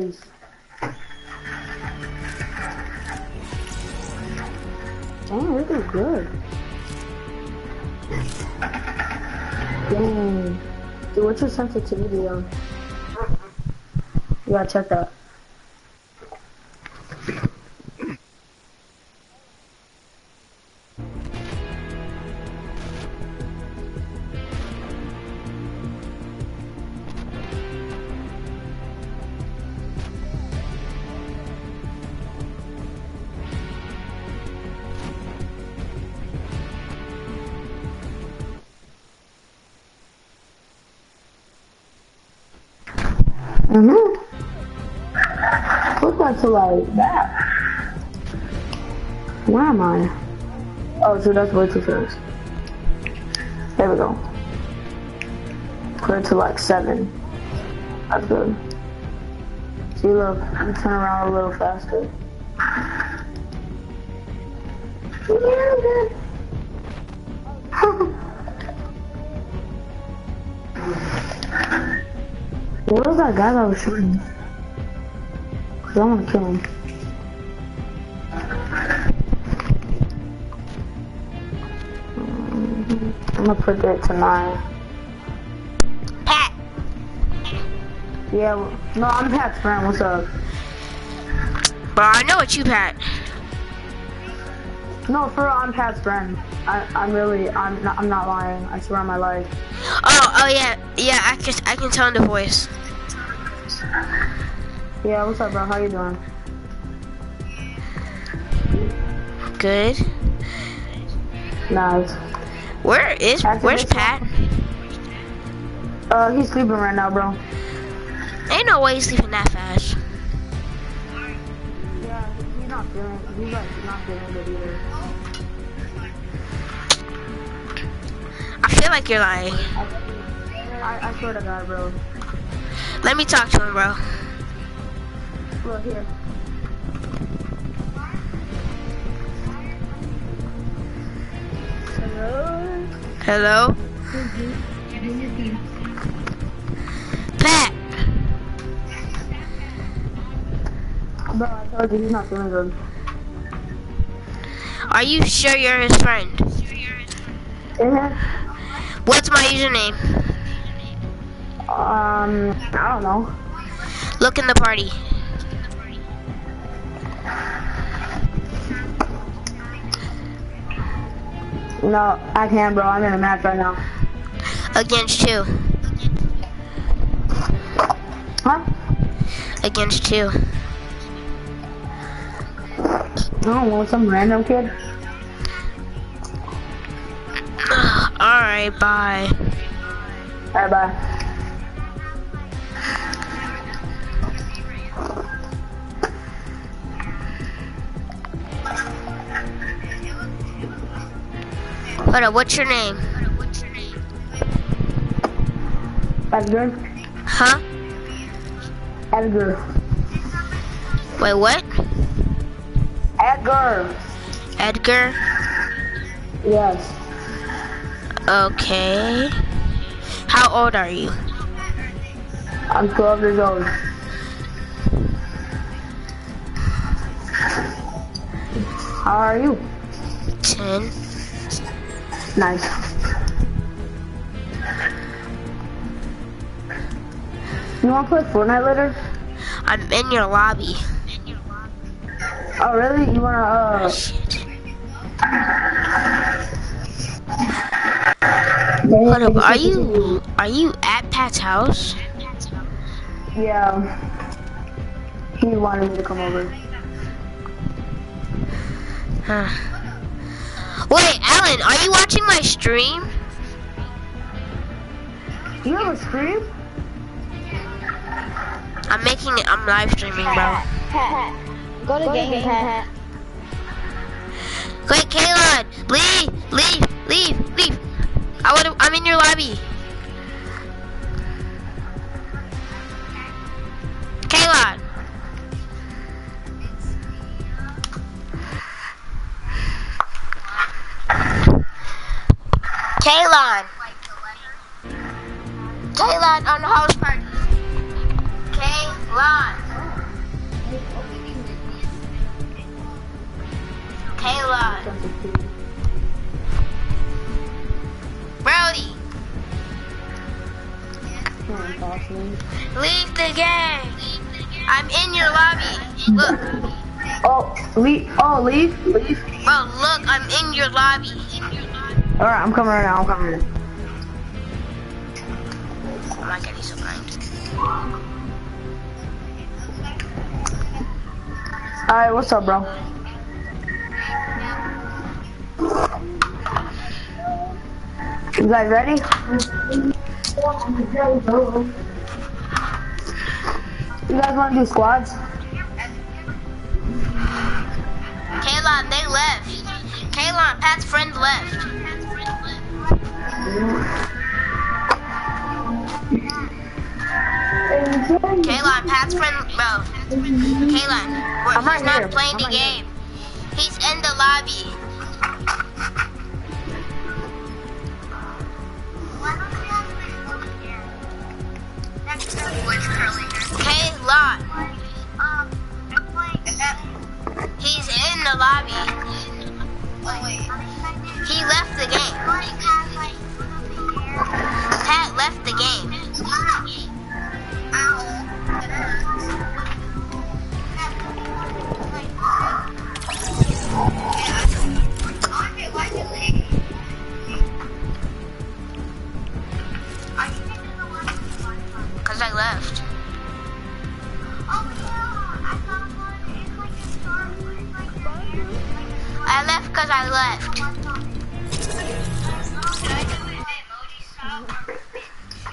face. Dang, we do good. Dang. Dude, what's your sensitivity on? You gotta check that. To like that. Where am I? Oh, so that's way too fast. There we go. Put it to like seven. That's good. See, look, you turn around a little faster. What was that guy that was shooting? I wanna kill him. Mm, I'm gonna put it to nine. Pat. Yeah, well- no, I'm Pat's friend. What's up? But I know it's you, Pat. No, for real, I'm Pat's friend. I, I'm really, I'm not, I'm not lying. I swear on my life. Oh, oh yeah, yeah. I can, I can tell in the voice. Yeah, what's up, bro? How you doing? Good. Nice. Where is? Activate Where's. Pat? Uh, he's sleeping right now, bro. Ain't no way he's sleeping that fast. Yeah, he's not feeling, he's like not feeling good either. I feel like you're lying. I, I swear to God, bro. Let me talk to him, bro. Look here. Hello? Hello, Pat. Bro, I told you he's not feeling good. Are you sure you're his friend? Yeah. What's my username? Um, I don't know. Look in the party. No, I can't, bro. I'm in a match right now. Against two. Huh? Against two. I don't know, some random kid. Alright, bye. Alright, bye. Hold up, what's your name? Edgar? Huh? Edgar. Wait, what? Edgar! Edgar? Yes. Okay. How old are you? I'm 12 years old. How are you? Ten. Nice. You wanna play Fortnite later? I'm in your lobby. Oh really? You wanna uh Shit. Hold up, are you are you at Pat's house? Yeah. He wanted me to come over. Huh. Wait, Alan, are you watching my stream? You have a stream? I'm making it. I'm live streaming, bro. Go to game, Pat. Wait, Kaylon, leave, leave, leave, leave. I would. I'm in your lobby. Kaylon. Kaylon. Kaylon on the house party. Kaylon. Kaylon. Brody. Leave the game. I'm in your lobby. Look. Oh, leave. Oh, leave. Leave. Bro, look, I'm in your lobby. All right, I'm coming right now. I'm coming. Oh my god, he's so kind. All right, what's up, bro? You guys ready? You guys want to do squads? Kaylon, they left. Kaylon, Pat's friend left. Kaylon, Pat's friend, bro. Kaylon, we're- right not here. playing I'm the right here. game. He's in the lobby. Kaylon, he's in the lobby. He left the game. Pat left the game. Cause I left. I left cause I left.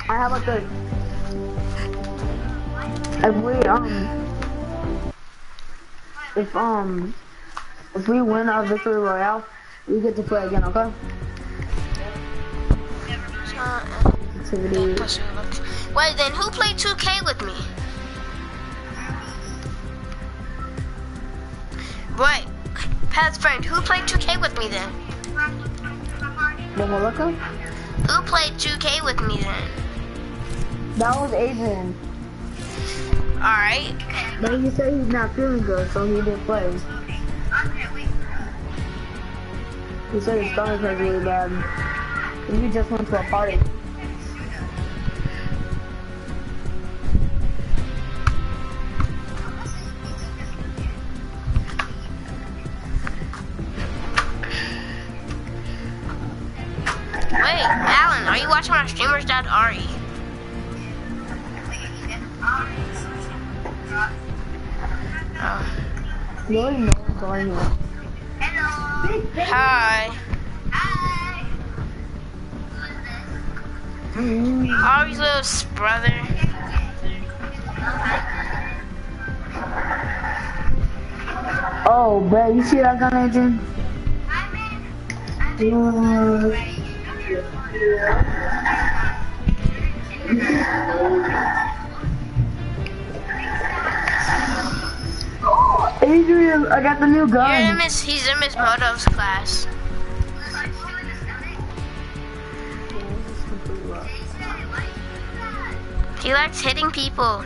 I have like a. If we um, if um, if we win our victory royale, we get to play again. Okay? Activity. Wait, then who played 2K with me? Right. Pat's friend, who played 2K with me then? Momalika? Who played 2K with me then? That was Adrian. Alright. But he said he's not feeling good, so he didn't play. He said his stomach hurt really bad. And he just went to a party. Wait, Alan, are you watching our streamer's dad, Ari? Oh. You already know what's going on. Hi. Ari's little brother. Oh, bet you see that gun, Adrian? Adrian, I got the new You're in gun. Miss, he's in Miss Moto's class. He likes hitting people.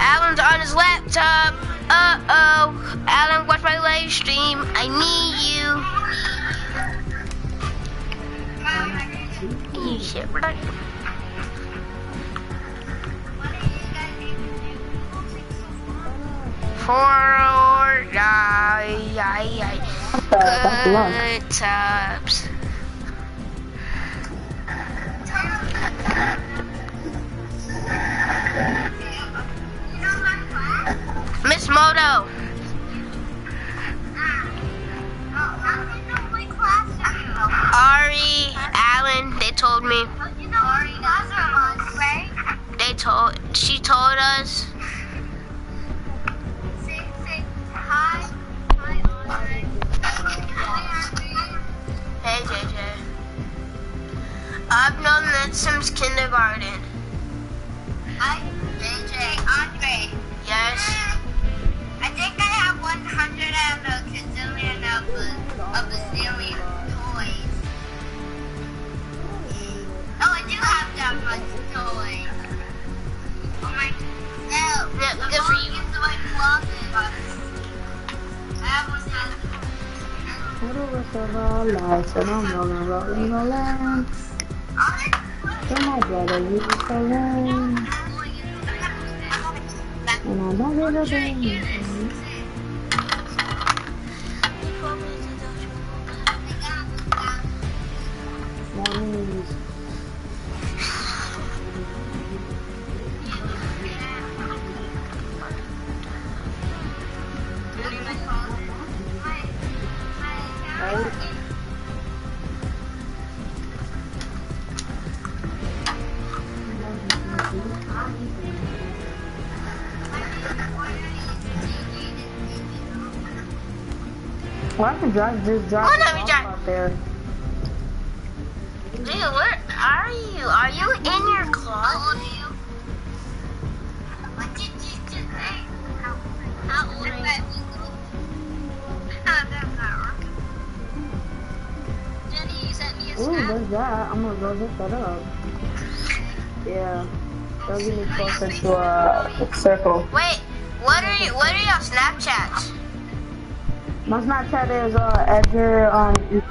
Alan's on his laptop. Uh-oh. Alan, watch my live stream. I need you. Shit, right? For or die, die, uh, That's luck. Good times. Miss Moto. Ari, Alan, they told me. They told, she told us. Say, say, hi. Hi, Andre. Hey, JJ. I've known that since kindergarten. JJ, Andre. Yes. I think I have 100 and a gazillion of a, of a Oh, I do have that much toys. Oh my. No, yeah, good, for you. I have one. Little rest of our lives, And I'm gonna roll in the land. Come on, brother, you just alone. And I'm not gonna be in Morning. Drive, just drive Oh, no, the we bus drive. out there. Dude, where are you? Are you in your closet? What did you just say? How, how old are you? Ah, Jenny, you sent me a Ooh, snap. there's that. I'm gonna go look that up. Yeah. That'll get me closer to a circle. Wait, what are you? What are your Snapchats? My Snapchat is uh Edgar um. Wait,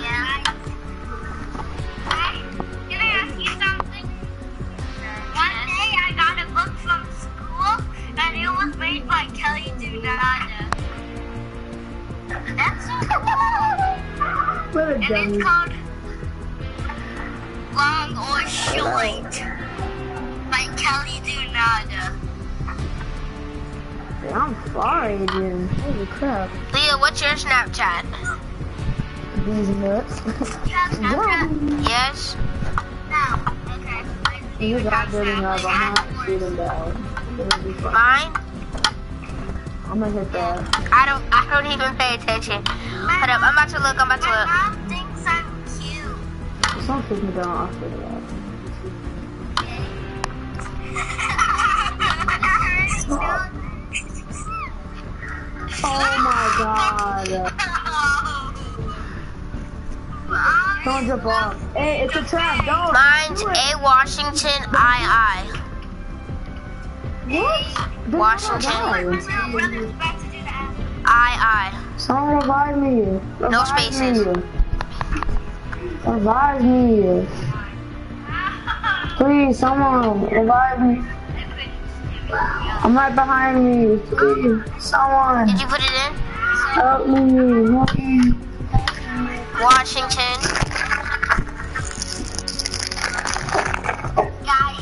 Yeah. Can I ask you something? One day I got a book from school and it was made by Kelly Dunada. That's so cool. And it's called or Short by Kelly Dunada. I'm sorry, Adrian. Holy crap. Leah, what's your Snapchat? These nuts. Snapchat? Yes. No. Okay. These are building up. I'm not shooting down. It'll be fun. Mine? I'm gonna hit that. I don't. I don't even pay attention. Hold up. I'm about to look. I'm about to look. Mom thinks I'm don't kick me down after that. Oh my god. Don't jump off. Hey, it's a trap. Don't. Mine's do. A Washington II. What? Then Washington. how do I? II. Someone revive me. Revive No spaces. Me. Revive me. Please, someone revive me. I'm right behind me. Please, someone Did you put it in? help me. Help me. Washington. Guys,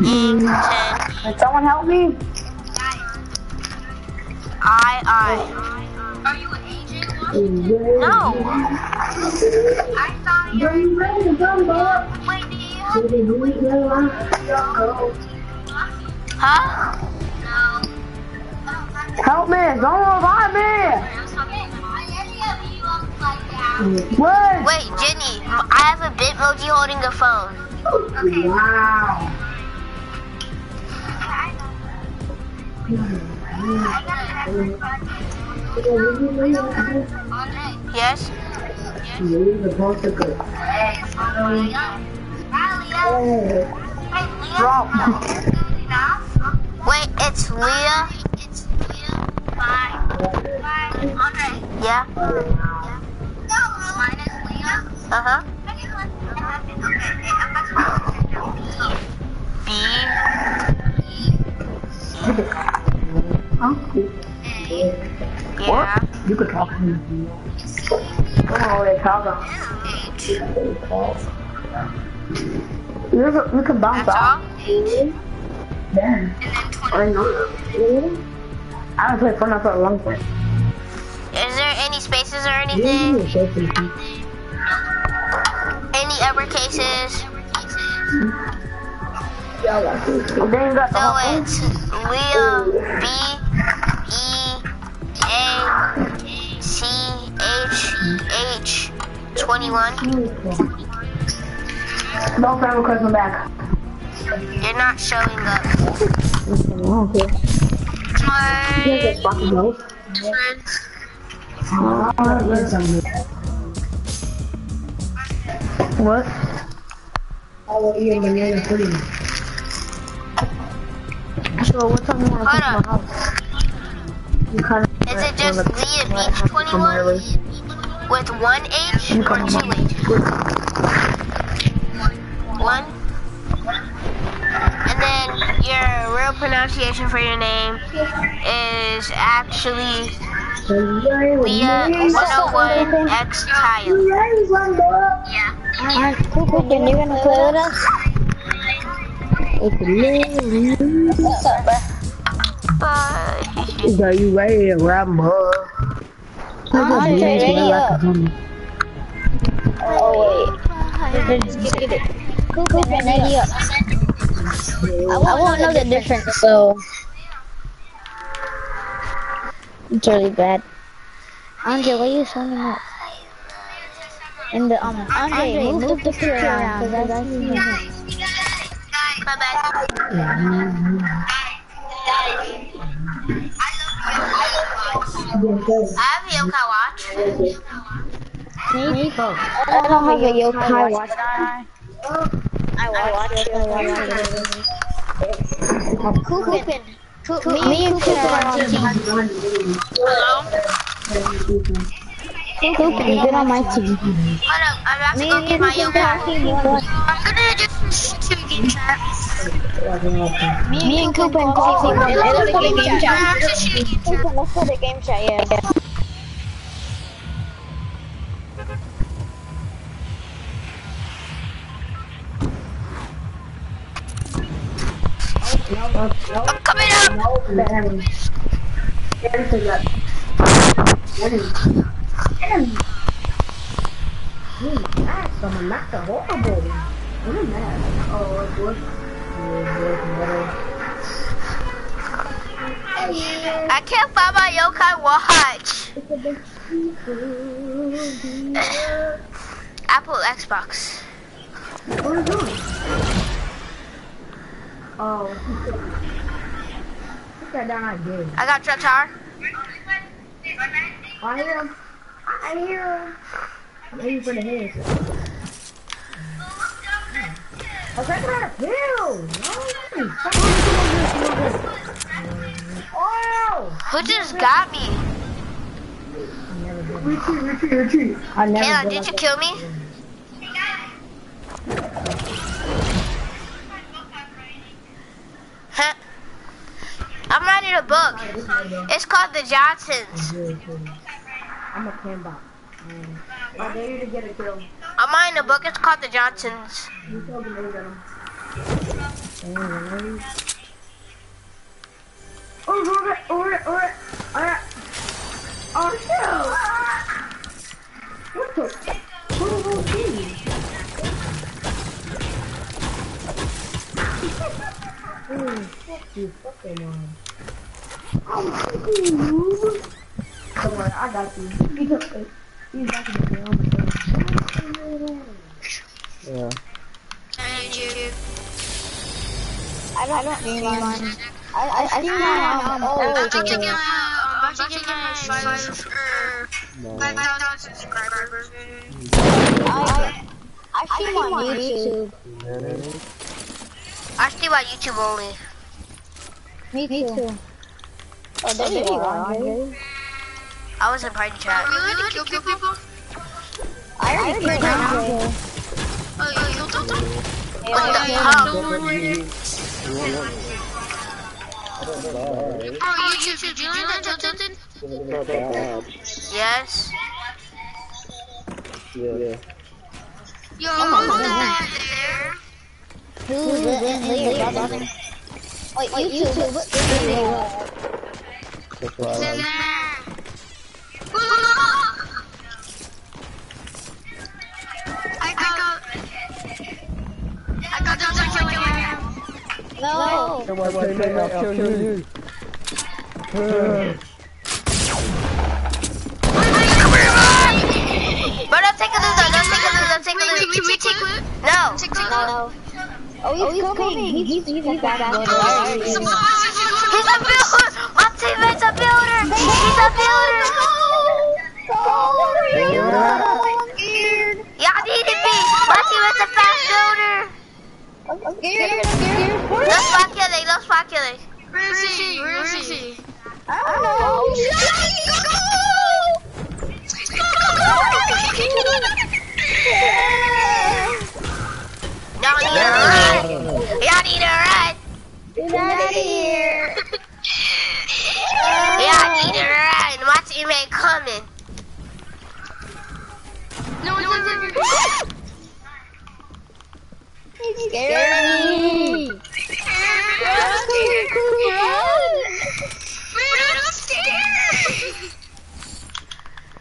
Washington. Can someone help me? II. are you an agent? No. I saw you. Wait, do you have Huh? no? Help me. Someone revive me. Any of you look like that? What? Wait, Jenny. I have a Bitmoji holding the phone. Wow. Yes. Drop. Wait, it's Leah. It's Leah by, by Andre. Yeah. No, mine is Leah. Uh huh. B. Yeah. You could talk to me. Come on, let's talk. You can, you can bounce That's all. off. Then. I know. I haven't played Fortnite for a long time. Is there any spaces or anything? Any uppercases? And then you got the uh-huh. So it's Leah B E A C H H twenty one. Don't friend request me back. You're not showing up. I don't care. You guys My get fucking nose. What? I'll eat a banana pudding. So what time you want to Hold come to my house? You kind of. Is it just Leah Beach 21 with one H or two H? One. And then your real pronunciation for your name is actually Leah 101 X Tile. Yeah. Alright, cool, cool. Can you gonna play with us? What's up, bro? Bye. Are you ready to rumble? I'm ready up. Oh wait. Just get it. Cool, cool. Ready up. I won't know the difference, so it's really bad. Andre, what are you signing up? In the um, Andre, move, the picture around because I see him. Bye bye. I love you. I have a yokai watch. Me? I don't have a yokai watch. I watch it. I watch it. Coopin. Me, and Coopin are on team. Hello? Coopin, get on my team. I'm to my yokai. I'm gonna just game chat. Me and. Let's go to game chat. Let's game chat, yeah. I'm coming up. I can't find my yokai watch. Apple Xbox. Oh. Put that down again. I got Tower. I hear him. I hear him. I'm aiming for the head. I was get a kill. No. Oh! Who just got me? Retreat, retreat, retreat. I never Kayla, did you kill me? Huh? I'm writing a book. It's called The Johnsons. I'm a cambot. Um, I dare you to get a kill. I'm writing a book. It's called The Johnsons. You told me get him. Oh, it, over it, over it. Alright. Oh, no. What the? What the whole thing? Mm, fuck you, fucking one. Oh, Don't worry, I got you. He's up there. He's back in the game. Yeah. I don't, I don't need mine. I, I, I see mine on, oh, I'm okay. taking a, I'm taking a five, 5,000 subscribers. I, I, I see on YouTube. I stream on YouTube only. Me too. Oh, there you are, Andre. I was in party chat. You let to kill people? I already killed Andre. Oh, you killed them? What the hell? Oh, YouTube, did you learn that Tilted? It's not bad. Yes. Yeah. yeah. Yo, who's that there? Who's it in there, brother? Wait, YouTube, what is it? That's why I Who's in there? Look! I got... I got Delta killing him. No. Come on, teammate, I'll kill you. Bro, don't take a loot. Don't take a loot. Don't take a Wait, wait, loot. can we take loot? No. Take take loot? No. Oh, he's coming. He's, he's a bad boy. Oh, He's a builder. My teammate's a builder. He's a builder. Y'all needed me. My teammate's a fast builder. I'm scared. I'm scared. Oh, no spot killing. No spot killing. Where Y'all need to run. Y'all need to run. Get out of here. Y'all need to run. My teammate coming. No, no, no, no. Scare me.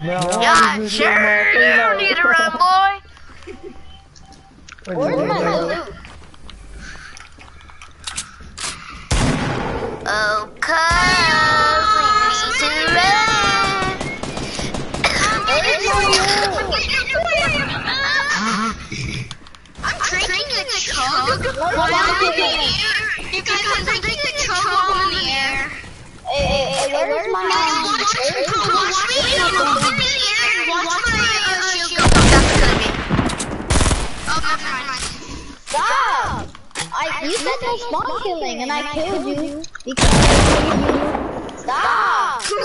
No, Y'all sure you don't need to run, boy. Where's my loot? Oh, cause we need to run. I'm drinking the chug. You guys, I'm drinking the chug while I'm in the air. Hey, hey, hey, where's my Watch me. Watch me. Watch my uh, shield. Oh, never mind. Stop! I, you said no spawn killing and I killed you because I killed you. Stop! You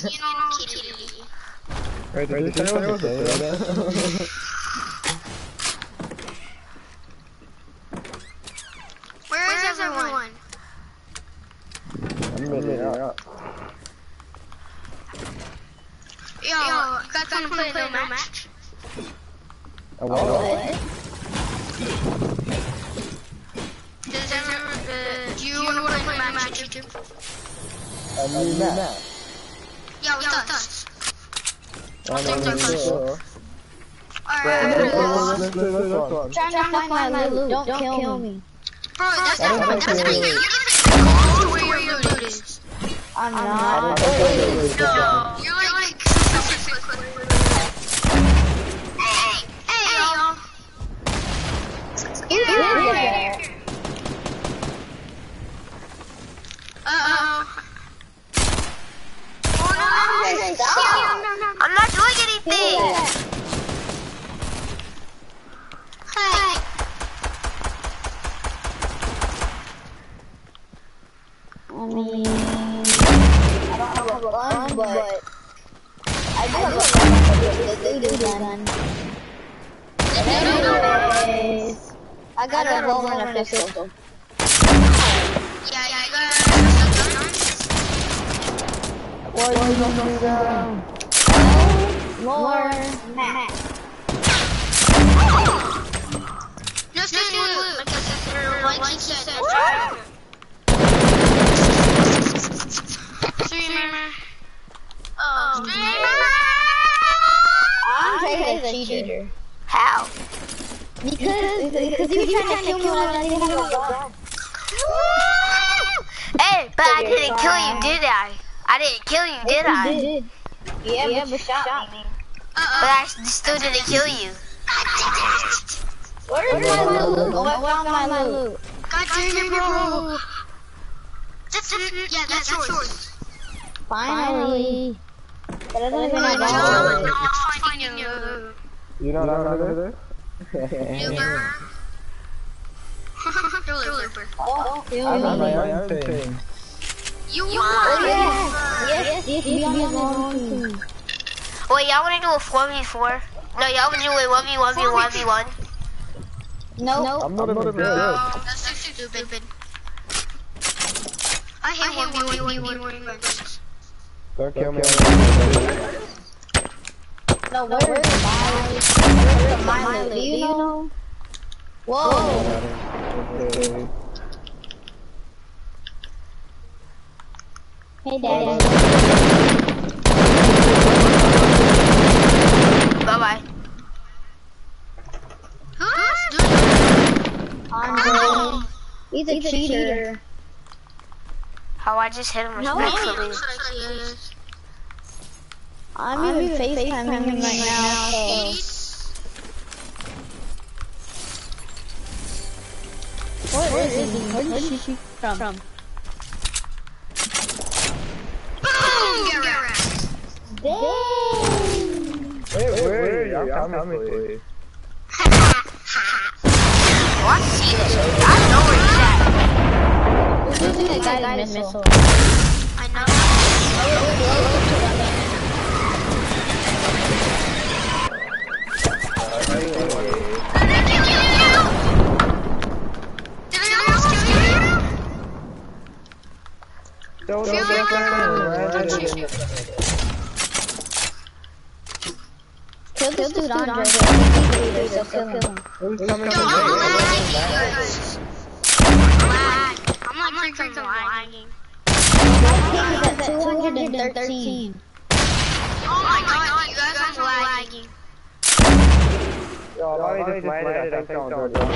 know, kitty. Wait, did you say what to say? Where is everyone? I'm missing out. Yo, you guys wanna play no match? I want Does everyone, uh, do you wanna play no match, YouTube? I need that. Yeah, with us. I know this. Alright. Let's do this one. Trying to find my loot. Don't, kill me. Bro, that's I don't not, think that's you not, you really- don't even know where your loot is. I'm I not. don't think I really did No. You're like, hey, hey, y'all. Get there. Uh-oh. Oh, no, no, Stop. no, no, no. I'm not doing anything. Hey. I mean, I don't have a gun, but I do have a gun. The dude is gun. Anyways, I got a revolver and a pistol. Yeah, yeah, you got Why you don't me down? More map. Just do loot, because you're like you said. Streamer. Oh, streamer. I'm a cheater. How? Because, because he was trying to kill me when I didn't have a gun. Hey, but I didn't kill you, did I? I didn't kill you, did I? did. Yeah, yeah, but shot me. But I still didn't kill you. Where's my loot? Oh, I found my loot. God damn it, bro. That's, yeah, that's yours. Finally. But I don't even have all finding you. You know what I'm gonna do? Uber. Oh, I'm on my own thing. You won! Oh, yes, yes, yes, yes, yes, yes, yes, yes, yes, yes. Wait, y'all wanna do a 4v4? No, y'all wanna do a 1v1v1v1? 1v1. No. Nope. I'm not even good. No, that's so stupid. I hate 1v1v1v1. Go kill me. No, where's the Milo? Do you know? Whoa! Hey, Daddy. Bye-bye. Who's doing? He's a cheater. How I just hit him No, respectfully. that? I'm even FaceTiming him right now, so. Where is he? Where did she shoot from? Boom! Get wrecked. Dang! Wait, where are you? I'm coming for you. Oh, I see this. I know using a guided missile. I know. Did anyone else kill you? Don't Feel don't like don't I'm- don't I'm don't- Kill this dude, Andre. He's the leader, so kill him. Who's coming Yo, from I'm there? lagging, you guys. Lag. I'm like freaking lagging. He's at 213. Oh my god, you guys are lagging. Yo, Lonnie just landed, I think, on Jordan.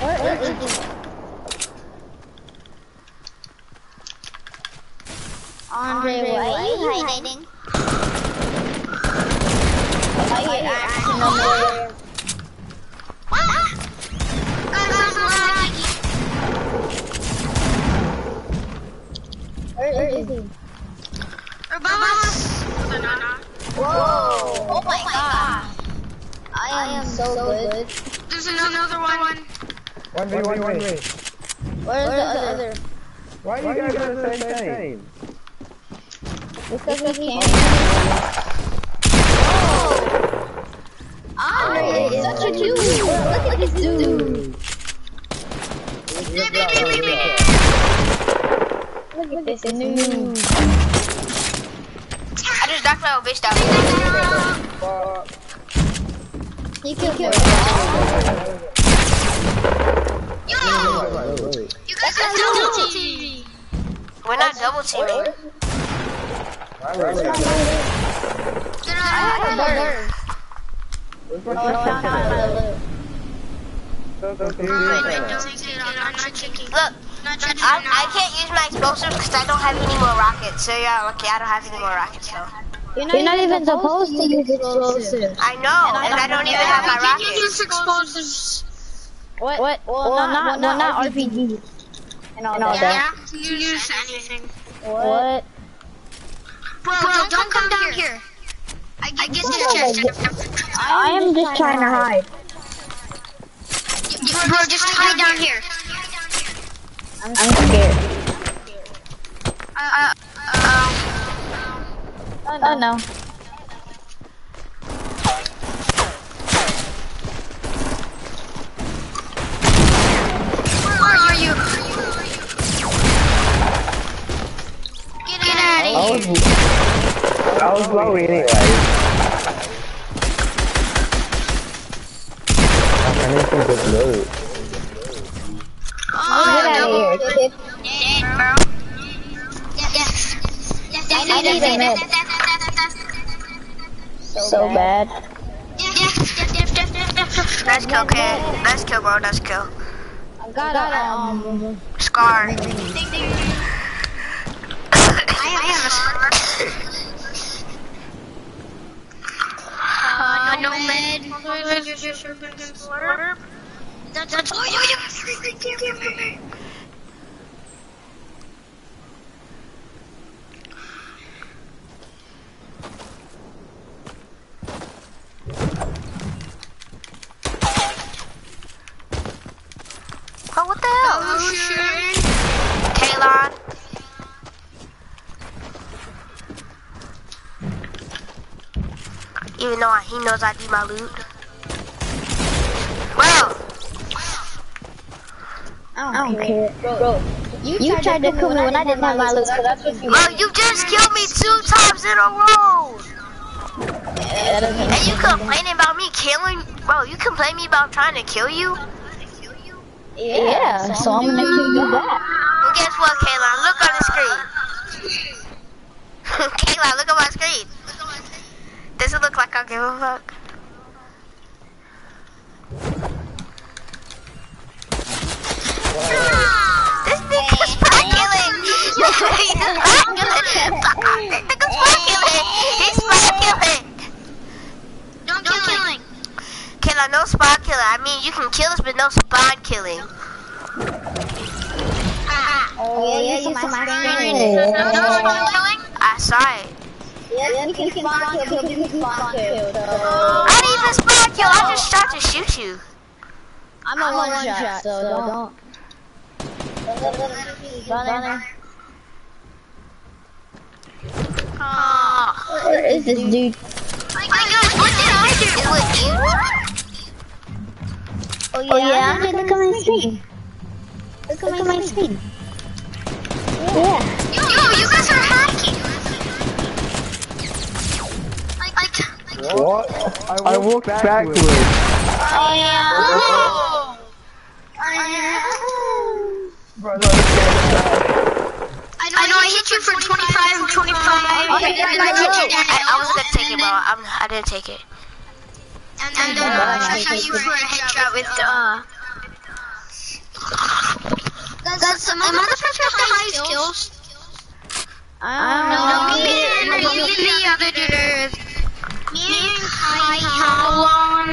Where is? Andre, why are you hiding? Why are you acting What? Guys, I'm. Where is he? Urbanus. Whoa! Oh my god! I am so good. There's another one. One v one v. Where's the other? Why are you guys on the same team? Because we can't. Look at this dude. I just knocked my own bitch down. He killed him. Yo, you guys are double teaming. We're not double teaming. Look, I, I can't use my explosives because I don't have any more rockets. So yeah, lucky I don't have any more rockets. So You're not, You're not even supposed to use explosives. I know, and I don't even have my rockets. You can rockets. use explosives. What? What? Well, not, well, not, RPG. And all that. Yeah, you can use anything. What? Bro, don't, don't come down here. I, I get this chest. I am just trying to hide. Bro, just hide down here. I'm scared. I, Uh, um, Oh no. where are you? Get out I of was, here. I was low anyway. I need some good loot. Oh, Get out of here, kid. I. So bad. Let's kill, kid. Let's kill, bro. Let's kill. I got a um. Scar. I have a scar. Uh, no med. That's, that's, oh, yeah, yeah. Oh, what the hell? Oh, shit. Kalon. Even though I, he knows I do my loot. Well, I don't care. Bro, you, you tried, to kill me when I didn't have my loot, so that's what you well, you just killed me two times in a row. That And you complaining about me killing? Bro, you complain me about trying to kill you? Yeah, so I'm gonna kill you back. Well, guess what, Kalon? Look on the screen. Kalon, look at my screen. Does it look like I give a fuck? This nigga's spot killing. He's spot killing. This nigga's spot killing. He's spot killing. Don't kill him. Killer, no spot killing. I mean, you can kill us, but no spot killing. Ah, ah. Oh, yeah, you can spawn No spawn killing? I saw it. Yeah, you can spawn kill, but you can spawn kill. So I didn't even spot kill. I just tried to shoot you. I'm a one, shot, so don't. Running. Oh. Where is this dude? My gosh, what did I do? It was you. Oh yeah, oh, yeah. I'm gonna come and see. Look at my screen. Yeah. Yo, yo, you guys are hacking. Like, like, What? I walked backwards. Oh yeah. oh. I know I hit you for 25, 25. Okay, and then I hit you. I, I was gonna take it, but I'm, I didn't take it. And then uh, I shot you for a headshot with uh. Does am I the person with the highest kills? I don't me and me and the other dude. Me and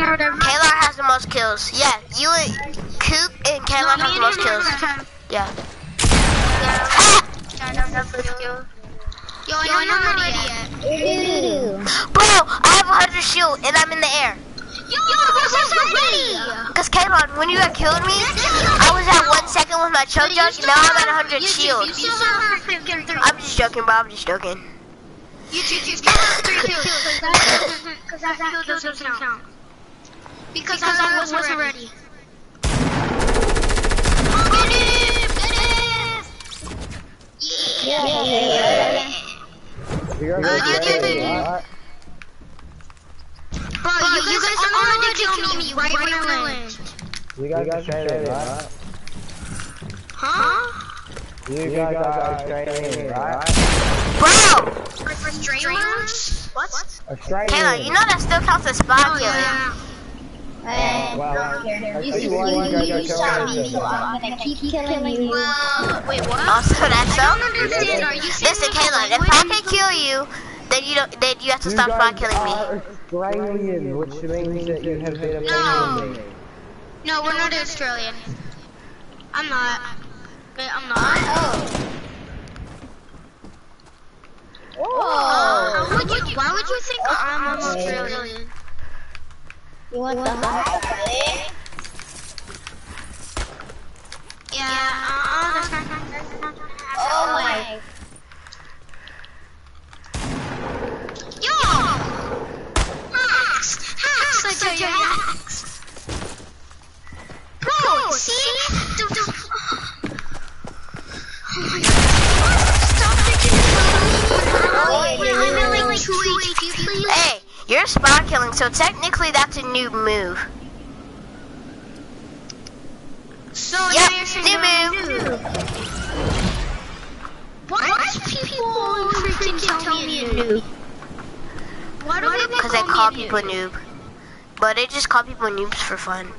whatever. Kalar has the most kills. Yeah, you and Coop and Kalar have the most kills. Yeah. Yo, I'm not ready yet. Bro, I have 100 shield and I'm in the air. Yo, this is ready. Cause Kalon, when you had killed me, I was at one second with my choke jump. Now I'm at 100 shield. I'm just joking, bro. I'm just joking. You two, you still have three kills. Because that kill doesn't count. Because I wasn't ready. Get it! Get it! Yeah! You Uh, you are did ready, it. right? Bro, you, you guys wanted to kill me right when I land. You guys are Australian, right? Huh? You guys are Australian, right? Bro! For, for streamers? What? Australian. Kalon, you know that still counts as spot Oh, killing. yeah. Oh, well, I You, tell you you, what, you you, shot me, killing so I'm gonna keep killing you. Well, wait, what? Oh, also, that's I don't so. understand. Are you saying Listen, this Kalon, if I can kill you, then you don't. Then you have to You stop guys spot killing me. are Australian, which means that you have better No. me. No, we're not Australian. I'm not. Wait, I'm not. Oh. Whoa! How would you? Why would you think oh, I'm Australian? You want the hot Yeah. Uh, uh, uh, uh that's not. That's Oh, oh my. Yo! Hacks! Hacks! I tell you, hacks! Bro, see? The, the, oh my god. Stop 2 HP, please. Hey, you're spot killing, so technically that's a new move. So Yep, you're saying new move. noob. Why do people freaking tell me a noob? Why do people Because they call people noob. But they just call people noobs for fun.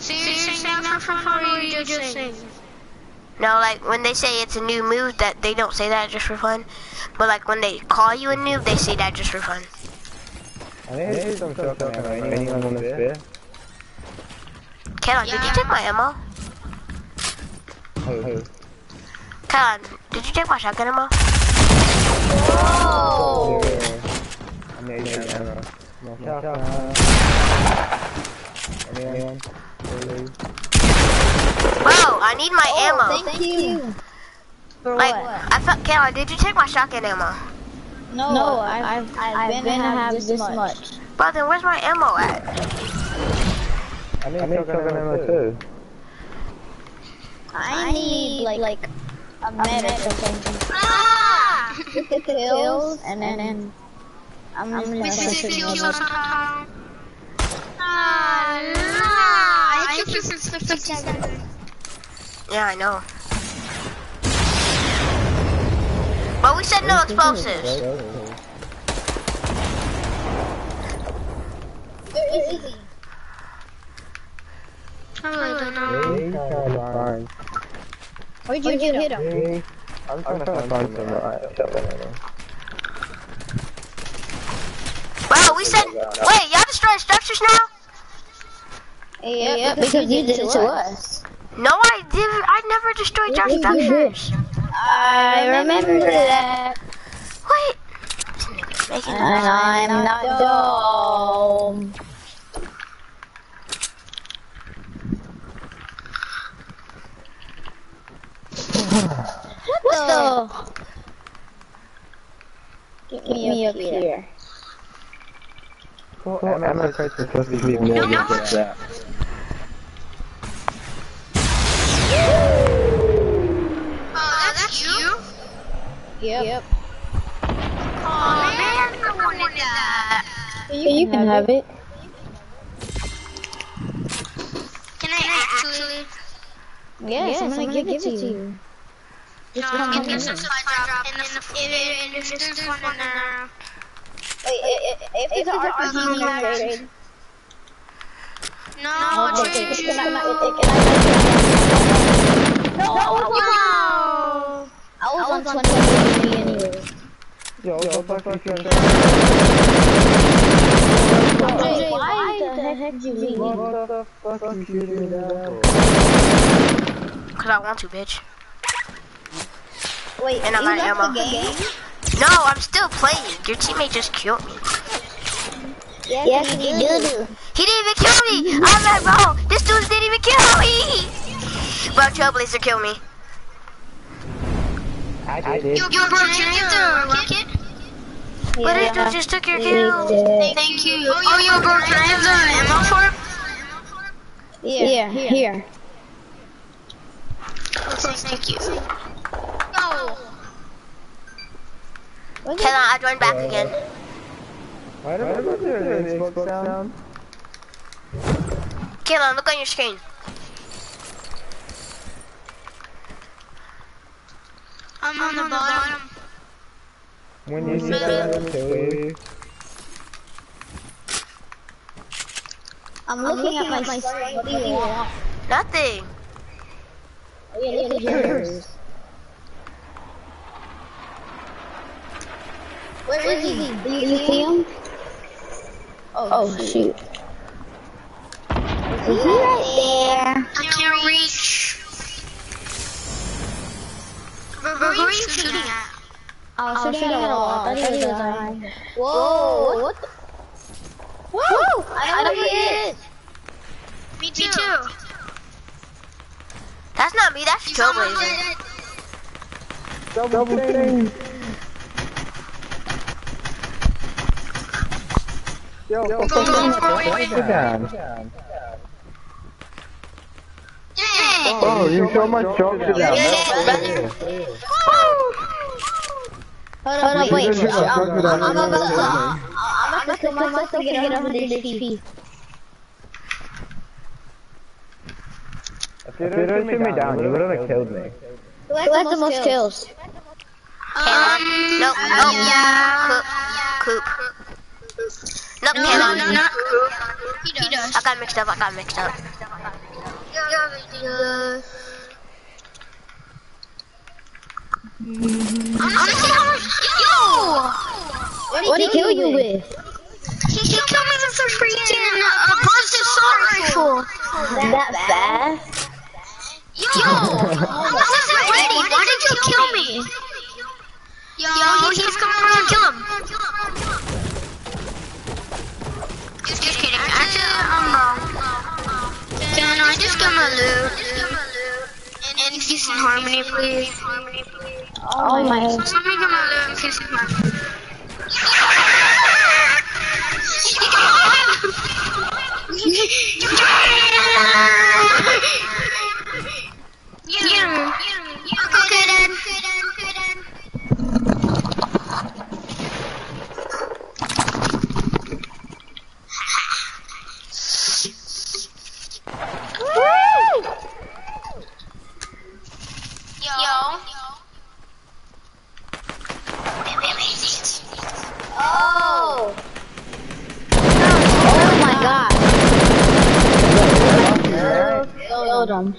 So you're saying that for fun or you're just saying? No, like when they say it's a new move, that they don't say that just for fun. But like when they call you a noob, they say that just for fun. I think there's some shotgun ammo. Anyone want to spare? Kelon, did you take my ammo? Who? Who? Did you take my shotgun ammo? Oh! I need some ammo. More shotgun. Anyone? Please? Bro, I need my ammo. Oh, Thank you. For Like, what? I felt, Kelon, did you take my shotgun ammo? No, no I've, I've, I've been to have this much. Bro, then where's my ammo at? I need shotgun ammo too. I need like like a medic or something. Ah! Get the kills and then, then I'm gonna I hit you for 50 seconds. Yeah, I know. But we said no explosives. Easy. I really don't know. Where'd you, hit him? I'm trying to find some right shotgun we said, wait, y'all destroy structures now? Yeah, because, you did, it to us. No, I didn't. I never destroyed your structures. I remember that. Wait. And I'm not dumb. what the? Get me, up, here. here. Well, I'm, I'm not quite supposed to be more than that. Oh, that's you? Yep. yep. Oh, man, I wanted that. You, you can have it. Can I actually? Yes, I'm, gonna, give, it to you. Just No, come give me here. some supply drop. And if, if, if, if there's one in there. Wait, if, if it's an RPG, you can trade. No, Okay, trade okay, you. Can I- can I- No, I was Wow. I was on 20 anyway. Yo, yo, fuck, fuck, fuck, Jay, why the heck did you leave? What the fuck you shooting me Cause I want to, bitch. Wait, And I'm you out of left the ammo. game? No, I'm still playing. Your teammate just killed me. Yes, you do. He didn't even kill me. I'm like, bro, this dude didn't even kill me. Bro, Trailblazer killed me. I did. You, bro, can I get the rocket? But this dude just took your kill. Thank you. Oh, yo, bro, can I have the ammo for it? Yeah, here. Thank you. Yo. Hold on, I joined back again. Why do I hear an Xbox sound? Kaylon, look on your screen. I'm on the bottom. When you see that, it'll kill you. I'm looking at my screen. What do you want? Nothing. Oh, yeah, look at yours. Where is he? Do you see him? Oh, oh shoot. Is he right there? I can't reach. Bro, bro, who are you shooting at? I was shooting at a wall. I thought he was dying. Whoa! What the? Whoa! I know who he is. Me too. Me too. That's not me, that's Trailblazer. Double thing. Yo, Go, go, go, wait, wait. Sit down. Dang. Oh, you so much joke to Yeah, them. Hold on, You wait. just hit a I'm fucking down. I'm about to I'm about to kill myself to get 100 HP. If you didn't shoot me down, you would have killed me. Who has the most kills? Kaylon. Nope, nope. Yeah. Coop. Nope, No, no, Kaylon. no, not Coop. He does. I got mixed up, I got mixed up. I'm gonna see how much. Yo! What did he kill you with? He, he killed me with a freaking uh, burst assault rifle. That fast? Yo! I wasn't ready. Why did you kill me? Yo, he's coming around. Kill him. Just, just kidding. Actually, I'm wrong. No, I just got my loot. And peace and harmony, please. Oh my. Let me get my loot and peace and harmony. Yeah. yeah. Okay, then. Okay then. Okay then. Yo. Oh! Oh my god. Killed him.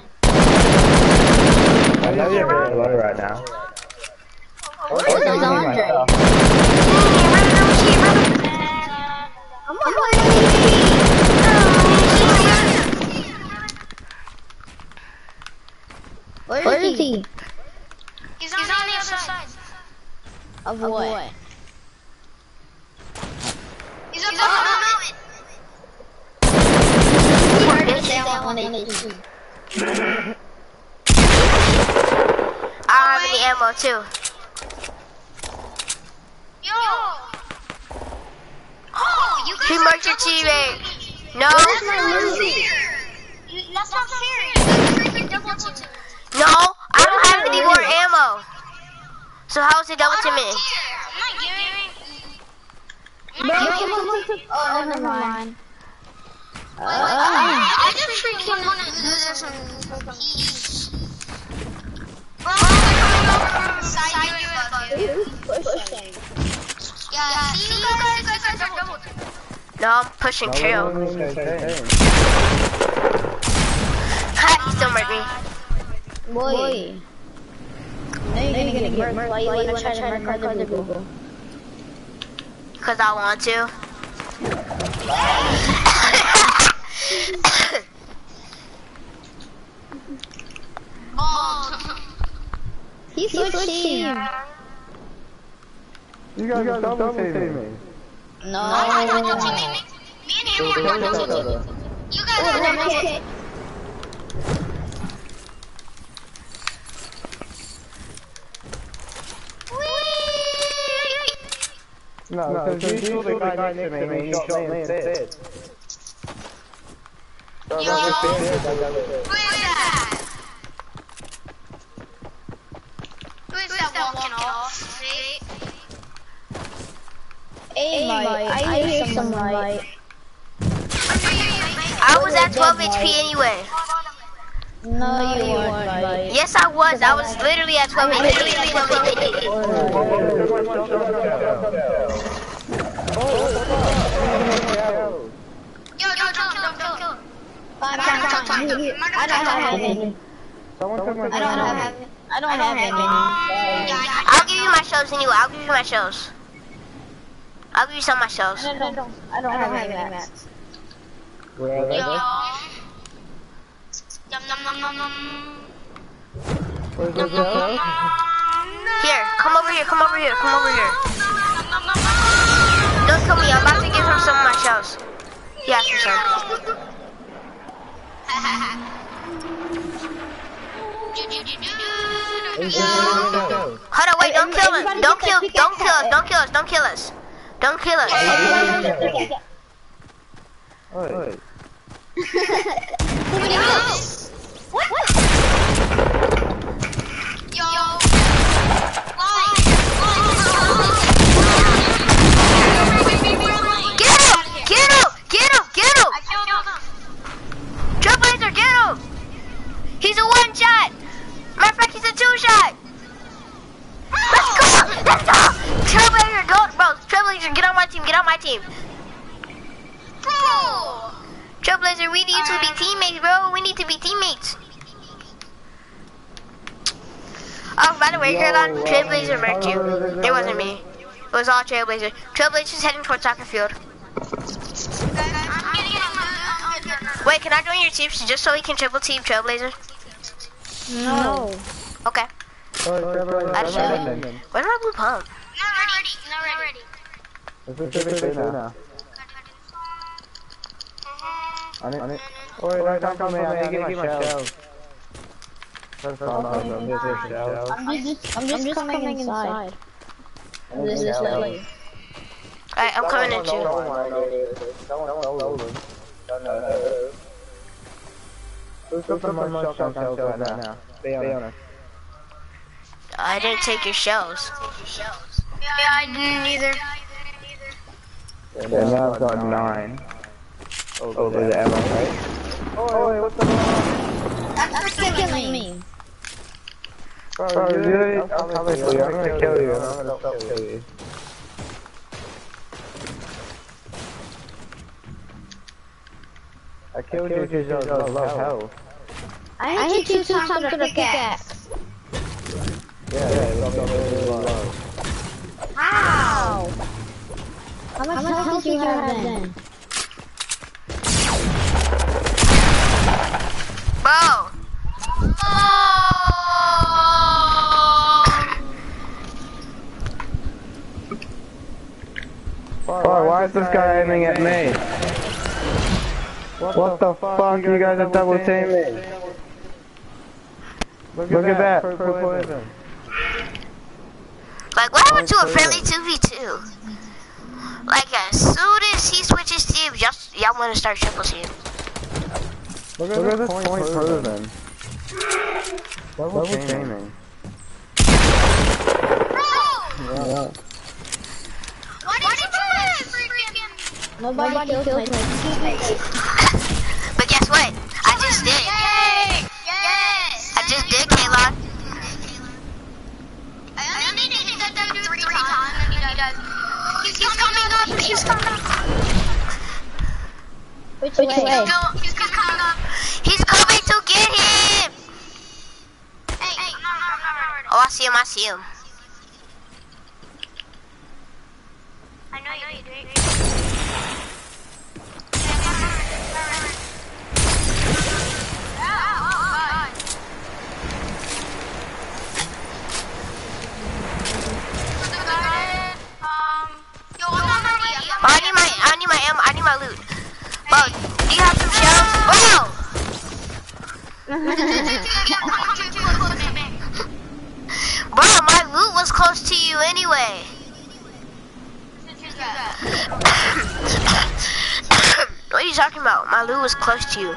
I know you're very low right now. Where's this Andre? I'm on Where Where is he? He's on, the other side. Of what? He's up on the mountain. I have ammo too. Yo. Oh, you guys He marked your teammate. No, That's not fair. That's not fair. You guys freaking double team. no, I don't have any more ammo. So how is it double teaming? care. I'm not giving. Bro, someone took. Oh, never mind. I, oh. I just freaking want to do this in peace. Bro, I'm coming over from the side here above you. Yeah, see you guys, you guys are double team. No, I'm pushing kill. Hey, Ha, he still marked me. Boy. Now you're gonna get murked. Why you wanna try to murk other people? Cause I want to. Oh, He switched team. You guys are double teaming. No. no I'm double teaming. Me and him are double teaming. You guys are double teaming. No, because you killed the guy next to me and you shot me instead. So Yo. that was fair, that- that was- Who is that? Who is that walking off? See? Hey, Mike, I hear some light. I was at 12 HP anyway. No, you weren't, Mike. Yes, I was. I was literally at 12 HP. Yo, don't kill him, don't kill him. Fine, fine, fine. You- you- I don't have any. Someone took my I don't have. I don't have any. Yeah, I'll give you my shells anyway. I'll give you my shells. I'll give you some of my shells. I don't. I don't have any mats. Where are I- they? Yo. Yum, nom, nom, nom, nom. Where's the shell? Here, come over here. Come over here. Come over here. Nom, nom, nom, nom. Don't kill me. I'm about to give him some of my shells. He asked for some. Where's the? Hold on, wait. Don't kill him. Don't kill. Don't kill us. Don't kill us. Don't kill us. Don't kill us. Wait. Trailblazer, go! Bro, Trailblazer, get on my team, get on my team. Bro. Trailblazer, we need to be teammates, bro. We need to be teammates. Oh, by the way, Caroline, Yo, Trailblazer um, wrecked you. hold on, hold on, It wasn't me. It was all Trailblazer. Trailblazer's heading towards soccer field. I'm getting in my- I'm getting in. Wait, can I join your team just so we can triple team Trailblazer? No. Okay. Trevor, I Trevor, shot Trevor. Where's my blue pump? Not ready. Not ready. Let's just finish it now. I need, I need. Wait, no, don't come here. I need to get my shells. That's fine, I'll go get your shells. I'm just. I'm just, coming, inside. I need This is shells. like. Alright, I'm coming at you. Don't worry, don't worry. Don't worry. Who's got the most shotgun shells right now? Be honest. I didn't take your shells. Yeah, I didn't either. Yeah, now I've got nine. Over the ammo, right? Oh, wait, what's the hell? That's for killing me. Bro, really? I'm coming for you. I'm gonna kill you. I'm gonna stop kill you. I killed you because you was low health. I hit you two times with a pickaxe. Yeah, yeah, it's got really low. How? How much health do you have then? Bro! Bro, why is this guy aiming at me? What, the fuck? You guys are double teaming. Look at that, purple poison. to a friendly 2v2. Like, as soon as he switches teams, y'all, y'all want to start triple team. Look at this point further proven. Level gaming. Yeah. Why did you do that freaking? Nobody, kills my teammates. But guess what? I just did. Yay! Yes! I just did, Kaylon. I only need to hit that three times and he does. He's, he's coming up! He's coming up! Which, He's, way? still, he's coming up! He's coming to get him. Hey, hey, no, no, no, no, no. Oh, I see him. I see him. I know you do. My loot. Bro, do you have some shells? Bro, bro, my loot was close to you anyway. what are you talking about? My loot was close to you.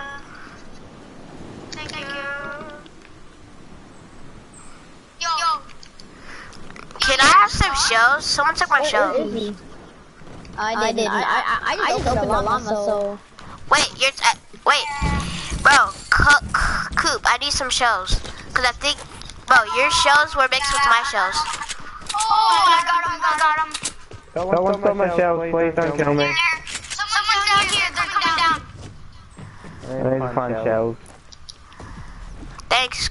Can I have some shells? Someone took my oh, shells. I didn't. I, I, I, just opened the llama, so. Wait, you're uh, wait, bro, cook, coop. I need some shells, cause I think, bro, your shells were mixed with my shells. Oh, I got him, I got him. Someone stole my shells, please don't kill me. Someone's down here, they're coming down. I need to find shells. Thanks.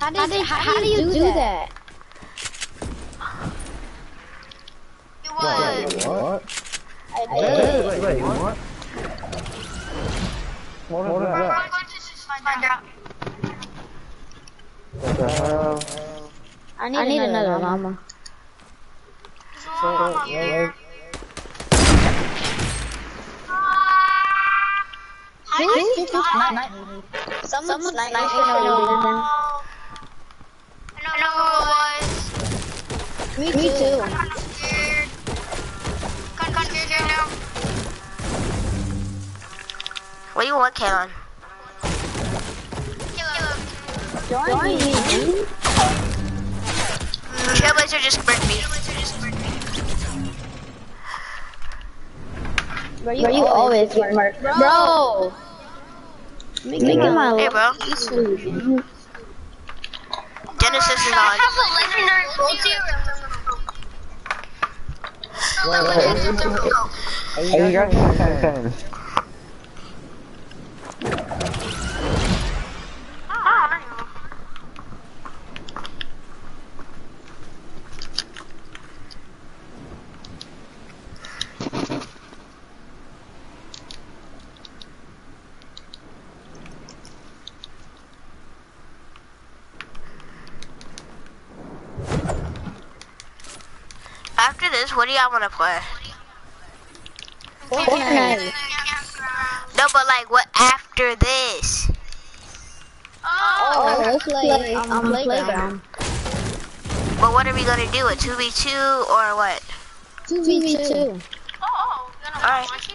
How, did they, how, how do you do that? It was. What? I Wait, wait, what? What is I'm that? going to just find out. What the hell? I need, I need another llama. Oh, Wait, Someone sniped me I know who it was. Me too. I'm kind of scared. Kind of scared right now. What do you want, Kaylon? Kill him. Join me. Trailblazer just burned me. Bro, you, you always get murked. Bro! Make, make Yeah. my Hey, bro. bro. Genesis is I on. Have uh, a legendary ulti. Hey, you guys can After this, what do y'all want to play? Fortnite. No, but like, what after this? Oh, let's play um, playground. But what are we gonna do? A two v two or what? 2v2. Oh, gonna Alright. watch?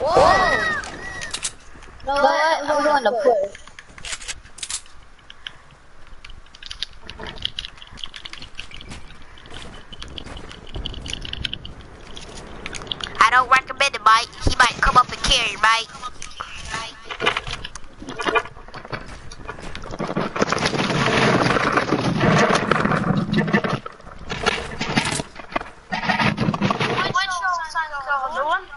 Whoa! No, what? I'm going to push. Don't recommend it, Mike. He might come up and carry, Mike. What show y'all doing?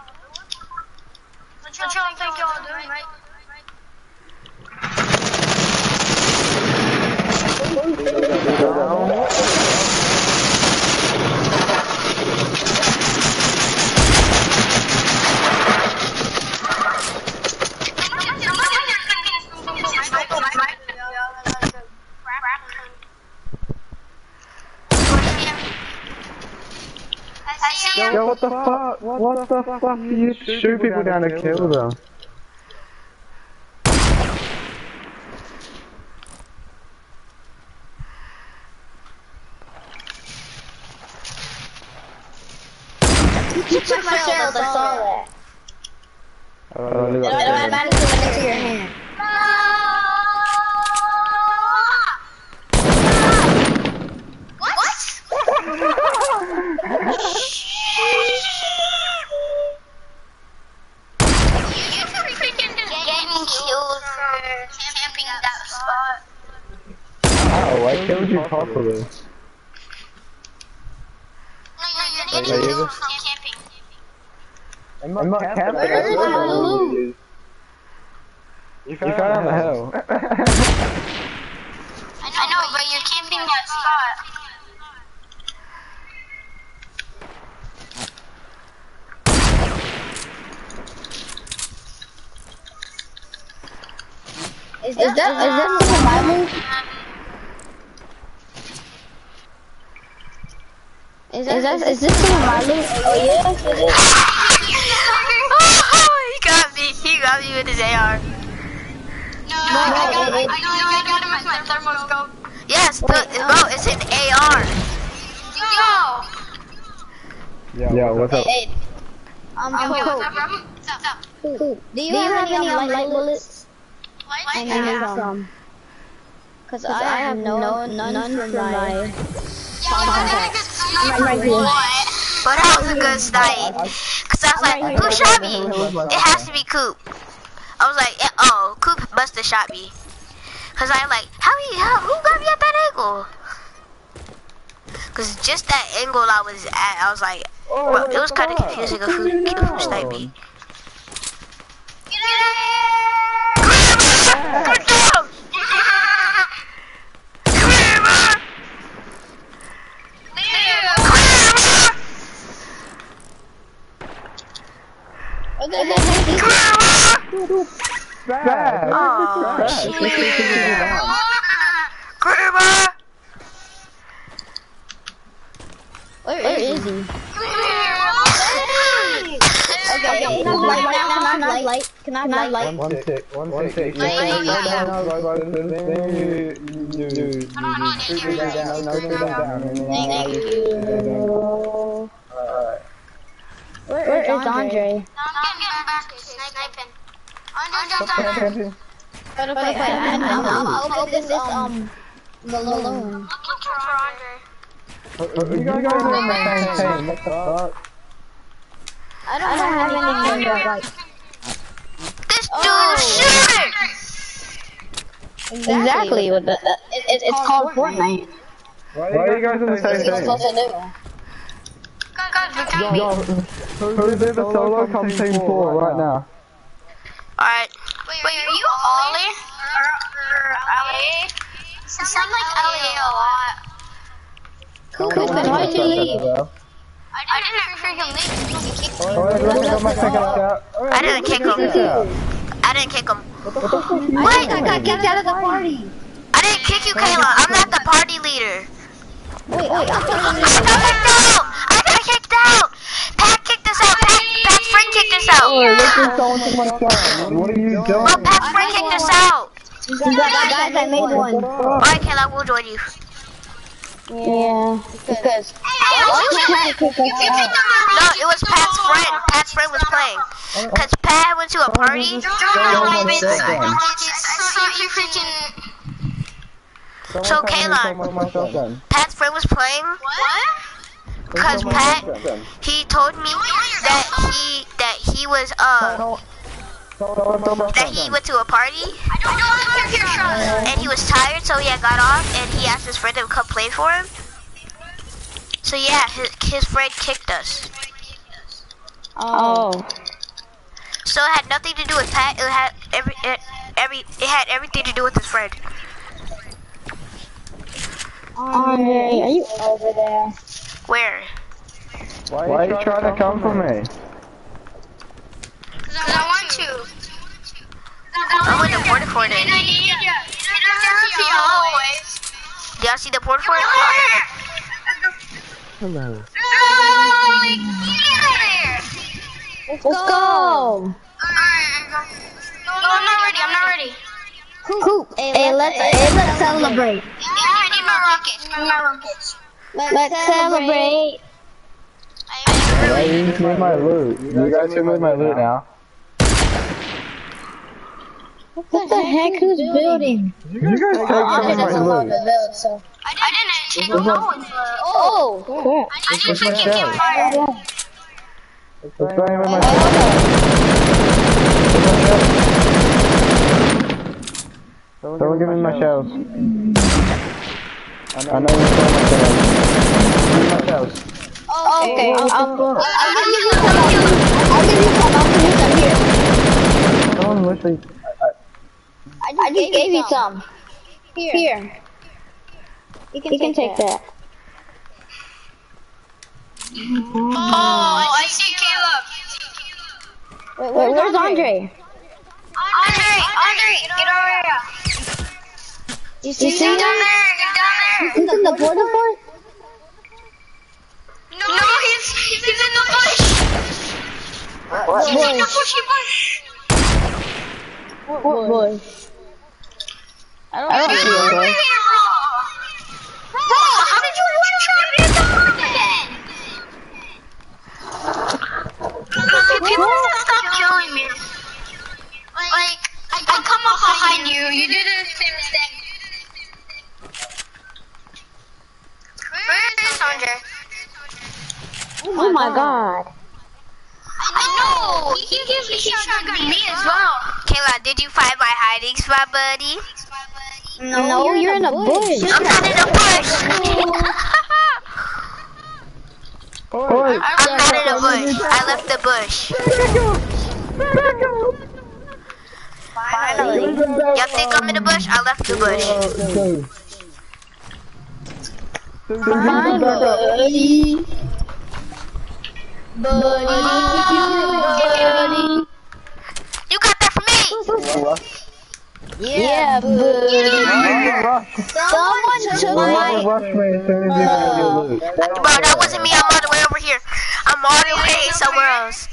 What show you think y'all doing, right? Yo, what the fuck? What the fuck? You shoot people down to kill them. Uh, look It at that. automatically went into your hand. Getting killed for camping that spot. Ow, I killed you properly. No, you're Wait, getting wait, you killed just- from camping. I'm not, I'm not camping. I swear to God. You fell down the hill. I know, but you're camping that spot. Is that, is that still my loot? Is that, is that, is this still my loot? Oh yeah? Is it? he got me. He got me with his AR. No, I got, I, I, no, I got him with my thermal scope. Yes, look, bro, it's an AR. Yo! Yeah, what's up? Hey, um, Yo, Coke, what's up, bro? What's up? Coke, Coke, do you have any um, light bullets? What? I need some. Cause I have no, none, none from my contacts. I'm right here. But that was a good snipe. Cause I was like, who shot me? It has to be Coop. I was like, eh, oh, Coop must have shot me. Cause I like, how he, how, who got me at that angle? Cause just that angle I was at, I was like, bro, it was kind of confusing of who, who sniped me. Good job! Oh. Grandma! Where is he? Okay, can I light now? Can I light? Can I light? One tick, one tick. Yeah, yeah, yeah. Then you, you, you, you, Thank you, down, now go down, and then Thank you- you. Alright. Where is Andre? I'm getting back to sniping. I'm Stop down. Wait, wait, wait, this um balloon. Looking for Andre. You guys are on the same team, what the fuck? I don't have any number like This dude Oh. shooting! exactly what the, the it, it, it's called Fortnite. Why are you guys on the same It's supposed team? to do. Guys, we're coming. Yo, who's in the solo come team four right now? Alright, Wait, wait, are you Ollie? Or, or Ali? You sound like Ali a lot. Crispin, why did you leave? I didn't freaking leave. You kicked me. Alright, let me go my second out. I didn't kick him. I didn't kick him. Wait, I got kicked out of the party. I didn't kick you, Kayla. I'm not the party leader. Wait, wait, I thought I got kicked out! I got kicked out! Pat kicked us out! Pat, Pat's friend kicked us out! What are you doing? Well, doing? Pat's friend kicked us out! guys, guys, I made one. Alright, Kayla, we'll join you. Yeah, because Hey, I you was trying to kick us out. No, it was Pat's friend. Pat's friend was playing. Cause Pat went to a party. So, Kayla. Pat's friend was playing. What? Cause Pat, he told me that he that he was uh that he went to a party and he was tired, so he had got off and he asked his friend to come play for him. So yeah, his his friend kicked us. Oh, So it had nothing to do with Pat. It had every it, every it had everything to do with his friend. Andre, are you over there? Where? Why are you trying to come for me? I want to. I'm with the Port-a-Fort. And I need you. You don't have to see always. Do y'all see the Port-a-Fort? Hello. Oh, we get there. Let's go. Alright, no, no, I'm not ready. I'm not ready. Coop. Hey, let's hey, let's celebrate. Yeah, I need my rockets. I need my rockets. Let's celebrate. Why you made my loot? You guys who made my loot now? What the heck? Who's building? You guys take some Andre of my doesn't love to build, so. I didn't. Take no one. Oh, crap. I just Where's my freaking shell? campfire. Let's go in with my oh. shells. Someone give me my shells. I know you stole my shells. Give me my shells. Okay, I'll, I'll, I'll, I'll give you some. I'll give you some. I'll give you some here. Someone literally. I just, I just gave you some. Here. Here. You can, you can take that. Oh, I see Caleb. Wait, wait, where's Andre? Andre, Andre, get over here. You see, Get down there, get down there. He's in the Port-a-Fort? No, he's, he's in the bush. What He's in the bushy bush. What bush? I don't, Get see over it. here, bro. Bro, how did you one shot me at the market? Uh, people need to stop killing me. Like, I, I come up behind you, you do the same mistake. Where is Andre? Oh my god. I know! He gives me shotgun me as well. Kayla, did you find my hiding spot, buddy? No, you're, in a bush. I'm not in a bush. Oi! I'm not in a bush. I left the bush. Finally. Y'all think I'm in a bush? I left the bush. Finally. Buddy. You got that from me. Yeah, buddy. Someone took my. Rush me as soon as you get your loot. Bro, that wasn't me. I'm all the way over here. I'm all the way somewhere else.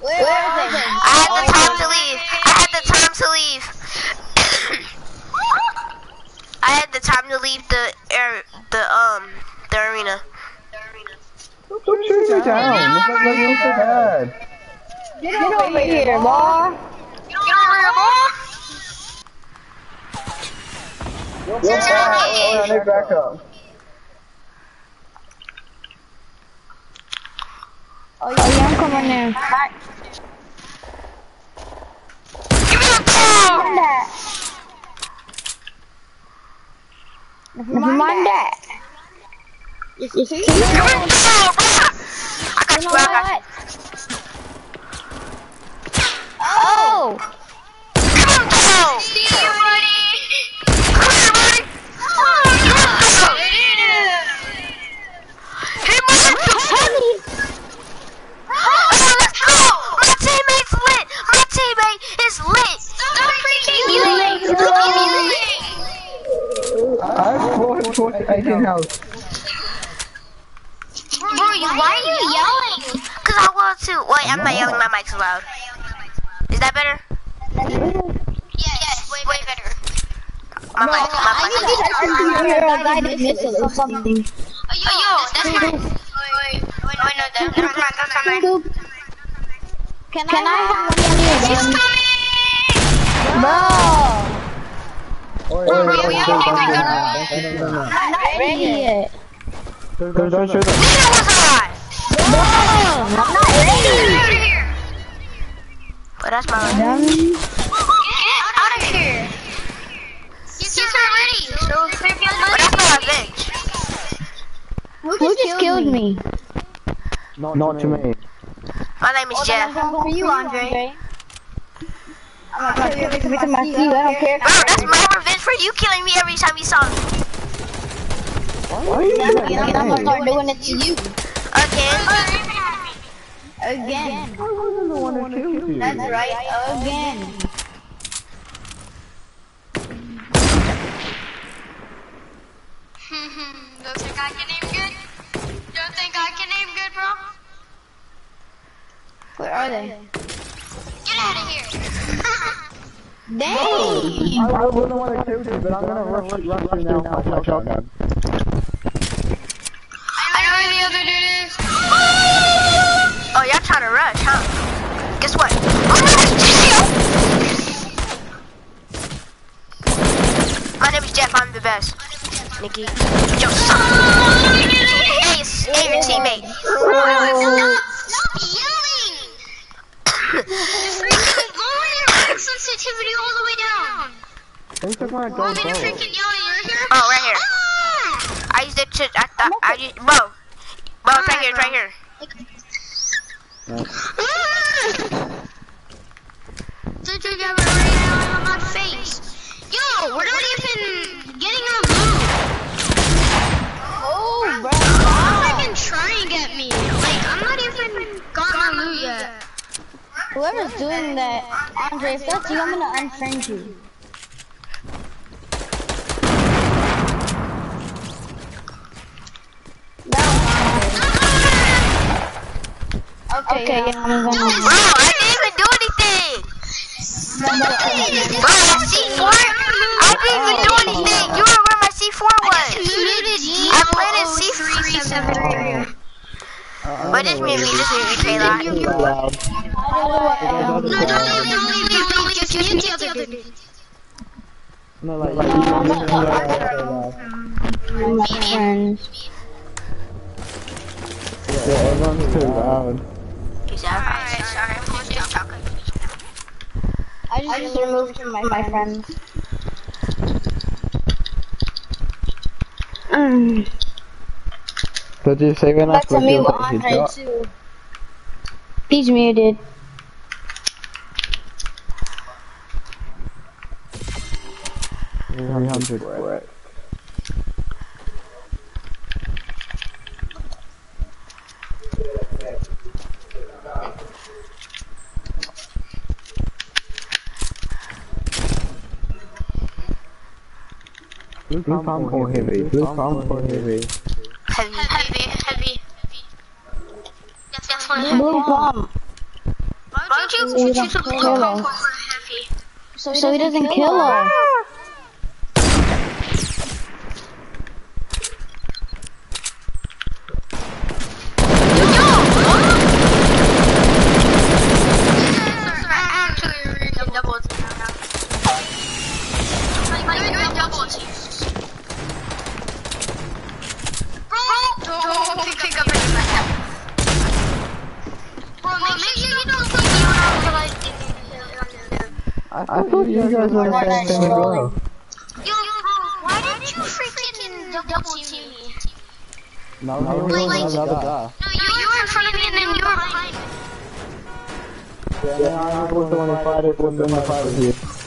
Where is it? I had the time to leave. I had the time to leave. I had the time to leave the air, the um, the arena. Don't shoot me down. This looks like you're so bad. Get over here, boy. Get over here, boy. You're. I need backup. Oh, yeah, I'm coming in. Give me ball. Never mind that. You see? Give me the ball. I got you. I got you. Oh! Give me the ball. See you, buddy. Come here, buddy. Give me the ball. Hey, motherfucker. Oh, let's go! My teammate's lit! My teammate is lit! Stop freaking! I have 4 18 health. Bro, you, why are you yelling? Cause I want to. Wait, I'm not yelling. My mic's loud. Is that better? Yes, way, way better. My mic, my mic. guided missile or something. Oh, yo, that's my. Wait, wait, wait, no, that, never mind, that's not mine. Can, Can I have one She's of your coming! Bro! Oi, Bro, oi, we oi, have don't to shoot take them our- now. Don't shoot them now. I'm not ready yet. Don't don't shoot them. Nigga was alive! No! I'm not Get ready! out of here! But that's my Get out of here! He's already! But that's my revenge. Who just killed me? Not to me. My name is Jeff. For you, Andre. I'm gonna kill you every time I see you. I don't care. Bro, that's my revenge for you killing me every time you saw me. Why are you doing that? I'm gonna start doing it to you. Again? Again. I wasn't the one who killed you. That's right. Again. Don't think I can aim good? Don't think I can aim good, bro? Where are they? Get out of here! Dang! I wasn't the one that killed you, but I'm gonna rush, rush you now with my shotgun. I know where the other dude is. Oh, y'all trying to rush, huh? Guess what? I'm not. My name is Jeff, I'm the best. Nikki. Yo, son. Hey, it's, hey, your teammate. Oh. Stop, stop yelling! freaking lower your sensitivity all the way down. Right here? Oh, right here. Ah! I used to, I thought, I used, bro. Bro, it's right here, it's right here. Okay. Ah! Such a camera right on my face. Yo, we're not even getting a loot. Oh, bro. Don't even try and get me. Like, I'm not even got my loot yet. Whoever's doing that, Andre, if that's you, I'm gonna unfriend you. That was Andre. Okay, yeah, I'm gonna. I didn't even do anything. Bro, my C4, I didn't even do anything. You were where my C4 was. I planted C3. But just mute me, just mute me, Taylor. Too loud. No, don't leave, don't leave, don't leave. Just mute the other dude. No, like, you you- you- My friends. Yeah, everyone's too loud. He's out. Alright, sorry, I'm just talking. I just removed my, my friends. Mm. Did you say when I That's a spoke me to with you? Too. He's muted. Three hundred brick. Blue pump or heavy? Blue pump or heavy? Heavy. Heavy, heavy. That's definitely Blue pump. Why don't you So he choose don't a blue pump over heavy? So he doesn't kill us. I thought you guys were the same thing as well. Why did you freaking double team me? No, he was on the other guy. No, you, you were in front of me and then you were behind me. Yeah, I was the one who fired it, was the one who fired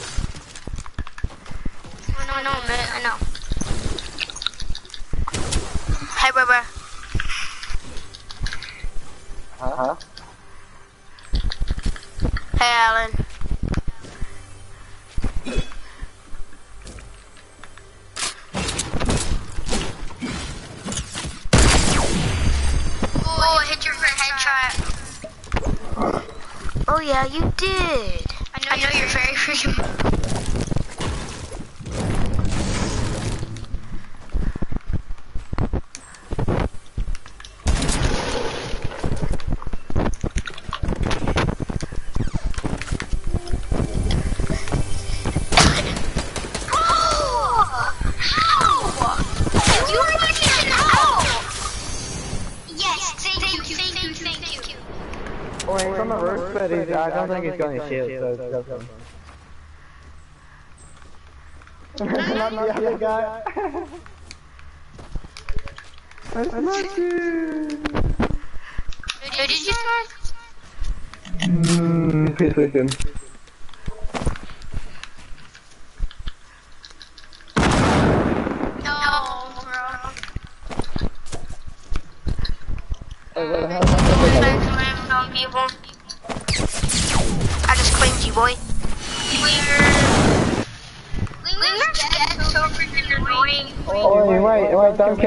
I don't think he's going to shield, so it's different. Not the other guy. That's not you. Who did you say? Mmm, precision. No,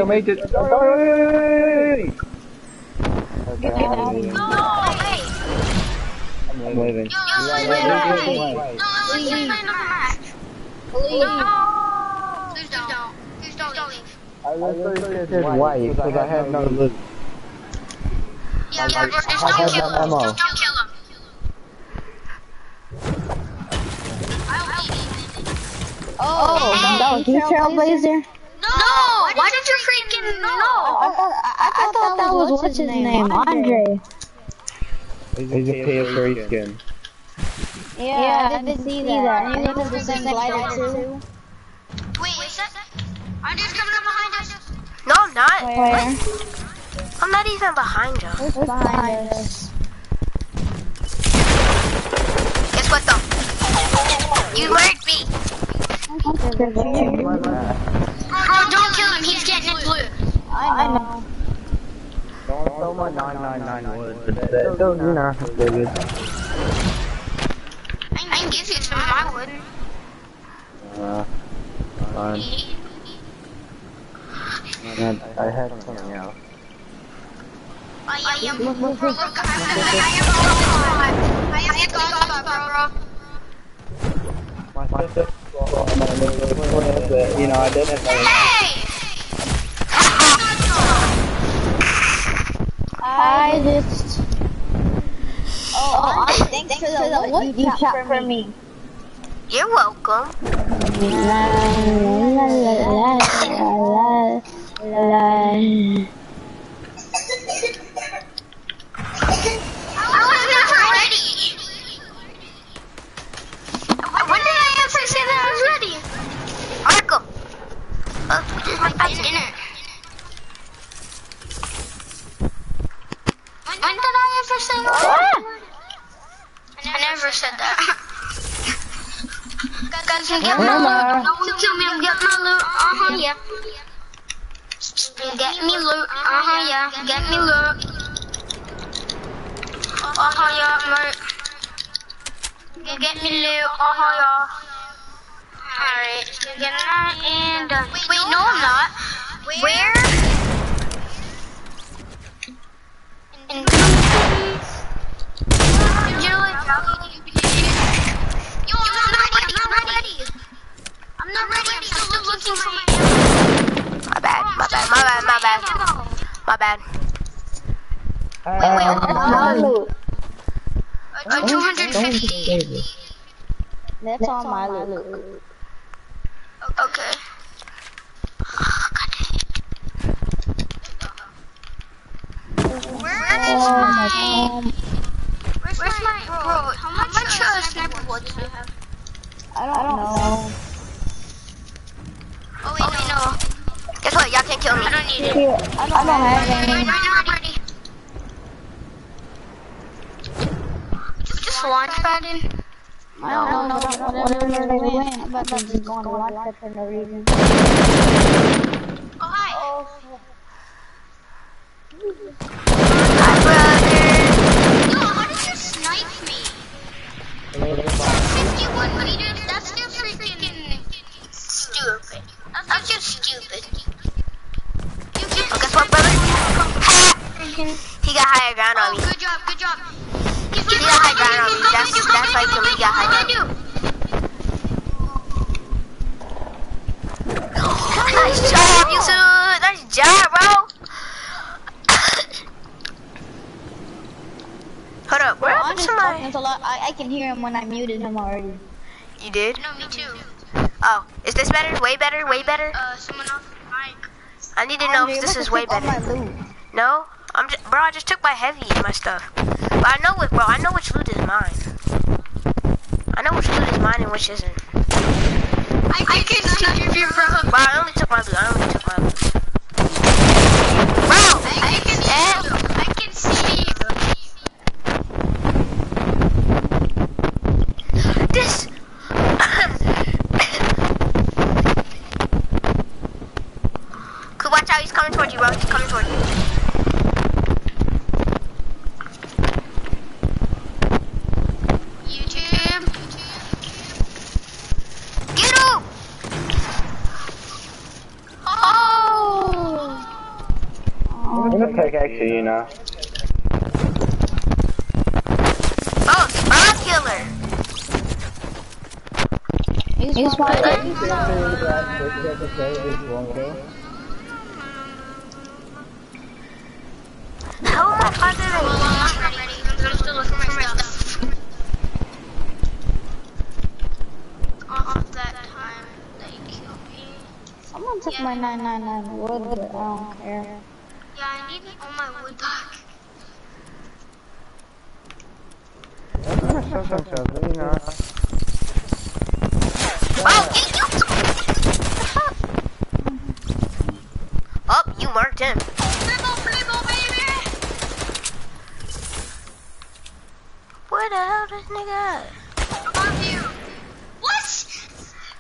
wait, don't kill me. Just... Oh, wait, wait, wait, wait. Okay, I'm leaving. No, wait. I'm leaving. No, let's just play another match. No. Please don't. Please don't leave. I literally said wait, because I have no loot. Yeah, yeah, just don't kill him. ammo. Just don't kill him. I'll leave. Oh, that Oh, you Trailblazer? No, why did you freaking? I thought, I, I thought that was what's his name, Andre. He's a PS3 skin. Yeah, I didn't see that. And he was the same glider too. Wait, is that? Andre's coming up behind us. No, I'm not. Where? I'm not even behind you. Who's behind us? Guess what though? You murdered me. Bro, don't kill him. He's getting his loot. I know. Don't throw my 999 wood. Don't do nothing, David. I can give you some. I wouldn't. Uh, fine. Man, I had something else. I am. Look, I am. I am godfather, bro. My sister, you know, I didn't. Hey! I just. Oh, I thanks for the what you shot for me. You're welcome. La la la la la la. I was never ready. When did I ever say that I was ready? Markham. Uh, I didn't. When did I ever say that? I never said that. Guys, I'm getting my loot. No one kill me. I'm getting my loot. Uh huh. Yeah. Get me loot. Uh huh. Yeah. Get me loot. Uh huh. Yeah. Mate. Get me loot. Uh huh. Yeah. Alright, get that and. Wait, no, I'm not. Where? Yo, I'm not ready. I'm not ready. I'm not ready. I'm still looking for my. my bad. My bad. My bad. My bad. My bad. Uh, Uh, 250. That's on my loot. Okay. Where is my? Um, Where's my bro? How much uh, sniper bullets do you have? I don't know. Oh wait, no. Guess what? Y'all can't kill me. I don't I don't I'm ready. Just launch pad in. I don't know. Whatever they win, I'm about to just go on the launch pad for no reason. Him already. You did? No, me too. Oh, is this better? Way better? Way better? Uh, someone off the mic. I need to know Andre, if this is way better. No, I'm just, bro. I just took my heavy and my stuff. But I know what, bro. I know which loot is mine. I know which loot is mine and which isn't. I, I can snipe you, bro. Bro, I only took my loot. I only took my loot. Bro, I can see you. I can see you. this. Could watch out. He's coming towards you, bro. He's coming towards you. YouTube. Get him! Oh. I'm gonna know. Oh, spawn killer. My How am I finding on, I'm still looking for my stuff. That time that you killed me. took my 999 wood, but I don't care. Yeah, I need all my wood back. That's my shotgun shells, you know. Oh, get you! Oh, you marked him. Flibble, flibble, baby! Where the hell this nigga at? Above you. What?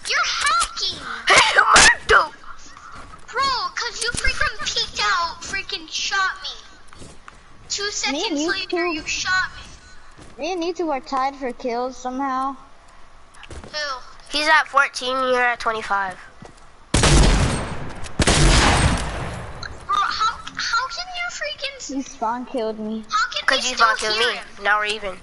You're hacking! Hey, you marked him! Bro, cause you freaking peeked out, freaking shot me. Two seconds you later, too. you shot me. Me and you two are tied for kills somehow. Who? He's at 14, you're at 25. Bro, how, how can you freaking, He spawn killed me. how can Because you still don't kill hear me. him? Now we're even.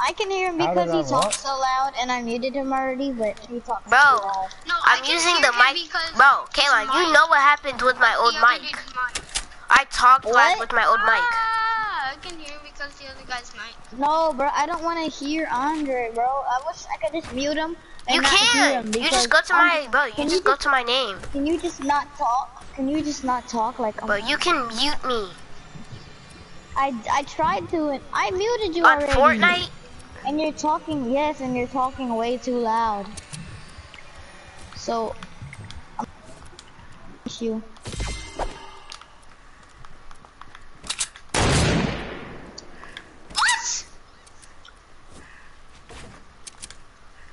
I can hear him because he I talks so loud and I muted him already, but he talks Bro, too loud. No, I I'm using the mic. Bro, his Kayla, you mic- know what happened with my old mic. mic. I talked live What? with my old mic. Ah, I can hear because the other guy's mic. No, bro, I don't want to hear Andre, bro. I wish I could just mute him. And You not hear him can. You just go because to my, Andre- bro, you can just go to my name. Can you just not talk? Can you just not talk like Bro, you can mute me. I I tried to and I muted you On already. Fortnite, And you're talking yes, and you're talking way too loud. So I'm you. What?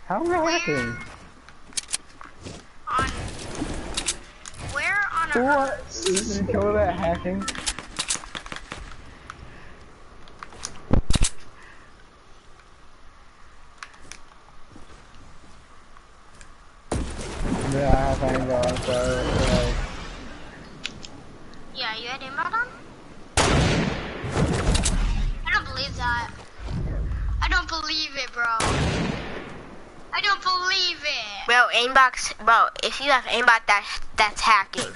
How am I hacking? On where on earth? What? Is you call that hacking? Yeah, I have angle, so Yeah, you had aimbot on? I don't believe that. I don't believe it, bro. I don't believe it. bro, aimbot, bro, if you have aimbot, that's, that's hacking.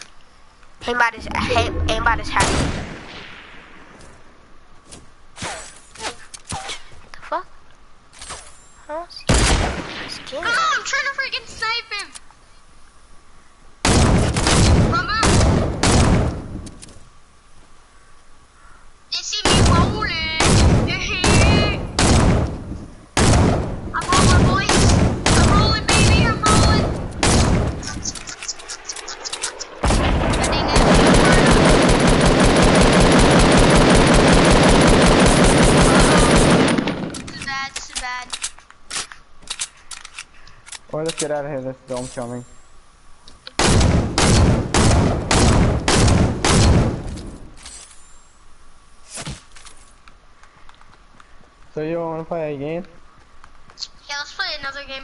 Aimbot is, aim, aimbot is hacking. The fuck? I skin. Come on, I'm trying to freaking snipe him. Rama. They see me rolling. I'm rolling, boys. I'm rolling, baby. I'm rolling. I think that's too bad, too bad. or let's get out of here, this dome coming. So you want to play a game? Yeah, let's play another game.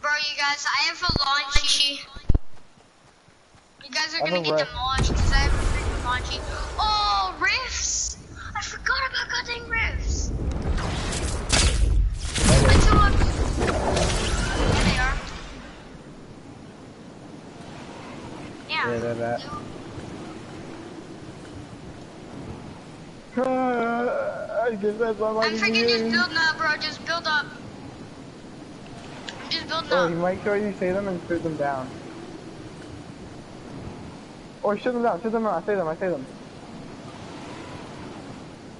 Bro, you guys, I have a launchy. You guys are gonna get demolished because I have a freaking launchy. Oh, forgot about goddamn rifts. Let's look. There they are. Yeah. Yeah, they're that. Ah, I guess that's what I'm I'm freaking just doing. building up, bro. Just build up. I'm just building Oh, up. you make sure you see them and shoot them down. Or shoot them down, shoot them down, I see them, I see them. I see them, I see them down, shoot them down.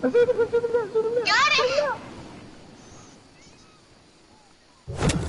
Got it!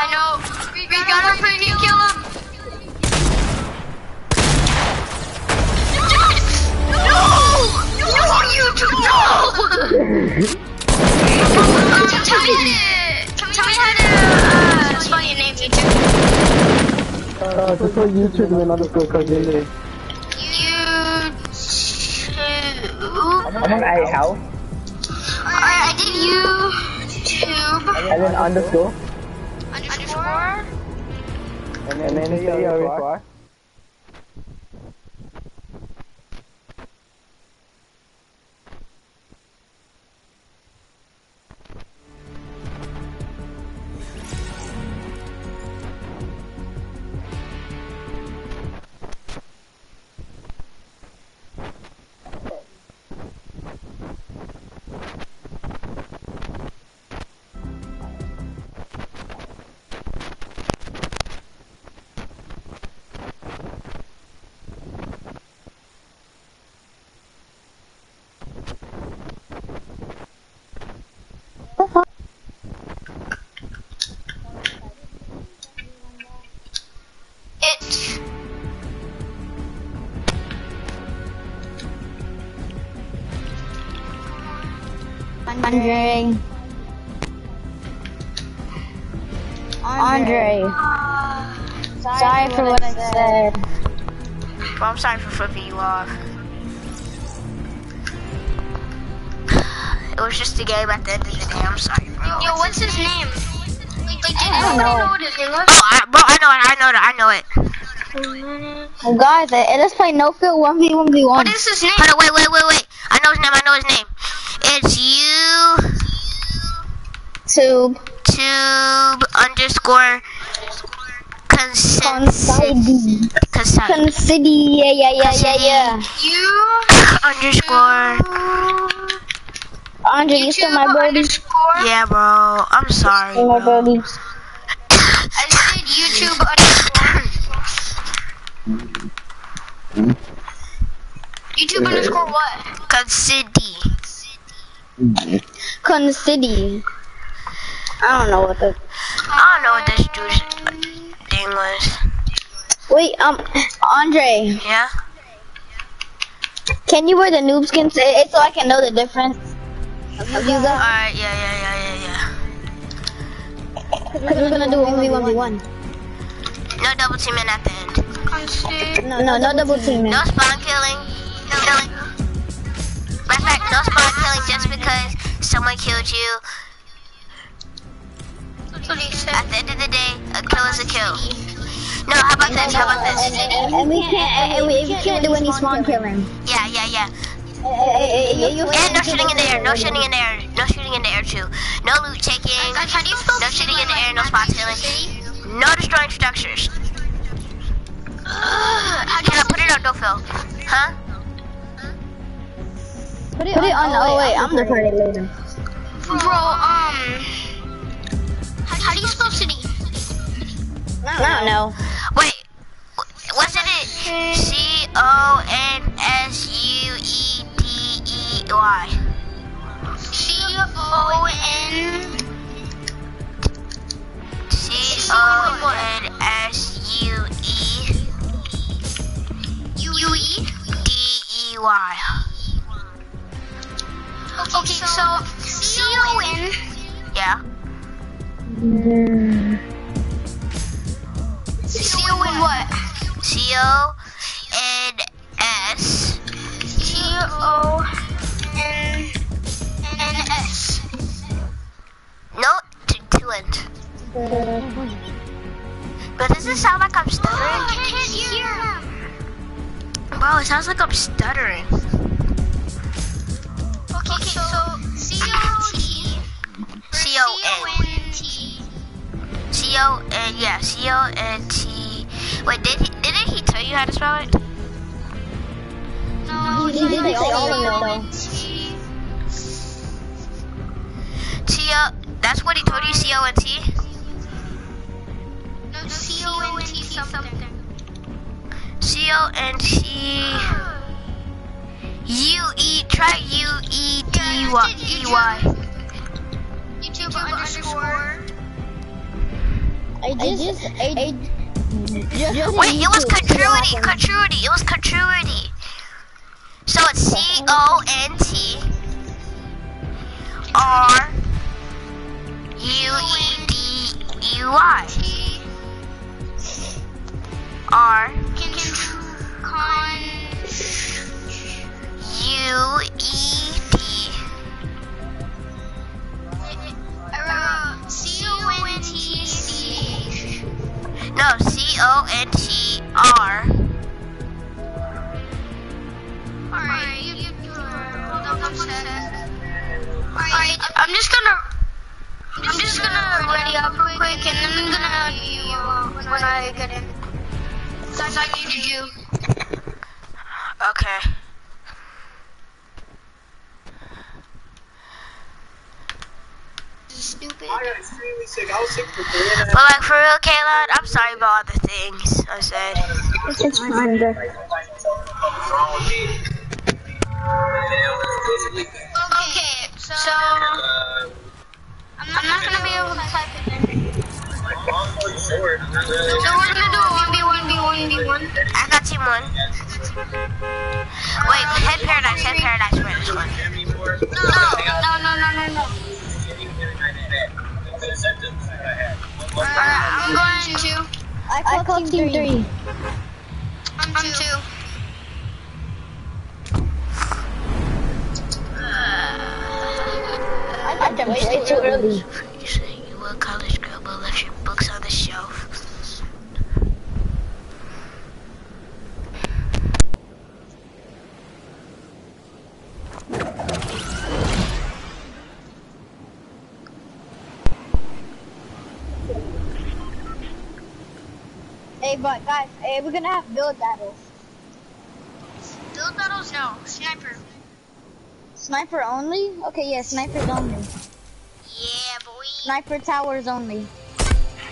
I know. We, we gotta freaking kill him. No! No, you no! Tell me how to. Tell me how to. Uh, spell your name, YouTube. Uh, just like YouTube and then underscore Cardini. YouTube. I'm on a house Alright, I did YouTube. and then Underscore. And then, and then stay, stay over, over Bro, I'm sorry for flipping you off. It was just a game at the end of the day. I'm sorry, bro. Yo, what's his name? Like, like, I don't know. what his name was? Oh, I, bro, I know it. I know it. I know it. Well, guys, eh, let's play no field 1v1v1. What is his name? Hold on, wait, wait, wait, wait. I know his name. I know his name. It's you Tube. tube underscore Consent. Concidi. Yeah, yeah, yeah, yeah, yeah. You. Underscore. Andre, you still my underscore. Yeah, bro. I'm sorry. Still my buddy. I said YouTube underscore. YouTube underscore what? Considi. Concidi. I don't know what the. I don't know what this dude's was. Wait, um, Andre, Yeah? can you wear the noob skin so, it's so I can know the difference? Alright, yeah, yeah, yeah, yeah, Because we're gonna do 1v1v1. No double teaming at the end. No, no, no double teaming. No spawn killing. No killing. Matter of fact, no spawn killing just because someone killed you. That's what he said. At the end of the day, a kill is a kill. No, how about this? How about this? and, and we can't, and we, we can't do any spawn killing. Yeah, yeah, yeah. And And no shooting in the air. No shooting in the air. No shooting in the air too. No loot taking. Guys, how do you spell No shooting in the air. No Like, spot killing. No destroying structures. Ugh, how do Can I put it on no fill? Huh? Put it, Put it on. Oh wait, I'm the party leader. Bro, um, how, do you spell city? I don't know. Wait, wasn't it C O N S U E D E Y? C O N. C O N S U E U E. D E Y. Okay, so C O N. Yeah. C O N what? C O N S C O N N S. no two, two N's. But does it sound like I'm stuttering? Oh, I can't hear him. Bro, it sounds like I'm stuttering. Okay, so C O T. C O N T. C O N yeah C O N T. Wait, did he didn't he tell you how to spell it? No, He didn't say all of it, though. T. C O. That's what he told you. C O N T. No, C O N T something. C O N T. U E. Try U E D Y E Y. YouTube underscore. I just, I, I just Wait, it was YouTube, so contrarity. I can- Contrarity. It was contrarity. So it's C O N T R U E D E Y. T. R con. U E D Uh, C O N T C. No, C O N T R. Alright, you, you, hold on one sec. Alright, I'm just gonna, I'm just gonna ready up real quick and then I'm gonna you uh, when I get in. Cause I needed you. Okay. Stupid. I got extremely sick. I was sick for three and But like for real, Kayla, I'm sorry about all the things I said. It's fine, Jack. Okay, so I'm not, uh, I'm not gonna be able to type it in. So we're gonna do a one v one v one v one. I got team one. Wait, head paradise, head paradise for this one. No, no, no, no, no, no. Alright, I'm going to. I call team three. I'm two. I jumped way too early. You say you were a college girl, but left your books on the shelf. Hey, but guys, hey, we're gonna have build battles. Build battles, no. Sniper. Sniper only? Okay, yeah, snipers only. Yeah, boy. Sniper towers only.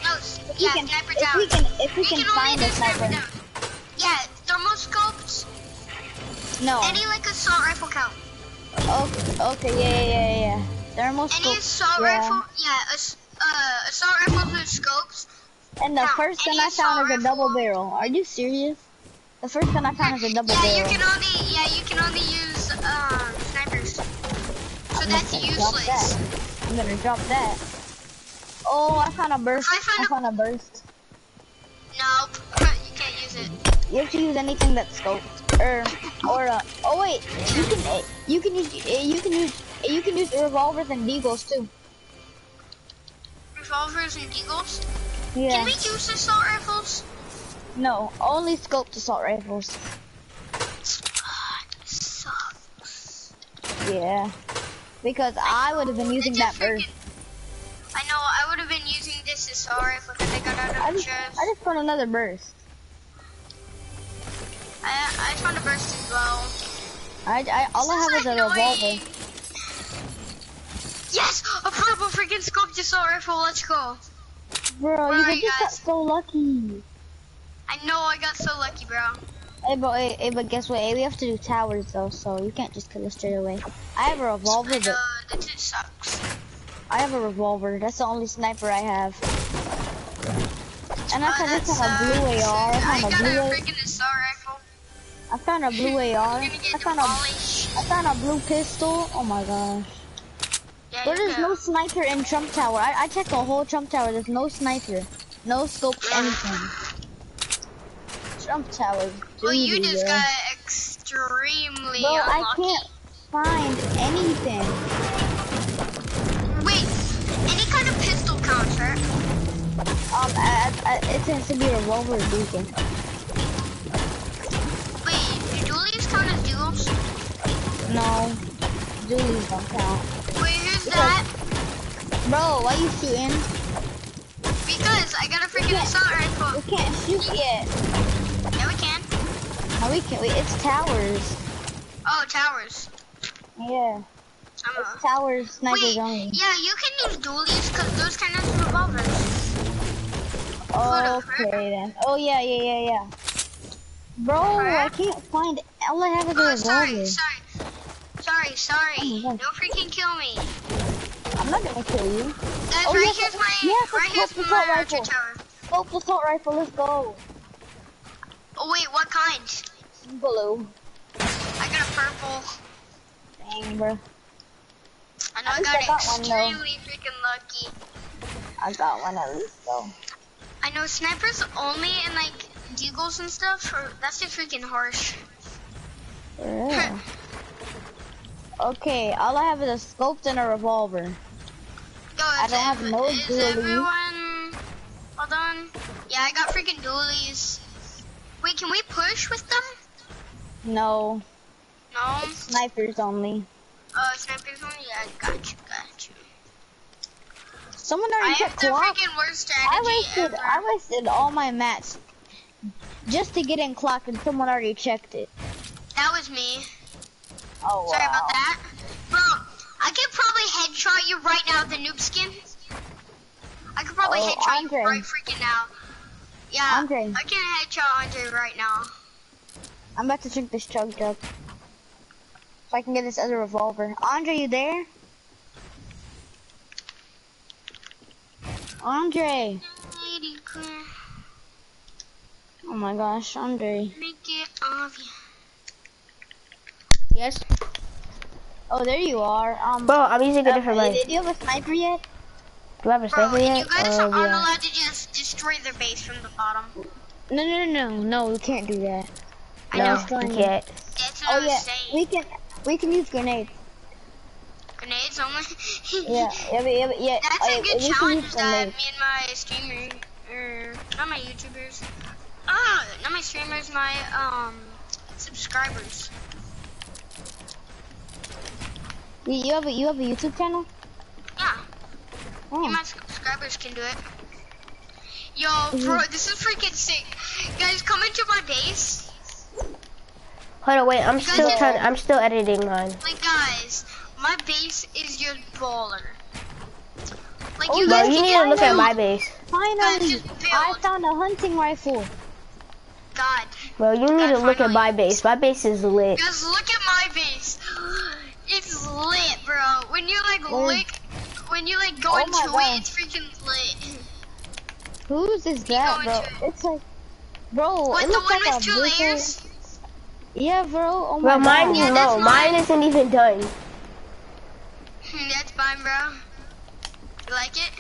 No, If yeah, we can, sniper if we can, if we We can only find a sniper. down. Yeah, thermal scopes. No. Any like assault rifle count. Okay, okay, yeah, yeah, yeah, yeah. Thermal Any assault yeah. rifle. Yeah, ass- uh, assault rifles with scopes. And the Now, first gun I found is a double barrel. Are you serious? The first gun I found is a double Yeah, you can only yeah you can only use um snipers. So I'm that's useless. that. I'm gonna drop that. Oh, I found a burst. I found I a- found a burst. Nope, you can't use it. You have to use anything that's scoped. Or, or, uh, oh wait, you can, eh, you can use, eh, you can use, eh, you can use revolvers and deagles too. Revolvers and deagles. Yeah. Can we use assault rifles? No, only scoped assault rifles. Sucks. Yeah. Because I would have been using that just burst. I know, I would have been using this assault rifle that I got out I of the just. I just found another burst. I, I found a burst as well. I, I all I have is a revolver. Yes, a purple freaking scope assault rifle. Let's go. Bro, Where you just got so lucky. I know I got so lucky, bro. Hey, but hey, hey, but guess what? Hey, we have to do towers though, so you can't just kill us straight away. I have a revolver, I but know that sucks. I have a revolver. That's the only sniper I have. And I Uh, found on a blue. AR. I I found a got blue. a A- freaking assault rifle. I found a blue AR. I a. I found a blue pistol. Oh my gosh. You there's no sniper in Trump Tower. I, I checked the whole Trump Tower. There's no sniper. No scope, anything. Trump Tower. Well, you just bro. got extremely Bro, I can't find anything. Wait, any kind of pistol counter? Um, I, I, it has to be a revolver beacon. Wait, do dualies count as duels? No, dualies don't count. That? Bro, why you shooting? Because I got a freaking assault rifle. We can't shoot yet. Yeah, we can. No, we can't. Wait, it's towers. Oh, towers. Yeah, I'm it's a... towers snipers Wait, only. yeah, you can use dualies because those kind of revolvers. Oh, Okay then. Oh yeah, yeah, yeah, yeah. Bro, I can't find. All I have is a Oh, revolver. sorry, sorry. Sorry, sorry. Oh Don't freaking kill me. I'm not gonna kill you. Guys, Oh, right yes, here's my, yes, right here's my rifle. archer tower. Scope assault rifle. Let's go. Oh wait, what kind? Blue. I got a purple. Dang, bro. I know I got, I got one, extremely freaking lucky. I got one at least though. I know snipers only in like deagles and stuff. Or that's just freaking harsh. Yeah. okay, all I have is a scope and a revolver. Yo, I don't have no Is dualies. everyone all done? Yeah, I got freaking dualies. Wait, can we push with them? No, No. snipers only. Uh, snipers only. Yeah, got you, got you. Someone I already have checked the co-op. freaking worst I wasted, ever. I wasted all my mats just to get in clock, and someone already checked it. That was me. Oh Sorry wow. about that. Bro, I could probably headshot you right now with the noob skin. I could probably Oh, headshot Andre. you right freaking now. Yeah, Andre. I can headshot Andre right now. I'm about to drink this chug jug. So I can get this other revolver. Andre, you there? Andre! Oh my gosh, Andre. make it obvious. Yes. Oh, there you are. Um, Bro, I'm using a uh, different mic. did you have a sniper yet? Do I have a sniper Bro, sniper you guys Oh, aren't yeah. allowed to just destroy their base from the bottom. No, no, no, no, no, we can't do that. I No, know. destroying you them. can't. That's what Oh I was yeah, saying. we can, we can use grenades. Grenades only. Yeah, yeah, but- yeah, but- yeah. That's oh, a good we can challenge use that grenades. me and my streamer, or not my YouTubers, ah, not my streamers, my um subscribers. You, you have a, you have a YouTube channel? Yeah, me Oh. my subscribers can do it. Yo, bro, this is freaking sick. Guys, come into my base. Hold on, wait. I'm still trying. I'm still editing mine. Like, guys, my base is just baller. Like, Oh, you Bro, guys you can need get to look at my base. Finally. I found a hunting rifle. God, Bro, you need to Guys, look at my base. My base is lit. Guys, look at my base. It's lit, bro. When you like Where? lick, when you like go Oh into my God. it, it's freaking lit. Whose is that, bro? to- It's like, bro, What it the looks one like with a two big layers? Yeah, bro. Oh my Bro, mine, god. Yeah, that's no, mine. mine isn't even done. Hmm, that's fine, bro. You like it?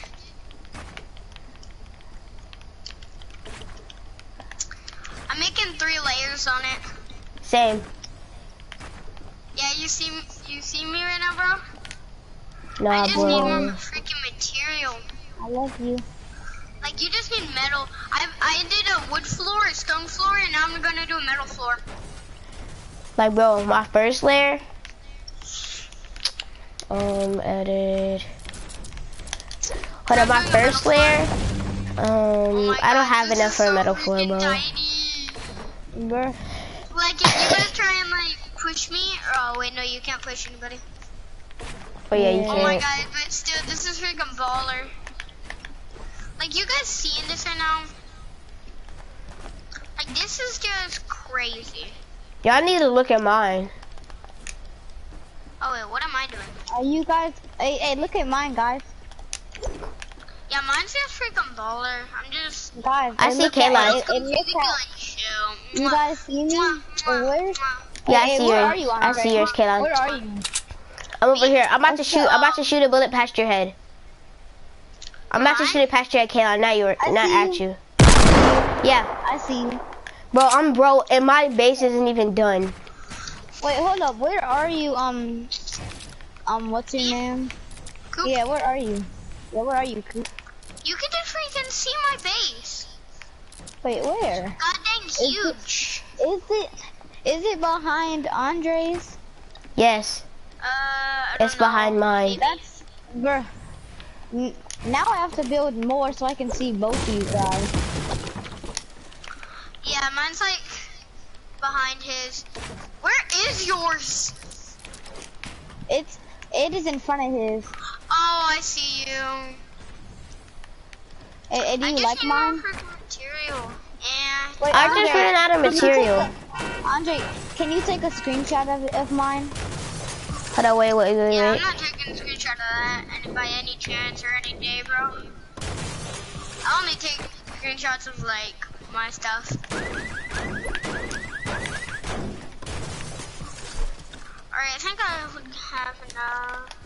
I'm making three layers on it. Same. Yeah, you see, you see me right now, bro? Nah, I just need more freaking material. I love you. Like you just need metal. I I did a wood floor, a stone floor, and now I'm gonna do a metal floor. Like, bro, my first layer. Um, edit. Hold on, my I'm doing a first layer. Oh Um, my I don't God, have enough for a metal floor, bro. tiny. Bro. Like if you guys try and like push push me? Oh wait, no, you can't push anybody. Oh yeah, you can. Oh my god, but still, this is freaking baller. Like, you guys seeing this right now? Like, this is just crazy. Y'all need to look at mine. Oh wait, what am I doing? Are you guys? Hey, hey, look at mine, guys. Yeah, mine's just freaking baller. I'm just Guys, I and see Kayla. and- and look physically at- You guys see me? Mwah, mwah, Where? mwah. Yeah, Hey, I see where yours. are you, I see yours, Kaylon. Where are you? I'm over here. I'm about to shoot. I'm about to shoot a bullet past your head. I'm about to shoot it past your head, Kaylon. Not your, I not at you. you. Yeah, I see you. bro. I'm bro, and my base isn't even done. Wait, hold up. Where are you? Um, um, what's your name? Coop, Yeah, where are you? Yeah, where are you? Coop? you can just freaking see my base. Wait, where? God dang huge. Is it? Is it behind Andres? Yes, Uh, I don't it's behind mine. That's, bruh. Now I have to build more so I can see both of you guys. Yeah, mine's like behind his. Where is yours? It's, it is in front of his. Oh, I see you. And, and do I you just like need mine? freaking material. Yeah. Wait, I just ran out of can you take material. Andre, can you take a screenshot of, of mine? Hold on, wait, wait, wait, Yeah, I'm not taking a screenshot of that, and by any chance or any day, bro. I only take screenshots of like my stuff. Alright, I think I would have enough.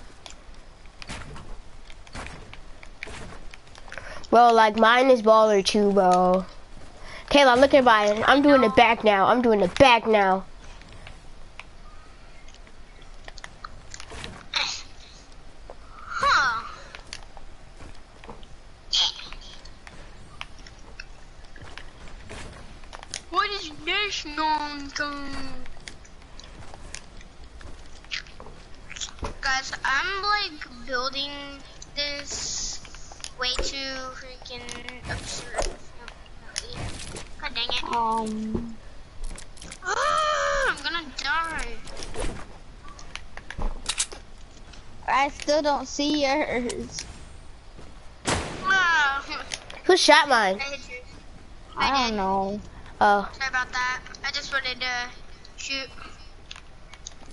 Bro, like mine is baller too, bro. Kayla, look at mine. I'm doing the back now. I'm doing the back now. Huh. What is this nonsense? Guys, I'm like building this way too freaking absurd. God dang it. Um, Ah, I'm gonna die. I still don't see yours. Ah, Who shot mine? I. I don't know. Oh, Sorry about that. I just wanted to shoot.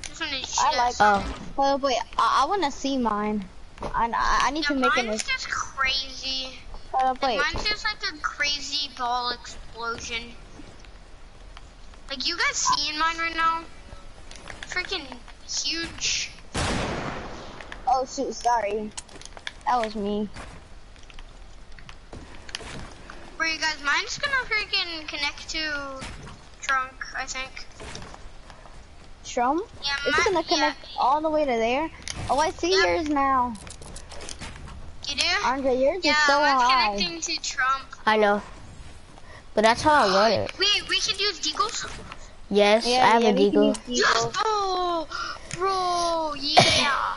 Just wanted to shoot I like. us. oh. Wait, wait. I, I want to see mine. I, I, I need Yeah, to make mine's an. just crazy. Uh, wait. Mine's just like a crazy ball explosion. Like you guys seeing mine right now? Freaking huge. Oh shoot! Sorry. That was me. Where you guys? Mine's gonna freaking connect to trunk. I think. Strum? Yeah, It's mine- gonna connect all the way to there. Oh, I see yours now. Yeah. You do? Andre, yours yeah, is so mine's high. connecting to Trump. I know. But that's how I want it. Wait, we can use deagles. Yes, I have yeah, a we can deagle. Yes, Deagle. oh, bro, yeah.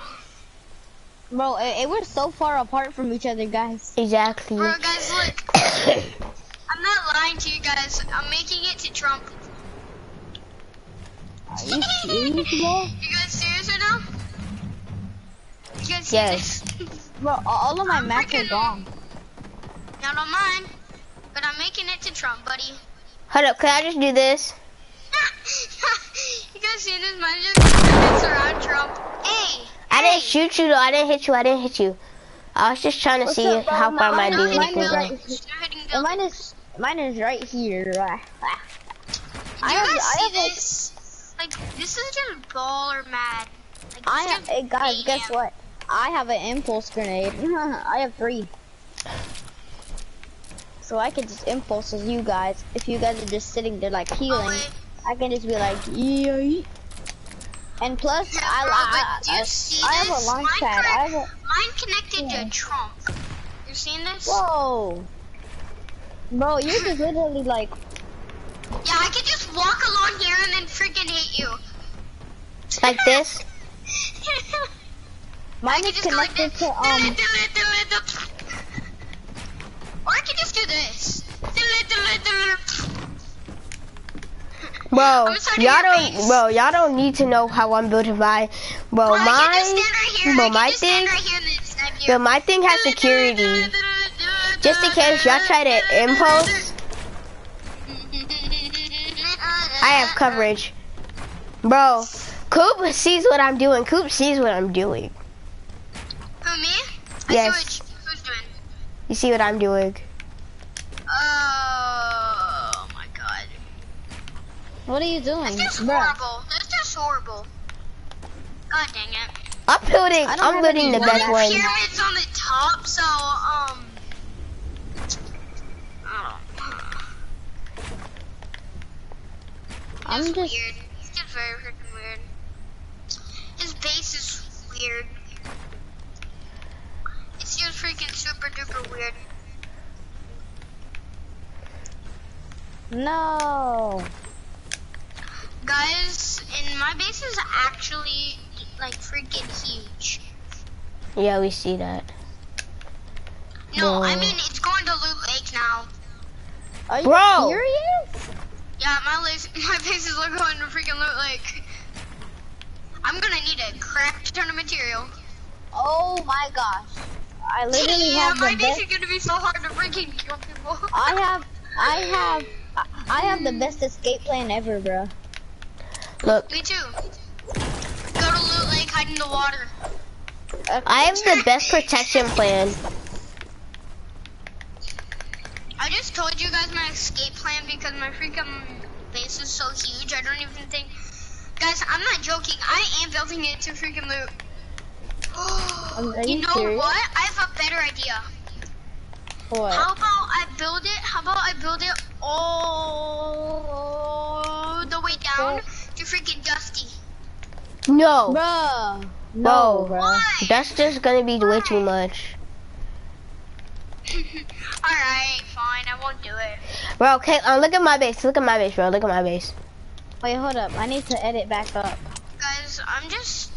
Bro, it, eh, we're so far apart from each other, guys. Exactly. Bro, guys, look. I'm not lying to you guys. I'm making it to Trump. Are you serious, bro? You guys serious right now? You guys see Yes. this? Bro, all- all of my I'm maps are freaking- gone. Not on mine, but I'm making it to Trump, buddy. Hold up, can I just do this? you guys see this? Mine just it's around Trump. Hey, I didn't shoot you though. I didn't hit you. I didn't hit you. I was just trying to What's see up, how far my Mine- deagle mine is right- no hitting And building. mine is mine is right here. Ah. I you have, guys I see have like, this? Like, this is just baller mad. Like, I this have, is hey guys, guess what? I have an impulse grenade. I have three. So I can just impulse as you guys. If you guys are just sitting there like healing. I can just be like, yay. And plus, Yeah, I, bro, I, but do you I, see I have this? a launch pad. I have a, Mine connected Yeah. to trunk. You seen this? whoa. Bro, you're just literally like, Yeah, I could just walk along here and then freaking hit you. Like this? mine I could is just go like connected this. to, um, Or I could just do this. Bro, I'm inside y'all don't, base. bro, y'all don't need to know how I'm building my, bro, Bro, I can my, stand right bro, my thing, right here and then snipe you. bro, my thing has security. Just in case y'all try to impulse, I have coverage. Bro, Coop sees what I'm doing. Coop sees what I'm doing. Who, me? I Yes. see what who's doing. You see what I'm doing? Oh my god. What are you doing? That's just Bruh. horrible. That's just horrible. God dang it. I'm building, I don't I'm have building the more best than one. Pyramids on the top, so, um... oh. I'm It's just- weird. He's just very freaking weird. His base is weird. It's just freaking super duper weird. No. Guys, and my base is actually like freaking huge. Yeah, we see that. No, I mean it's going to Loot Lake now. Are you Bro. serious? Yeah, my list, my base is going to freaking Loot Lake. I'm gonna need a crap ton of material. Oh my gosh. I literally yeah, have the base best. is gonna be so hard to freaking kill people. I have, I have, I- I have the best escape plan ever, bro. Look, Me too. Go to Loot Lake, hide in the water. I have the best protection plan. I just told you guys my escape plan because my freaking base is so huge. I don't even think. Guys, I'm not joking. I am building it to freaking loot. Are you you know serious? what? I have a better idea. What? How about I build it? How about I build it all the way down to freaking Dusty? No, Bro. Bro. No, bro. Why? that's just gonna be way too much. Alright, fine. I won't do it. Bro, okay, uh, look at my base. Look at my base, bro. Look at my base. Wait, hold up. I need to edit back up. Guys, I'm just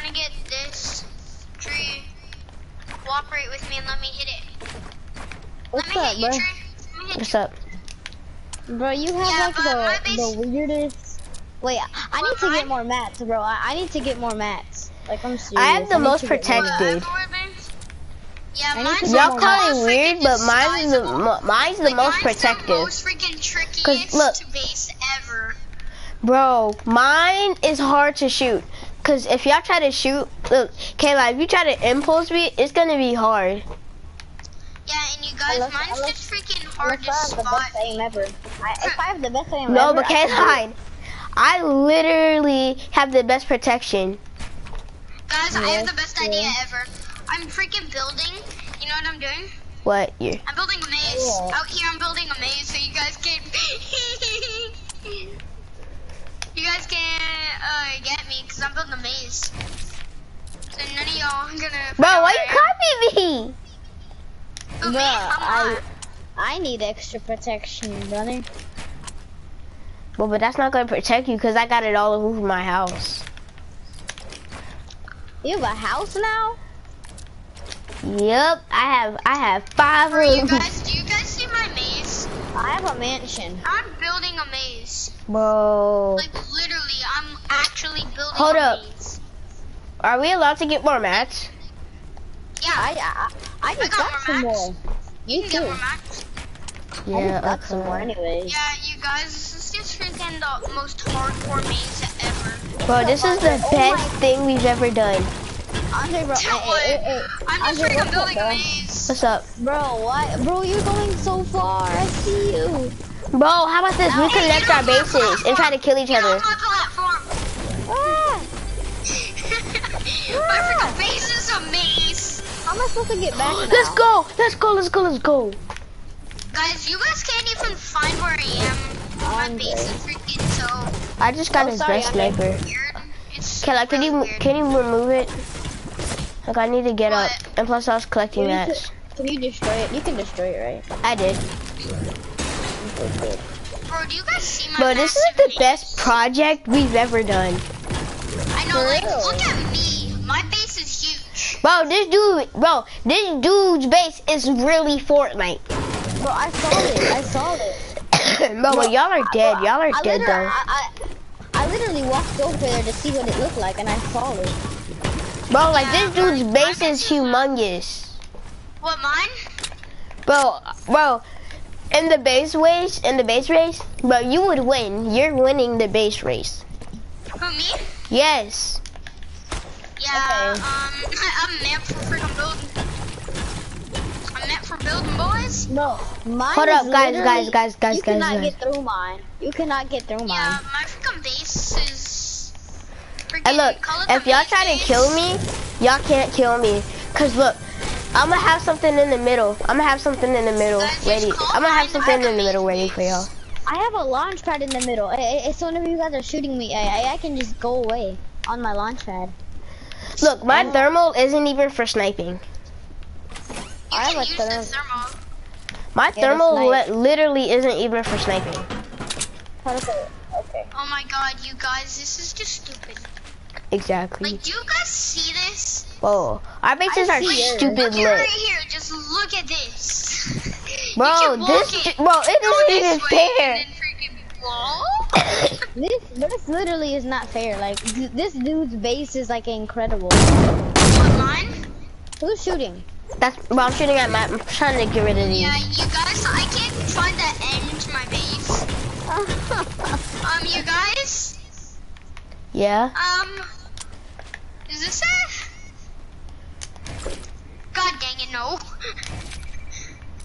trying to get this tree cooperate with me and let me hit it. What's let me up, hit you, bro? tree. Let me hit What's up? Bro, you have Yeah, like the base- the weirdest. Wait, I need to get more mats, bro. I, I need to get more mats. Like I'm serious. I have the need most to get more protect- What, Protected. Everywhere? Yeah, I need mine's to the get Y'all call it weird, but mine's the mine's the Like, most mine's protective. The most freaking trickiest look- base ever. Bro, mine is hard to shoot. Cause if y'all try to shoot, look, Kayla, if you try to impulse me, it's gonna be hard. Yeah, and you guys, Unless- mine's unless- just freaking hard Unless to I have the spot. best aim ever. I, if I have the best aim No, ever, but I can. Kayla, I literally have the best protection. Guys, I have the best yeah. idea ever. I'm freaking building. You know what I'm doing? What? You? I'm building a maze. Yeah. Out here, I'm building a maze so you guys can. you guys can uh, get me because I'm building a maze. So none of y'all are gonna. Bro, why out you where I copy me? am. Who, me? I'm I need extra protection, brother. Well, but that's not gonna protect you because I got it all over my house. You have a house now? Yep, I have I have five Bro, you guys, do you guys see my maze? I have a mansion. I'm building a maze. Bro, Like literally, I'm actually building Hold up. maze. are we allowed to get more mats? Yeah, I I, I just got got, more some more. you Me can get too. more max. I just got some more okay. anyways. Yeah, you guys, this is just freaking the most hardcore maze ever. Bro, this is the Oh best my- thing we've ever done. Andre, bro, hey, hey, hey, hey. I'm just Andre, freaking what's up, building a maze. What's up? Bro, what? Bro, you're going so far. I see you. Bro, how about this? We connect our bases and try to kill each Get other. off my. Ah, my freaking base is a maze. how am I supposed to get back now? Let's go! Let's go! Let's go! Let's go! Guys, you guys can't even find where I am. My Andre. base is freaking so I just got Oh, his sorry, best sniper. weird. Can I? Can really you? Can you remove it? Like I need to get up. And plus, I was collecting need Can you destroy it? You can destroy it, right? I did. Bro, do you guys see my Bro, this is the best project we've ever done. I know, like, look at me. My base is huge. Bro, this dude, bro, this dude's base is really Fortnite. Bro, I saw it. I saw it. bro, but y'all are dead. Y'all are I dead though. I, I, I literally walked over there to see what it looked like, and I saw it. Bro, like this dude's base is humongous. What, mine? Bro, bro, in the base race, in the base race, bro, you would win. You're winning the base race. Who, me? Yes. Yeah, Okay. um, I'm meant for freaking building. I'm meant for building, boys. No, mine Hold is up, guys, literally- guys, guys, guys, You guys, cannot guys. get through mine. You cannot get through mine. Yeah, my freaking base is freaking. And look, call it the if y'all try to kill me, y'all can't kill me. Cause look, I'm gonna have something in the middle. I'm gonna have something in the middle Guys, ready. I'm gonna have something in the middle ready for y'all. I have a launch pad in the middle. I- one of you guys are shooting me, I, I, I can just go away on my launch pad. Look, my oh. thermal isn't even for sniping. You I have can a use therm- the thermal. My Yeah, thermal that's li- literally isn't even for sniping. Okay. Oh my god, you guys, this is just stupid. Exactly. Like, do you guys see this? Whoa, our bases I are stupid Look at right here. Just look at this. Bro, this, it, bro, it this even fair. and then freaking wall. This this literally is not fair. Like this dude's base is like incredible. What, mine? Who's shooting? That's, bro, I'm shooting at my, I'm trying to get rid of these. Yeah, you guys, I can't find the end to my base. Um, you guys, Yeah? um, is this it? God dang it, no.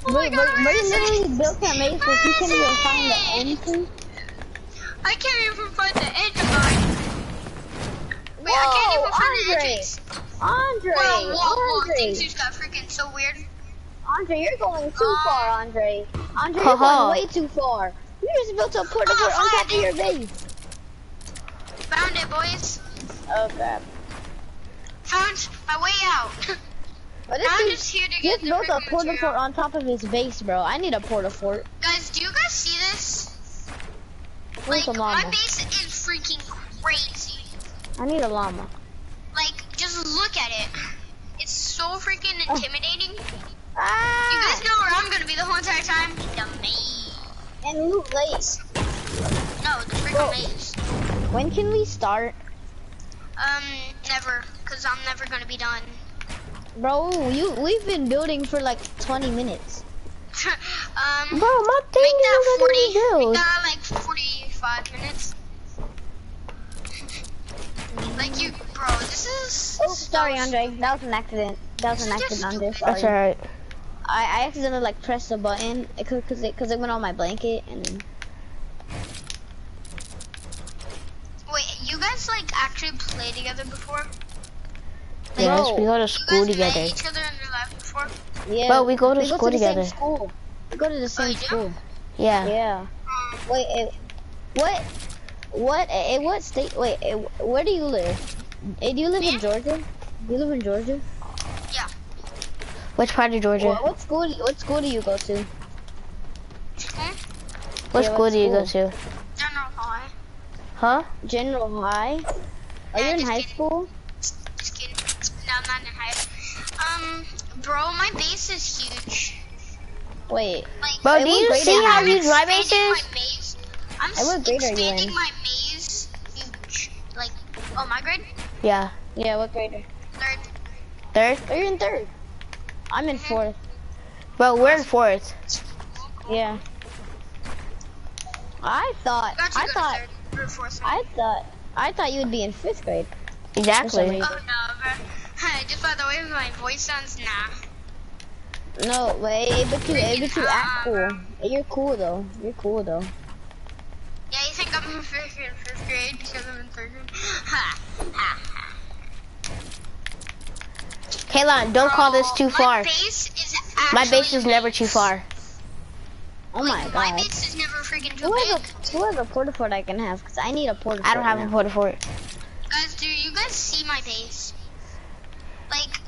Oh my But, god, but, where but is you it? literally built that base Where so you can't even find the it? end to. I can't even find the edge of mine. Wait, I can't even Whoa, find the Andre. edges. Andre, Whoa, whoa, whoa, Andre, things just got freaking so weird. Andre, you're going too Uh, far, Andre. Andre, you're going way too far. You just built a port Oh, fort on top of your base. Found it, boys. Oh crap. Found my way out. I'm just here to get the built a freaking Port-a-Fort on top of his base, bro. I need a Port-a-Fort. Guys, do you guys see this? Where's Like, my base is freaking crazy. I need a llama. Like, just look at it. It's so freaking intimidating. You Ah! guys know where I'm gonna be the whole entire time? The maze. And Loot Lake. No, the freaking maze. When can we start? Um, never. Because I'm never gonna be done. Bro, you we've been building for like 20 minutes. um, Bro, my thing make that isn't 40, letting me make that like 45 minutes. like you, bro, this is... Oh, sorry, Andre. That was an accident. That was an accident, just Andre. That's Sorry. alright. I, I accidentally like pressed the button because it, cause it went on my blanket and then Wait, you guys like actually play together before? Yes, Bro, we go to You school guys together. met each other in real life yeah. Bro, we go to we school go to together. School. We go to the same you do? school. Yeah. Yeah. Wait, eh, what? What? eh, what state? Wait, eh, where do you live? Eh, do you live in Georgia? Do you live in Georgia? yeah. Which part of Georgia? What, what school? Do you, what school do you go to? Hmm? What yeah, school what do you go to? General high. Huh? General High. Are Yeah, you in high kidding. school? Just kidding. No, I'm not in high. Um, bro, my base is huge. Wait. Like, Bro, do you see how huge my base is? my maze. I'm Hey, what s- grade are you expanding in? my maze huge. Like, oh, my grade? Yeah. Yeah, what grade? Third. Third? Oh, you're in third. I'm in fourth. Bro, we're in fourth. Yeah. I thought. I thought. I thought. I thought you would be in fifth grade. Exactly. Oh no, bro. Just by the way my voice sounds, nah. No, wait, but you, eh, but you act Ah, cool. You're cool though. You're cool though. Yeah, you think I'm in fifth grade, fifth grade because I'm in third grade? Ha, ha, ha. Kaylon, don't call this too far. My base is My base is never too far. Oh my Like, My god. base is never freaking too Who has a who has a Port-a-Fort I can have? Cause I need a Port-a-Fort. I don't have now. a Port-a-Fort. Guys, do you guys see my base?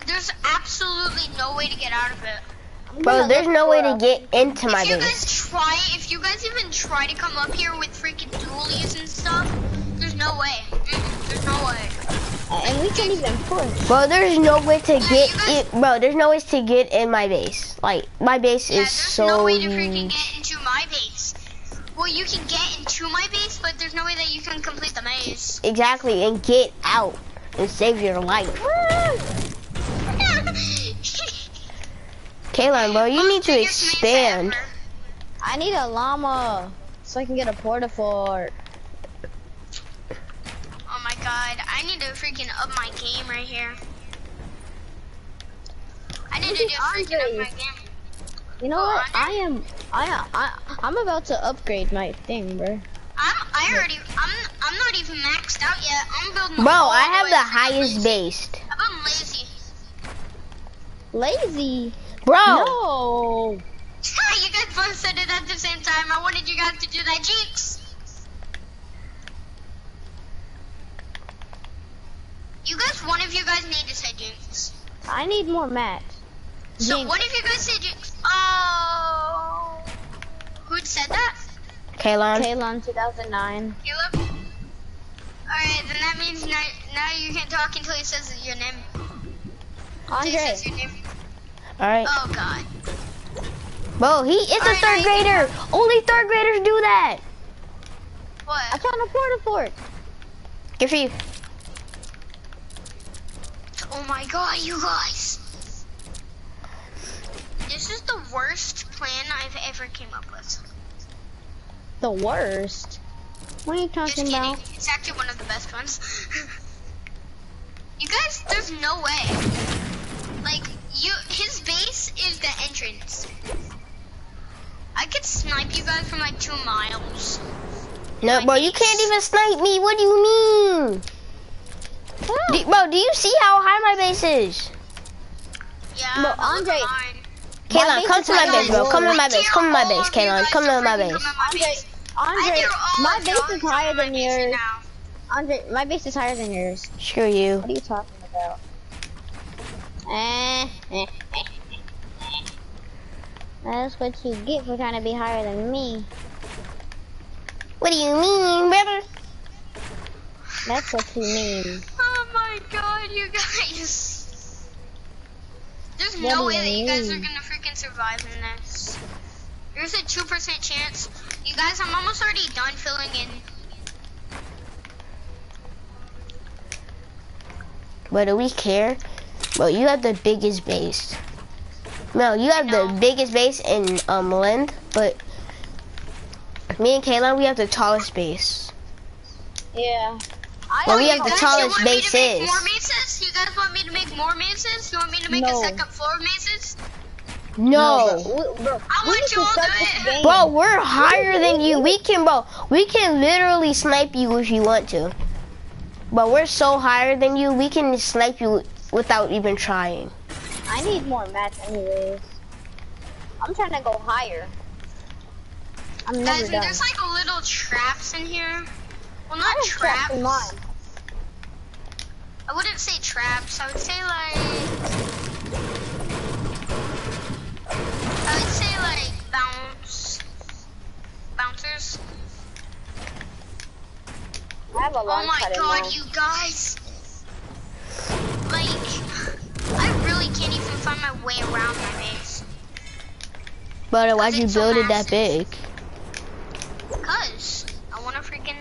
Like, there's absolutely no way to get out of it. Bro, there's no way to get into my base. if you base. guys try, if you guys even try to come up here with freaking dualies and stuff, there's no way. There's no way. And we can't even push. Bro, there's no way to Yeah, get guys- it. Bro, there's no way to get in my base. Like, my base Yeah, is there's so no way to freaking huge. get into my base. Well, you can get into my base, but there's no way that you can complete the maze. Exactly, and get out and save your life. Kaylin, bro, you need to expand. I need a llama so I can get a porta fort. Oh my god, I need to freaking up my game right here. I need to do Look freaking up my game. You know Oh, what? I am. I I I'm about to upgrade my thing, bro. I'm, I already, I'm, I'm not even maxed out yet. I'm building. Bro, I have the highest base. I'm lazy. Lazy. Bro, No. you guys both said it at the same time. I wanted you guys to do that, Jinx. You guys, one of you guys need to say Jinx. I need more mats. So Jinx. one of you guys say Jinx. Oh, who said that? Kaylin. Kalon 2009. Caleb. Alright, then that means now, now you can't talk until he says your name. Until he Andre. says your name. Alright. Oh god. Bro, he is a Alright, third I- grader. Only third graders do that. What? I What? found a Port-a-Fort. Good for you. Oh my god, you guys. This is the worst plan I've ever came up with. The worst. What are you Just talking kidding. about? It's actually one of the best ones. you guys, there's no way. Like, you, his base is the entrance. I could snipe you guys from like two miles. No, My bro, you can't even snipe me. What do you mean? Oh. Do, bro, do you see how high my base is? Yeah, Bro, but look Andre, mine. Kaylin, come to my base, bro. Come to my base. Come to my base, of you Kaylin. guys Come to my base. Andre, Andre, my base is higher come to my than yours. Andre, my base is higher than yours. Screw you. What are you talking about? Eh, eh, eh, That's what you get for trying to be higher than me. What do you mean, brother? That's what you mean. Oh my god, you guys. There's What no way that you guys are gonna freaking survive in this. There's a 2% chance. You guys, I'm almost already done filling in. But do we care? Bro, you have the biggest base. No, you have the biggest base in um length, but me and Kaylin, we have the tallest base. Yeah. I Well, we have the guys, tallest you want me to make more mazes? You guys want me to make more mazes? You want me to make No. a second floor mazes? No. bro. Bro, I want y'all to- this game. Bro, we're higher than you. We can, bro, we can literally snipe you if you want to. But we're so higher than you, we can snipe you without even trying. I need more mats anyways. I'm trying to go higher. I'm never Guys, done. there's like little traps in here. Well, not traps traps. in mine. I wouldn't say traps. I would say like. I would say like bounce. Bouncers. I have a Oh my god, you guys. Like, I really can't even find my way around my base. But why'd you it's so build it that big? Cause I wanna freaking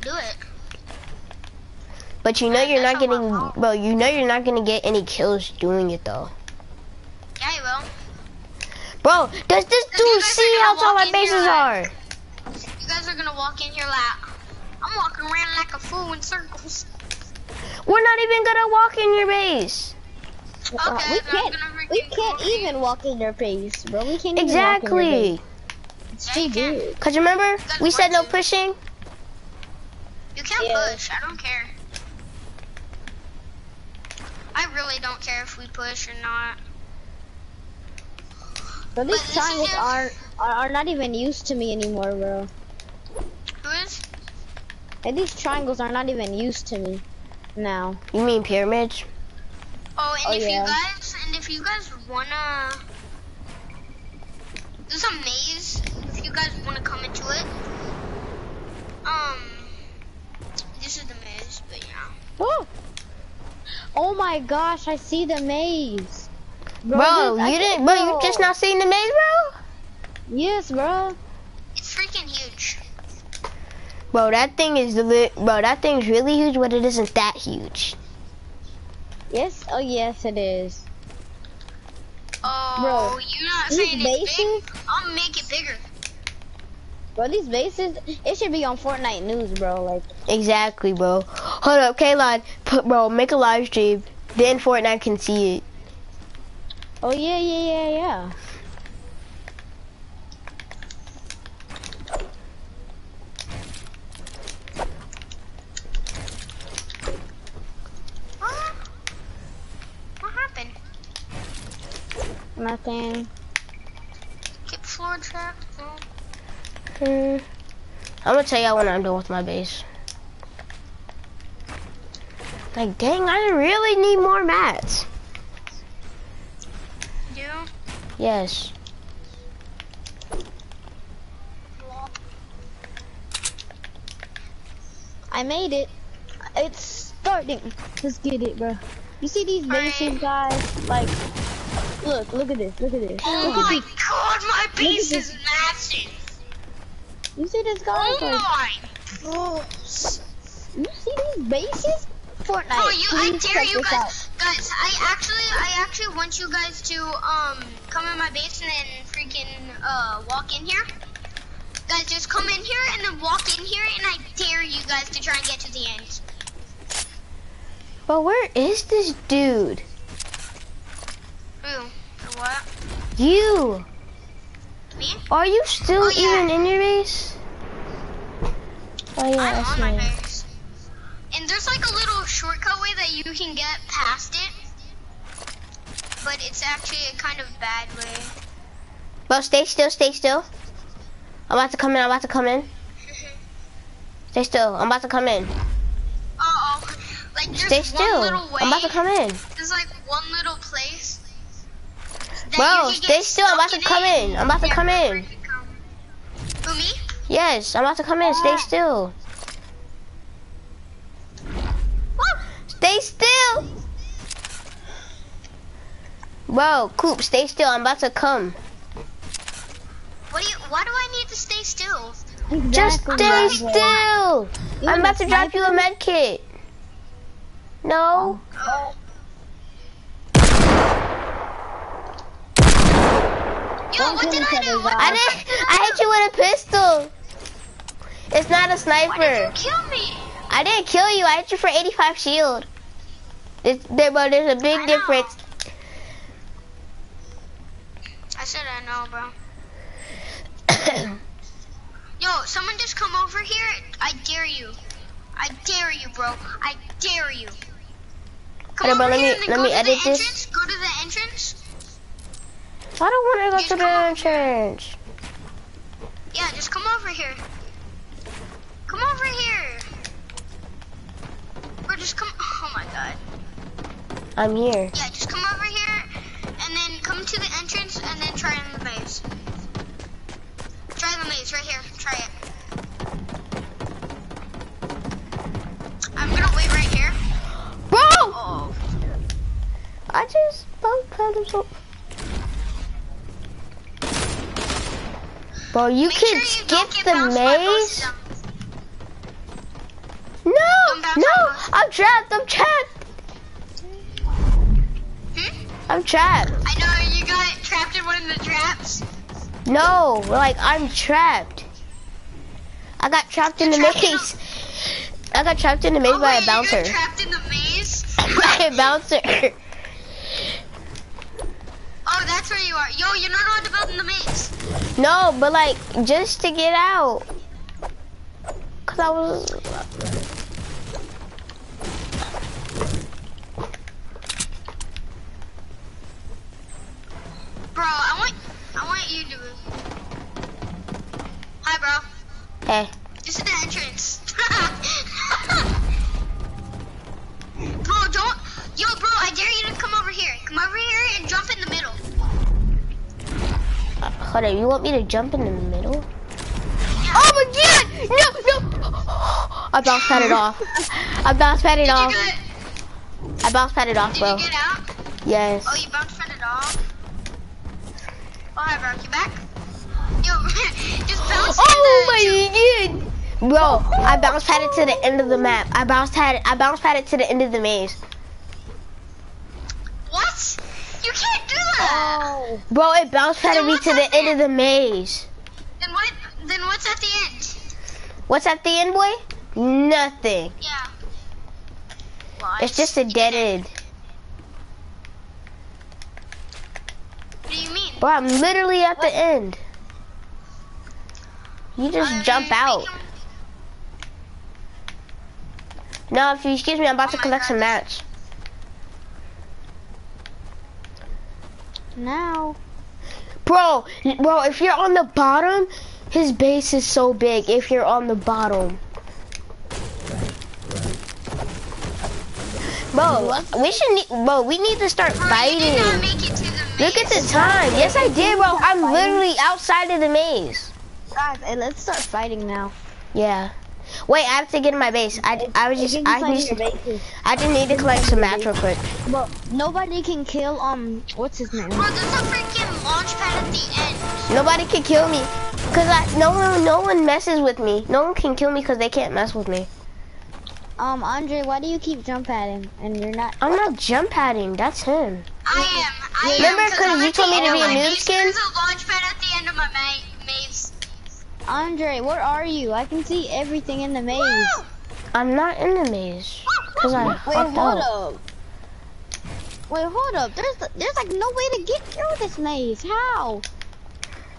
do it. But you know you're not getting, bro, you know you're not gonna get any kills doing it though. Yeah, you will. Bro, does this dude see how tall my here bases like- are? You guys are gonna walk in here like I'm walking around like a fool in circles. We're not even gonna walk in your base. Uh, Okay, we then I'm can't. We can't go even walk in their pace, bro. We can't even walk in their Exactly. It's Yeah, too you can. big. Cause remember, we said no pushing. You can Yeah. push. I don't care. I really don't care if we push or not. But these But this is triangles just- are, are are not even used to me anymore, bro. Who is? And these triangles are not even used to me now. You mean pyramids? Oh, and Oh, if yeah. you guys and if you guys wanna, there's a maze. If you guys wanna come into it, um, this is the maze. But yeah. Oh, oh my gosh! I see the maze. Bro, this- I you didn't, bro, you just not seeing the maze, bro? Yes, bro. It's freaking Bro, that thing is li- bro, that thing's really huge, but it isn't that huge. Yes. Oh yes, it is. Oh, Bro, you're not these saying it's big? I'll make it bigger. Bro, these bases, it should be on Fortnite news, bro. Like, Exactly, bro. Hold up, Kaylon, put bro, make a live stream. Then Fortnite can see it. oh yeah, yeah, yeah, yeah. Huh? What happened? Nothing. Get floor trapped. Oh. Hmm. I'm gonna tell y'all when I'm done with my base. Like, dang, I really need more mats. You? Yes. I made it. It's starting. Let's get it, bro. You see these bases, guys? Like, look, look at this, look at this. Oh Look at my these. god, my base is massive. You see this, guys? Oh Like, my. you see these bases? Fortnite. Oh, you, I dare you this guys. Guys, I actually, I actually want you guys to, um, come in my base and then freaking, uh, walk in here. Guys, just come in here and then walk in here and I dare you guys to try and get to the end. But where is this dude? Who? What? You. Me? Are you still Oh, yeah. even in your base? Oh yeah, I'm that's on my base. And there's like a little shortcut way that you can get past it. But it's actually a kind of bad way. But stay still, stay still. I'm about to come in, I'm about to come in. Stay still, I'm about to come in. Uh oh. Like there's Stay one still. little way. I'm about to come in. There's like one little place. That Bro, you stay still, I'm about to come in. I'm about to come in. you come. Who me? Yes, I'm about to come in, stay still. Stay still. Bro, Coop, stay still, I'm about to come. What do you? Why do I need to stay still? Just stay still. I'm about to drop you a sniper? med kit. No. Oh. Yo, what did I do? I guys. did I hit you with a pistol. It's not a sniper. Why did you kill me? I didn't kill you. I hit you for 85 shield. There's, there, but there's a big know. difference. I said I know, bro. Yo, someone just come over here. I dare you. I dare you, bro. I dare you. Come on, bro, over let me- and then let go me to edit the this. entrance. Go to the entrance. I don't want to go to the entrance. Yeah, just come over here. Come over here. Bro, just come. Oh my god. I'm here. Yeah, just come over here and then come to the entrance and then try in the maze. Try the maze right here. Try it. I'm gonna wait right here. Bro! Oh. I just bumped out of Bro, you Make can sure skip the bounced by both maze. No, no. I'm trapped. I'm trapped. Hmm? I'm trapped. I know you got trapped in one of the traps. No, like I'm trapped. I got trapped in the You're trapped in maze. I got trapped in the maze oh, by wait, a bouncer. You got trapped in the maze? by a bouncer. Oh, that's where you are. Yo, you're not allowed to build in the maze. No, but like just to get out. Cause I was. Jump in the middle? Oh my god! No, no! I bounced it off. I bounced it Did off. I bounced it off, did bro. you get out? Yes. Oh you bounced it off? Oh hi bro, you back? Yo, just bounce Oh my god! Bro, I bounce pad it to the end of the map. I bounce pad it, I bounce it to the end of the maze. What? You can't do that. Oh. Bro, it bounced bounce padded me to the end of the maze. Then what? Then what's at the end? What's at the end, boy? Nothing. Yeah. It's just a dead end. What do you mean? Bro, I'm literally at the end. You just Um, jump out. No, if you excuse me, I'm about to Oh my collect some God. mats. Now. Bro, bro, if you're on the bottom, his base is so big. If you're on the bottom. Bro, we should need, bro, we need to start Bro, you did not fighting. make it to the Look at the time. Yes, I did, bro. I'm literally outside of the maze. Guys, hey, let's start fighting now. Yeah. Wait, I have to get in my base. I, I was just, I find just. I just need to collect some mats real quick. But nobody can kill um what's his name? Bro, there's a freaking launch pad at the end. Nobody can kill me, cause I, no one, no one messes with me. No one can kill me, cause they can't mess with me. Um Andre, why do you keep jump padding and you're not I'm not jump padding. That's him. I am. I Remember, am. 'cause I'm you told me to be a my noob skin? There's a launch pad at the end of my ma maze. Andre, where are you? I can see everything in the maze. Woo! I'm not in the maze, cause I Wait, hopped hold out. up. Wait, hold up. There's there's like no way to get through this maze. How?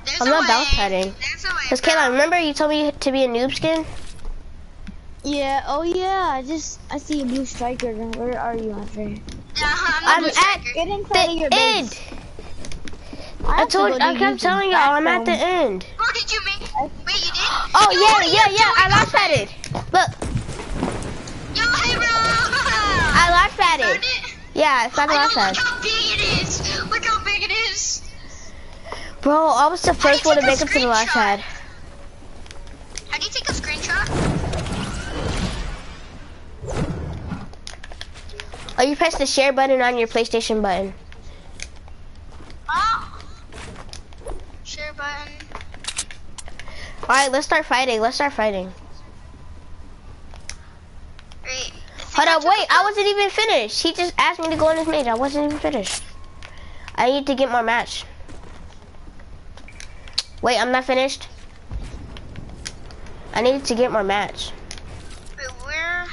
There's I'm a not way. bounce padding. There's a way. Cause bro. Kayla, remember you told me to be a noob skin? Yeah. Oh yeah. I just I see a blue striker. Where are you, Andre? Uh-huh, I'm the at striker. Get inside of your The base. end. I, I have to told, I kept telling y'all I'm at the end. Bro, did you make? Wait, you did? Oh Yo, yeah, what yeah, you yeah. I doing? launch padded. Look, Yo, hey, bro. I launch Found padded. it? Yeah, I found the I launch know, pad. look how big it is. Look how big it is. Bro, I was the first one to take a make it to the launch screenshot? pad. How do you take a screenshot? Oh, you press the share button on your PlayStation button. Button. All right, let's start fighting. Let's start fighting. Think Hold up, wait. I wasn't even finished. He just asked me to go in his maze. I wasn't even finished. I need to get more match. Wait, I'm not finished. I need to get more match. Wait, where?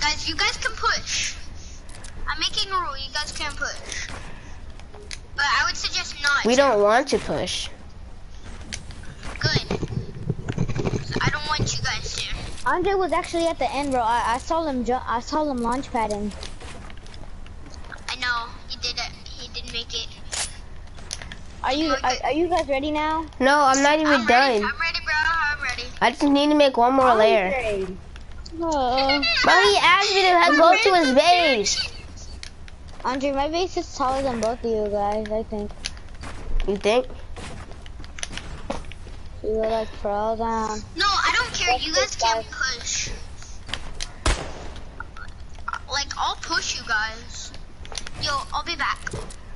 Guys, you guys can push. I'm making a rule. You guys can push. But I would suggest not. We to. don't want to push. Good. So I don't want you guys to. Andre was actually at the end, bro. I, I saw him jump. I saw him launch padding. I know he did it. He did make it. Are you are, are you guys ready now? No, I'm not even I'm ready. done. I'm ready, bro. I'm ready. I just need to make one more layer. Andre. Uh, Bro, he asked me to go to his base. Andre, my base is taller than both of you guys. I think. You think? You were like crawl down. No, I don't care. You guys can't push. Like I'll push you guys. Yo, I'll be back.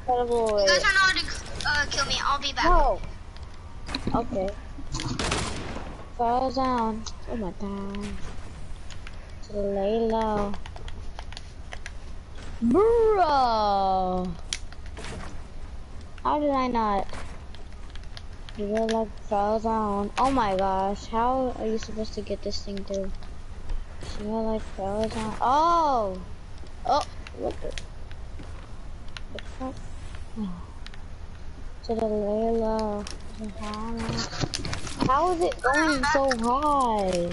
Incredible. You guys are not to uh, kill me. I'll be back. No. Okay. Fall down. Oh my god. To lay low. Bro. How did I not? You were like fall down. Oh my gosh. How are you supposed to get this thing through? You were like fall down. Oh. Oh. What the? What the fuck? To the lay low. How is it going so high?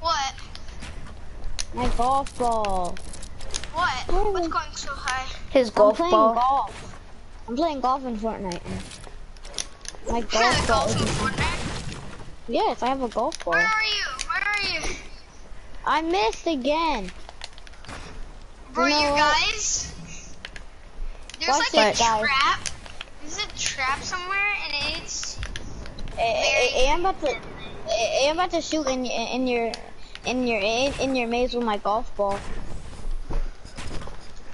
What? My golf ball. What? What's going so high? His golf I'm playing ball. golf. I'm playing golf in Fortnite. My You're golf ball. golfing is- Fortnite. Yes, I have a golf ball. Where are you? Where are you? I missed again. Bro, You you, know what? guys. There's Watch like a guys. trap. There's a trap somewhere, and it's. Eh, eh, I'm about to. eh, I'm about to shoot in in your in your in, in your maze with my golf ball.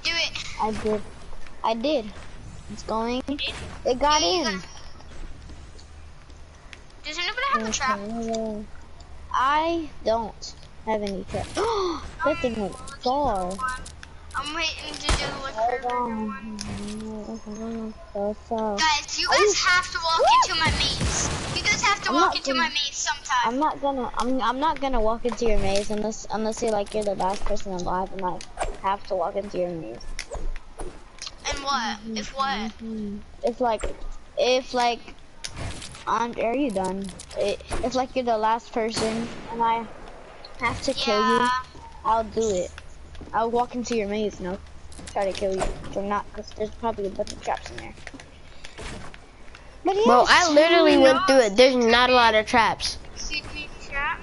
Do it. I did. I did. It's going. It got Yeah, in. got- Does anybody have a trap? I don't have any trap. that thing went far. Oh, I'm waiting to do the Hold curve on. So, so. Guys, you Are guys you- have to walk into my maze. You guys have to I'm walk not into gonna- my maze sometime. I'm not gonna I'm I'm not gonna walk into your maze unless unless you're like you're the last person alive and I have to walk into your maze. And what? If what? If like if like Andre, are you done? I- If like you're the last person and I have to kill you, I'll do it. I'll walk into your maze and I'll try to kill you. So not because there's probably a bunch of traps in there. But yeah, Bro, I literally went through it. There's not a lot of traps.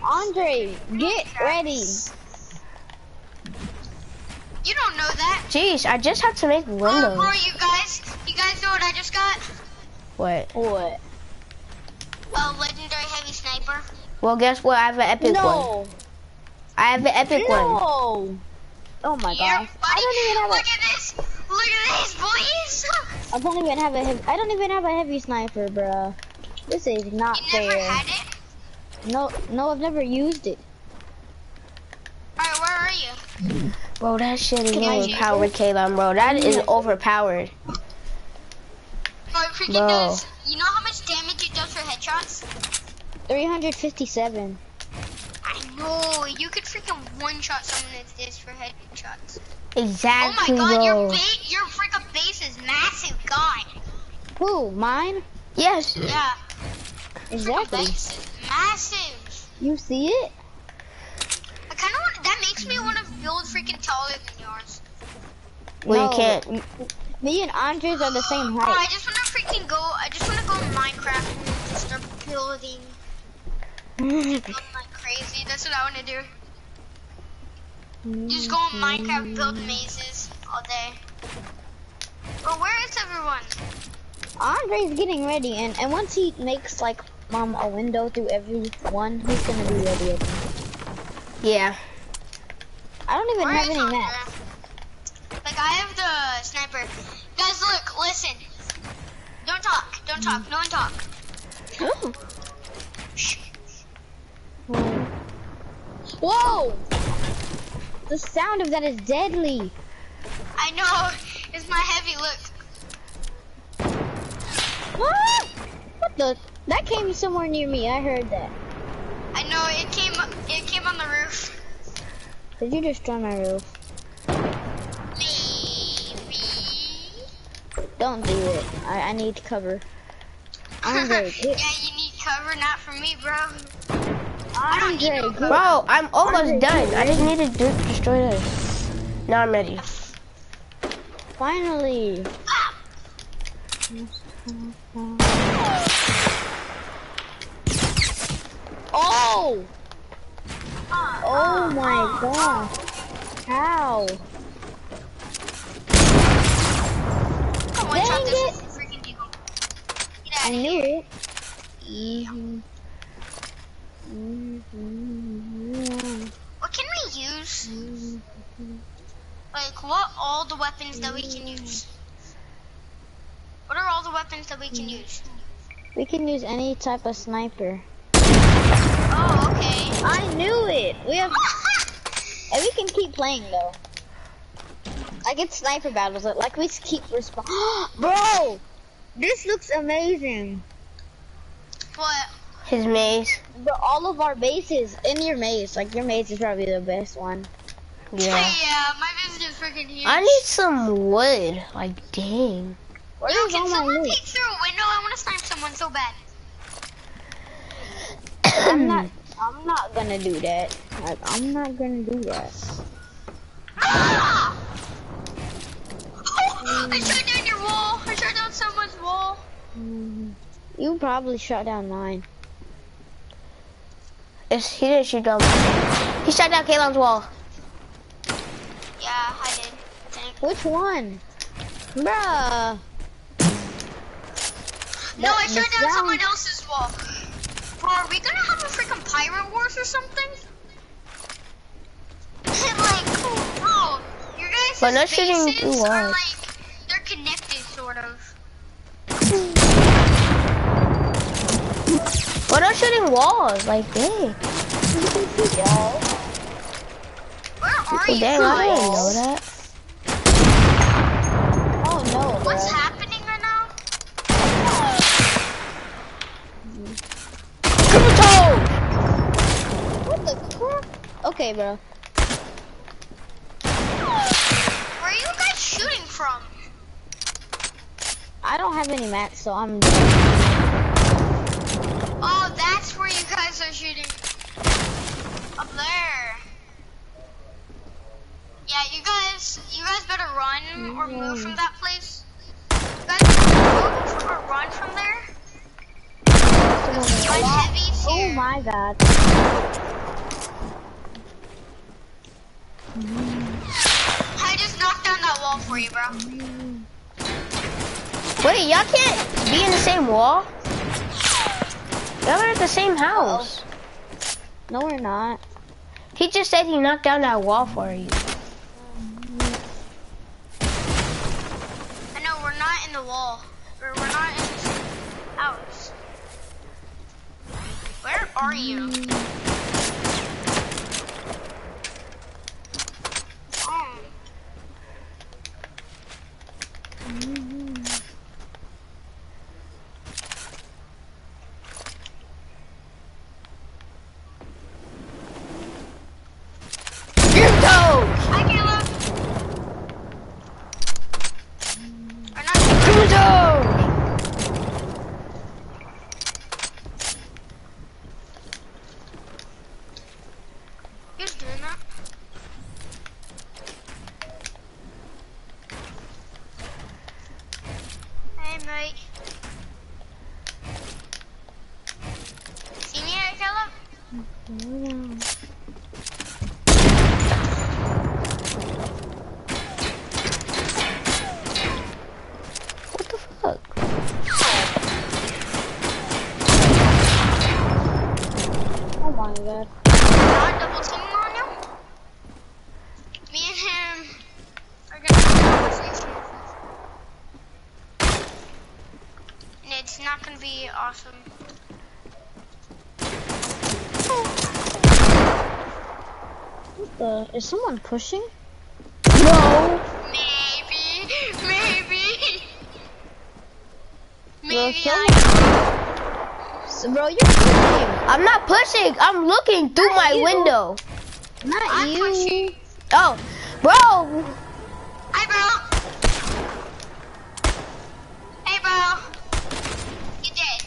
Andre, get ready. You don't know that. Jeez, I just had to make Oh, windows. bro, you guys, you guys know what I just got? What? What? A legendary heavy sniper. Well, guess what? I have an epic one. No. I have an epic one. No. Oh my Yeah, gosh. buddy. I don't even have Look a. at this. Look at this, boys. I don't even have a. Heavy, I don't even have a heavy sniper, bro. This is not You never fair. had it? No, no, I've never used it. Alright, where are you? Bro, that shit is Can overpowered, Kalon, bro. That is overpowered. Bro, it freaking Bro. does. You know how much damage it does for headshots? 357. I know. You could freaking one shot someone with this for headshots. Exactly, oh my god, your ba- your freaking base is massive, God. Who? Mine? Yes. Yeah. Exactly. Base is massive. You see it? I kind of want. That makes me want to build freaking taller than yours. Well, you No, can't. Me and Andres are the same Bro, I just want to freaking go. I just want to go in Minecraft and start building, crazy. That's what I want to do. You Just go in Minecraft, build mazes all day. Bro, where is everyone? Andre's getting ready, and, and once he makes like um a window through every one, he's gonna be ready. I think. Yeah. I don't even Where have any Andre? maps. Like I have the sniper. Guys, look, listen. Don't talk. Don't talk. No one talk. Whoa! The sound of that is deadly. I know. It's my heavy. Look. What? What the? That came somewhere near me. I heard that. I know. It came. It came on the roof. Did you destroy my roof? Maybe. Don't do it. I, I need cover. Andre, yeah, you need cover, not for me, bro. Andre, get. Bro, I'm almost done. I just need to do, destroy this. Now I'm ready. Finally. Oh! Oh my gosh. How? Come on, shot Dang this freaking eagle. Get out I of knew here. it. What can we use? Like, what all the weapons that we can use? What are all the weapons that we can use? We can use any type of sniper. Oh, okay. I knew it. We have, and we can keep playing though. I get sniper battles. Like we keep respawn. Bro, this looks amazing. what? His maze. But all of our bases in your maze, like your maze is probably the best one. Yeah. yeah, my business is freaking huge. I need some wood. Like, dang. Where's Yo, can my someone loot? peek through a window? I want to snipe someone so bad. I'm not. I'm not gonna do that. Like, I'm not gonna do that. Ah! Oh, I shot down your wall. I shot down someone's wall. You probably shot down mine. It's, he didn't shoot down. He shot down Kalon's wall. Yeah, I did. I. Which one? Bruh. No, I shot down sound- someone else's wall. Bro, are we gonna have a freaking pirate wars or something? like, bro, your guys' But not shooting bases through are like, they're connected, sort of. We're not shooting walls. Like, dang. Y'all. Where are you dang, I didn't know that. Oh no, What's bro. happening right now? Toe! What the crap? Okay, bro. Where are you guys shooting from? I don't have any mats, so I'm. Oh, that's where you guys are shooting. Up there. Yeah, you guys, you guys better run or move from that place. You guys better move or run from there. My Oh my god. I just knocked down that wall for you, bro. Wait, y'all can't be in the same wall? Y'all are at the same house. No, we're not. He just said he knocked down that wall for you. I know we're not in the wall. Or we're not in the house. Where are you? Oh. Your toes! Hi, Caleb. Or not Triple toes! Who's doing that? Hey, mate. See me here, Caleb? What the fuck? Oh my god. Not double teaming on you? Me and him are gonna have a conversation. And it's not gonna be awesome. What the? Is someone pushing? No! Maybe, maybe. Bro, Maybe kill I me. S- Bro, you're pushing. I'm not pushing. I'm looking through my you. window. Not I'm you. pushing. Oh, bro. Hi, bro. Hey, bro. You did.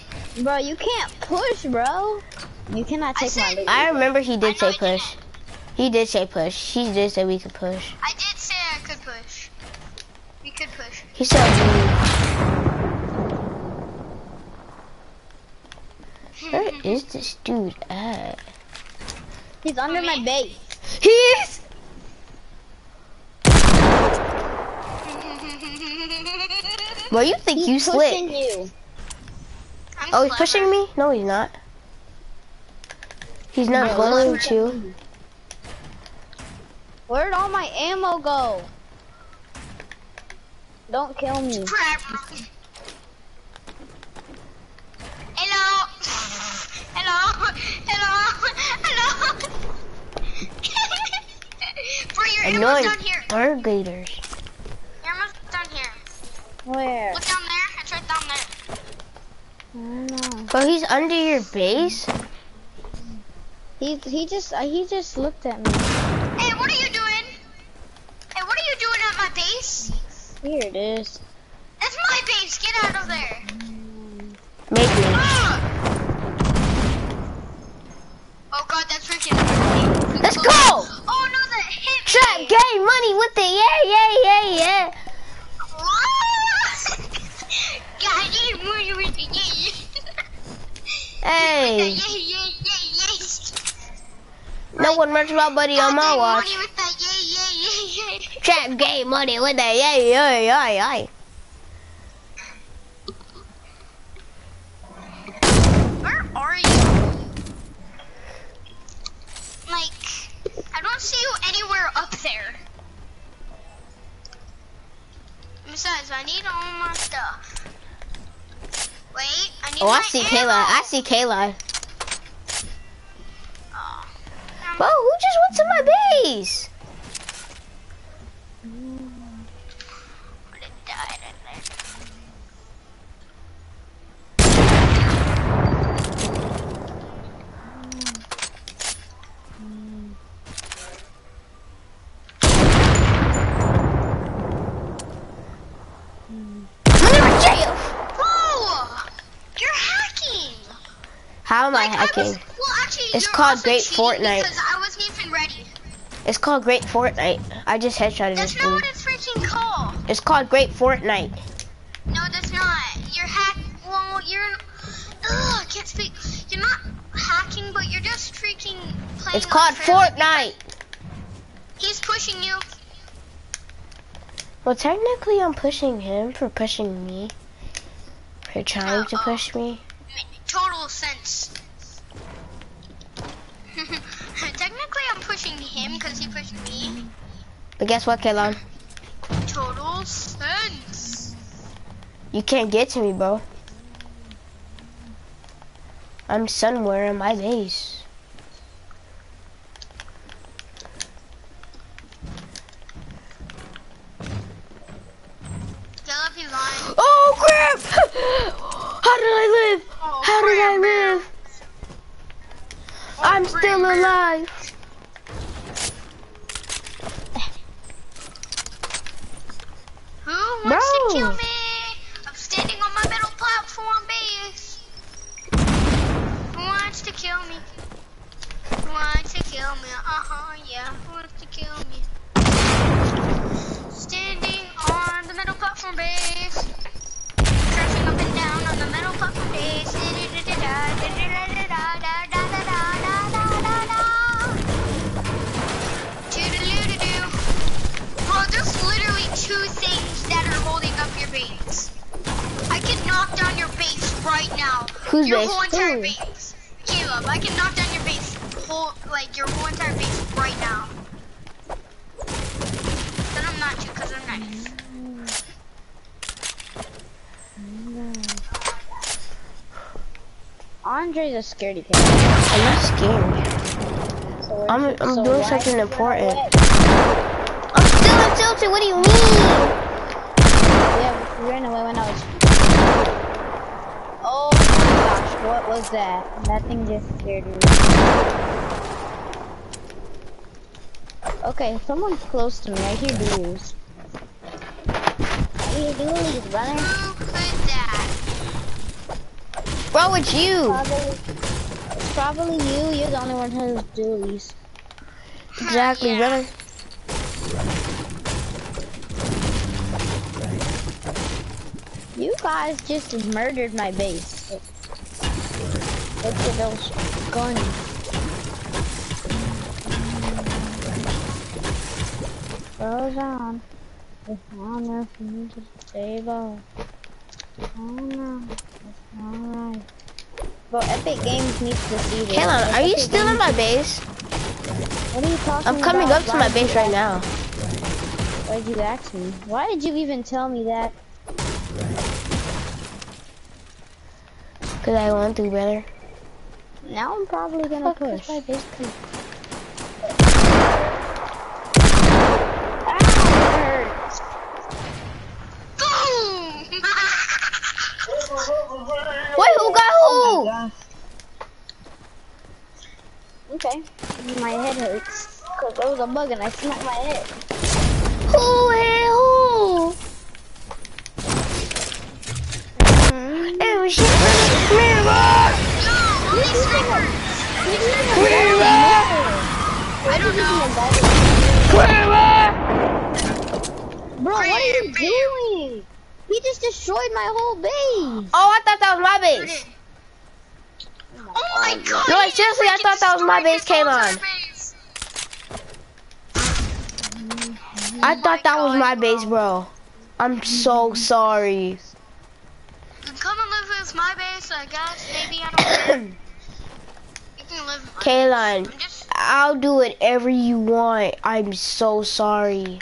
Bro, you can't push, bro. You cannot take my loot. I remember he did say push. He did say push. He did say we could push. I did say I could push. We could push. He said we. Where is this dude at? He's under my base. He's. Well, you think you He's slick? you. I'm Oh, he's pushing me? No, he's not. He's not Bro, going look to. Where'd all my ammo go? Don't kill me. Hello. Hello. Hello. Hello. Bro, your ammo's Annoying down here. burglators. Your ammo's down here. Where? Look down there. It's right down there. I don't he's under your base? He he just uh, he just looked at me. Hey, what are you doing? Hey, what are you doing at my base? Here it is. That's my base. Get out of there. Maybe. Ah! Oh god, that's freaking. Let's go! Oh no, that hit Trap me. game money with the yeah, yeah, yeah, yeah. Ah! God, you moved with the yeah, yeah. Hey, Yeah, yeah, yeah, no one much about buddy on my watch. that. Trap game money with the yeah, yeah, yeah, yeah. Where are you? Like, I don't see you anywhere up there. Besides, I need all my stuff. Wait, I need Oh, I see ammo. Kayla. I see Kayla. Oh. Bro, who just went to my base? Whenever jail. Oh, you're hacking. How am I Like, hacking? was, well, actually, It's called Great Fortnite. I wasn't even ready. It's called Great Fortnite. I just headshotted this That's not what it's freaking called. It's called Great Fortnite. No, that's not. You're hack. Well, you're. Ugh, I can't speak. You're not hacking, but you're just freaking playing. It's called. Fortnite. He's pushing you. Well, technically, I'm pushing him for pushing me. For trying uh, to Uh-oh. push oh. me. Total sense. Technically, I'm pushing him because he pushed me. But guess what, Kalon? Total sense. You can't get to me, bro. I'm somewhere in my base. Still if he's. Oh crap! How did I live? Oh, How did I live? I'm still alive. Who wants to kill me? I'm standing on my middle platform base. Who wants to kill me? Who wants to kill me? Uh-huh, yeah. Who wants to kill me? Standing on the middle platform base. Now. Whose your base? whole entire Who? base. Caleb, I can knock down your base. Whole, like your whole entire base right now. Then I'm not you because I'm nice. Andre's a scaredy cat. I'm not scared. So I'm, I'm so doing something is it important. wet? I'm still in tilted. What do you mean? Yeah, we ran away when I was. Oh my gosh, what was that? That thing just scared me. Okay, someone's close to me. I hear dudes. I hear dudes, brother. Who could that? Bro, it's you. Probably, it's probably you. You're the only one who has dualies. Exactly, Yeah. brother. You guys just murdered my base. Look at those guns. Goes on. It's honor for me to save. Oh no, it's alright. But Epic Games needs to see this. Like, are you still in my base? What are you talking I'm coming about? up to Why my base right now. Why did you ask me? Why did you even tell me that? Cause I want to, brother. Now I'm probably gonna Fuck, push. my base. It Wait, who got who? Oh okay. My head hurts. Cause there was a bug and I smacked my head. Who hit who? Mm-hmm. It was shit. Mirror! no, only snipers. I don't know. Bro, what are you doing? He just destroyed my whole base. Oh, I thought that was my base. Oh my god! No, like, seriously, I thought that was my base, his whole Kalon. entire base. I oh thought that was my base, bro. I'm so sorry. Come and live with my base, I guess. Maybe I don't care. You can live with my Kaylon, I'm just I'll do whatever you want. I'm so sorry.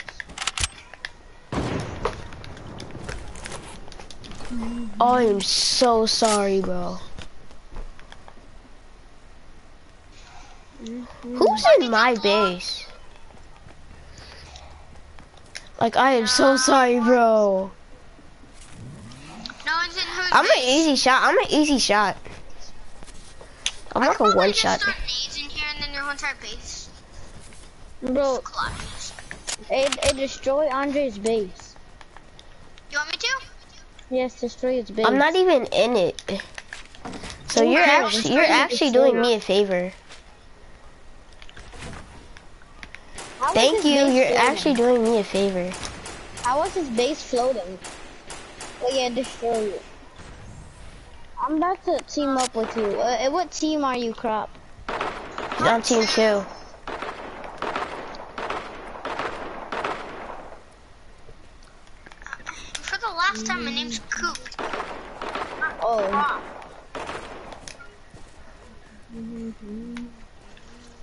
I am so sorry, bro. Who's in my base? Like, I am so sorry, bro. No one's in I'm an easy shot. I'm an easy shot. I'm like a one shot. throw nades in here and then your whole entire base. Bro, it, it destroy Andre's base. You want me to? Yes, destroy its base. I'm not even in it. So Who you're actually you're actually doing me a favor. How Thank you. You're floating? actually doing me a favor. How was his base floating? Oh yeah, destroy it. I'm about to team up with you. Uh, what team are you, Crop? He's on team two. For the last time, my name's Coop. Oh,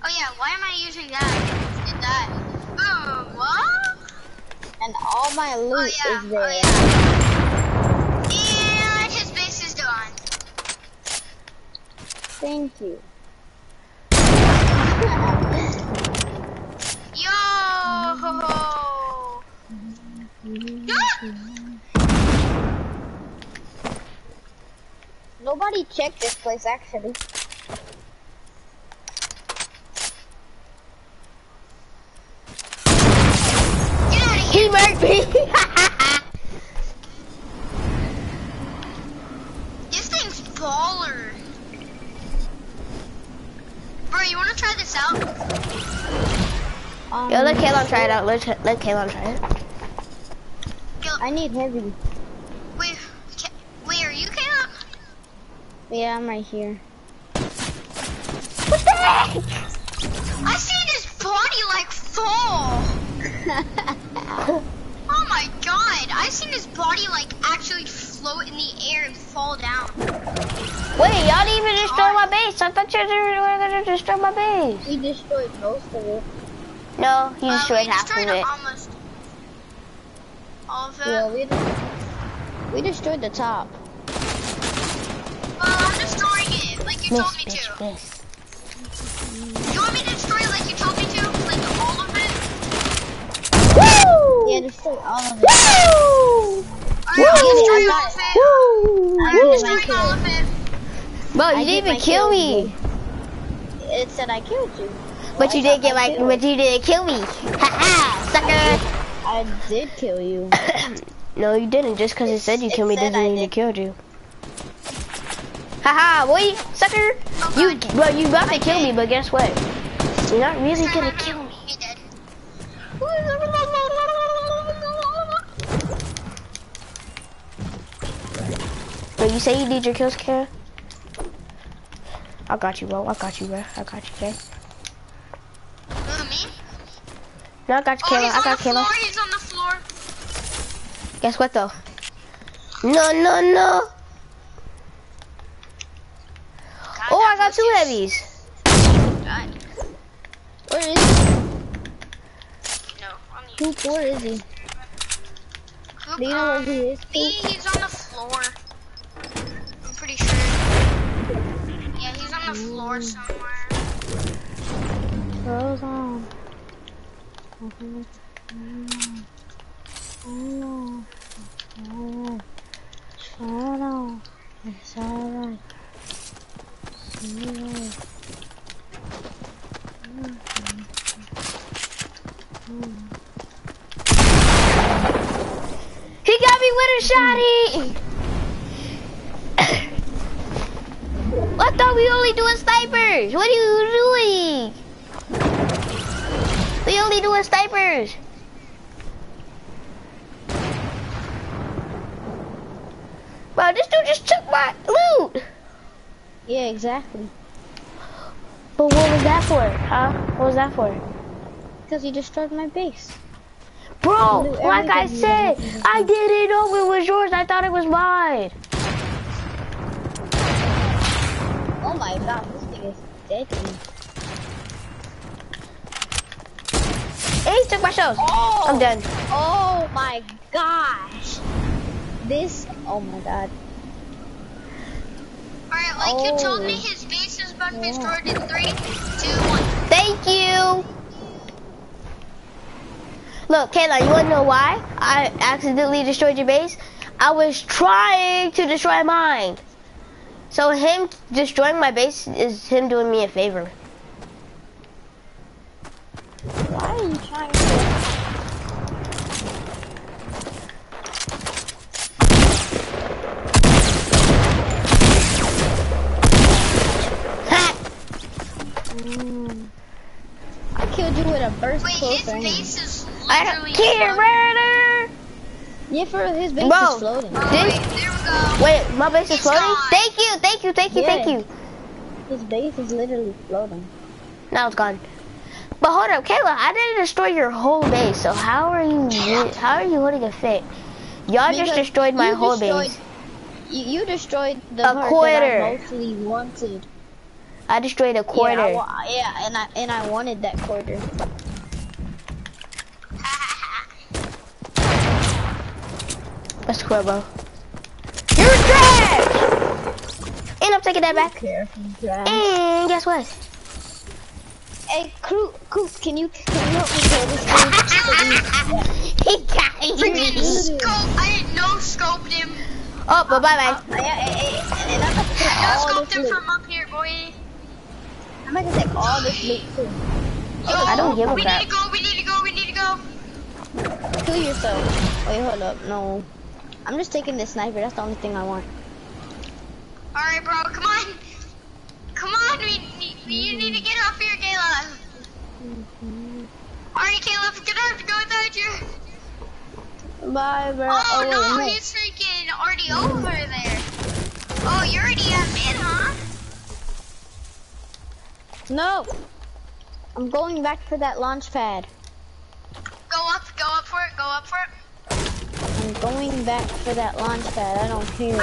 Oh yeah, why am I using that? I did that. Boom, what? and all my Oh loot yeah, is there. oh yeah. And his base is done. Thank you. Yo! Nobody checked this place actually. Get out of here. He murked me. This thing's baller. Bro, you wanna try this out? Um, Yo, let Kalon try it out. Let let Kalon try it. I need heavy. Wait, wait, are you Caleb? Yeah, I'm right here. What the heck? I seen his body like fall. Oh my god, I seen his body like actually float in the air and fall down. Wait, y'all didn't even destroy my base. I thought you were gonna destroy my base. he destroyed most of it. No, you Uh, destroyed we half destroyed of it. almost all of it. Yeah, we we destroyed the top. Well, I'm destroying it like you Miss, told me miss, to. miss. You want me to destroy it like you told me to? Like all of it? Woo! Yeah, destroy all of it. Woo! Alright, I'm Woo! destroying I all of it. Woo! I I'm get destroying all of it. Bro, you I didn't even my kill kills, me. It said I killed you. But you did get kill. but you didn't kill me. Ha ha, sucker. I did kill you. no, you didn't. Just because it said you It killed me doesn't mean you did. killed you. Haha, boy, sucker. Oh, You, bro, you about to kill me, but guess what? You're not really gonna kill me. But you say you need your kills, Kara? I got you, bro. I got you, bro. I got you, okay? Who, me? No, I got you, Oh, Kayla. I got. Kayla. He's on the floor. Guess what, though? No, no, no. God, Oh, I got two heavies. God. Where is he? No, on the Coop, where is he? Do you know where he is? He's on the floor. I'm pretty sure. Yeah, he's on the floor mm. somewhere. Froze What are you doing? We only doing snipers. Bro, this dude just took my loot. Yeah, exactly. But what was that for? Huh? What was that for? Because he destroyed my base. Bro, like I said. I didn't know it was yours. I thought it was mine. Oh my god, this thing is deadly. He took my shells. Oh! I'm done. Oh my gosh. This, oh my god. Alright, like you told me, Oh. his base is about to be destroyed in three, two, one. Thank you. Look, Kayla, you wanna know why I accidentally destroyed your base? I was trying to destroy mine. So him destroying my base is him doing me a favor. Why are you trying to? Ha! I killed you with a burst Wait, his closer. anyway. base is I literally don't care, murder! Yeah, for his base Bro. is floating. Oh, This- wait, there we go. Wait, my base is floating? gone. Thank you, thank you, thank you, thank you. His base is literally floating. Now it's gone. But hold up, Kayla, I didn't destroy your whole base, so how are you how are you holding a fit? Y'all just destroyed my whole destroyed- base. You, you destroyed the A quarter. that I mostly wanted. I destroyed a quarter. Yeah, I, yeah, and I and I wanted that quarter. That's bro. You're trash! And I'm taking that back. Jack. And guess what? Hey, Coop, Coop, can you can you help me kill this dude? he got Freaking you. scope. I didn't no scoped him. Oh, but bye bye. Uh, yeah, hey, hey, and I'm to take all scoped him from up here, boy. I'm to take all this loot too. Yo, I don't give a we crap. need to go. We need to go. We need to go. Kill yourself. Wait, hold up. No. I'm just taking this sniper. That's the only thing I want. All right, bro. Come on. Come on. We need, you need to get up here, Kayla. Caleb. Gonna have to go without you. Bye, bro. Oh, Oh, no, no. he's freaking already over there. Oh, you're already at mid, huh? No. I'm going back for that launch pad. Go up. Go up for it. Go up for it. I'm going back for that launch pad. I don't care.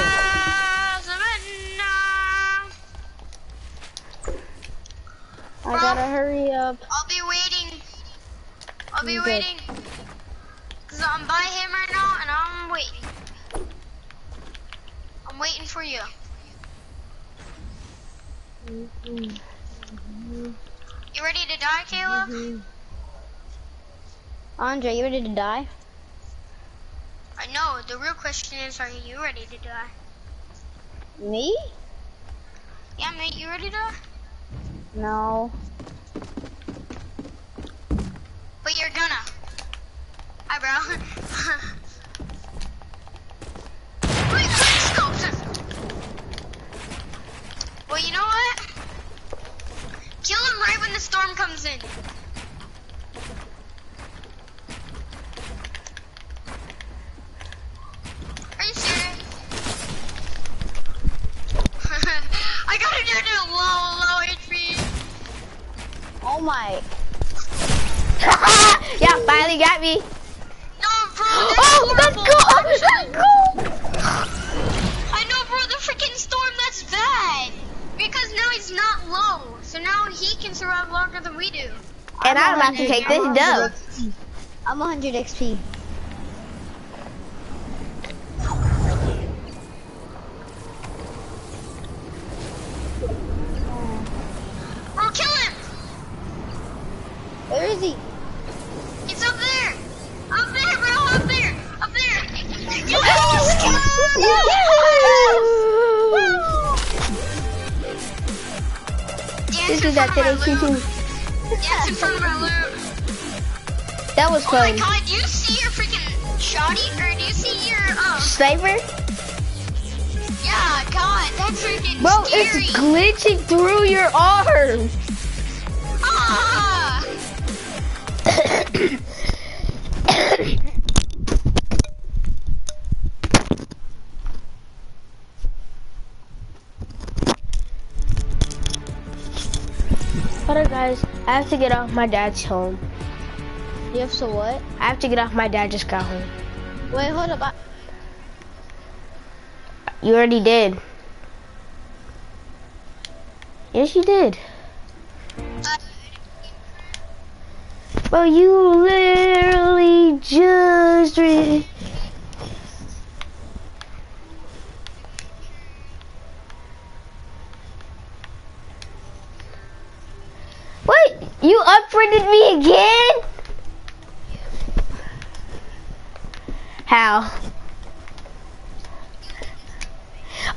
I gotta hurry up. I'll be waiting. I'll be Okay. waiting. Cause I'm by him right now and I'm waiting. I'm waiting for you. You ready to die, Caleb? Andre, you ready to die? I know. The real question is, are you ready to die? Me? Yeah, mate. You ready to die? No. But you're gonna. Hi, bro. Wait, scopes. Well, you know what? Kill him right when the storm comes in. Are you serious? I gotta do it low, low HP. Oh my. yeah, finally got me. No, bro, that's Oh, let's horrible. go! Let's go! I know, bro, the freaking storm, that's bad. Because now he's not low, so now he can survive longer than we do. And I'm about to take this I'm dub. I'm 100 XP. Bro, kill him! Where is he? This is that today too. Dance in front of our loot. That was Oh my god, do you see your freaking shoddy? Or do you see your, um, Sniper? yeah, god, that's freaking Bro, scary. it's glitching through your arm. Ah! Hold on, guys. I have to get off. My dad's home. You have so what? I have to get off. My dad just got home. Wait, hold up. I You already did. Yes, you did. Bro, you literally just re- Wait, me again? How?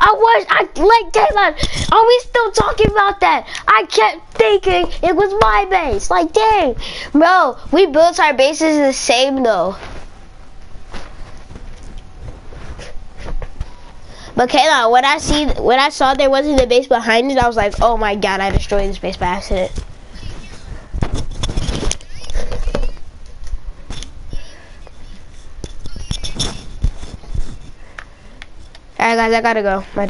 I was, I, like, Taylor, are we still talking about that? I kept thinking it was my base. Like, dang. Bro, we built our bases the same, though. But Kayla, when I see, when I saw there wasn't a base behind it, I was like, oh my god, I destroyed this base by accident. Alright guys, I gotta go. My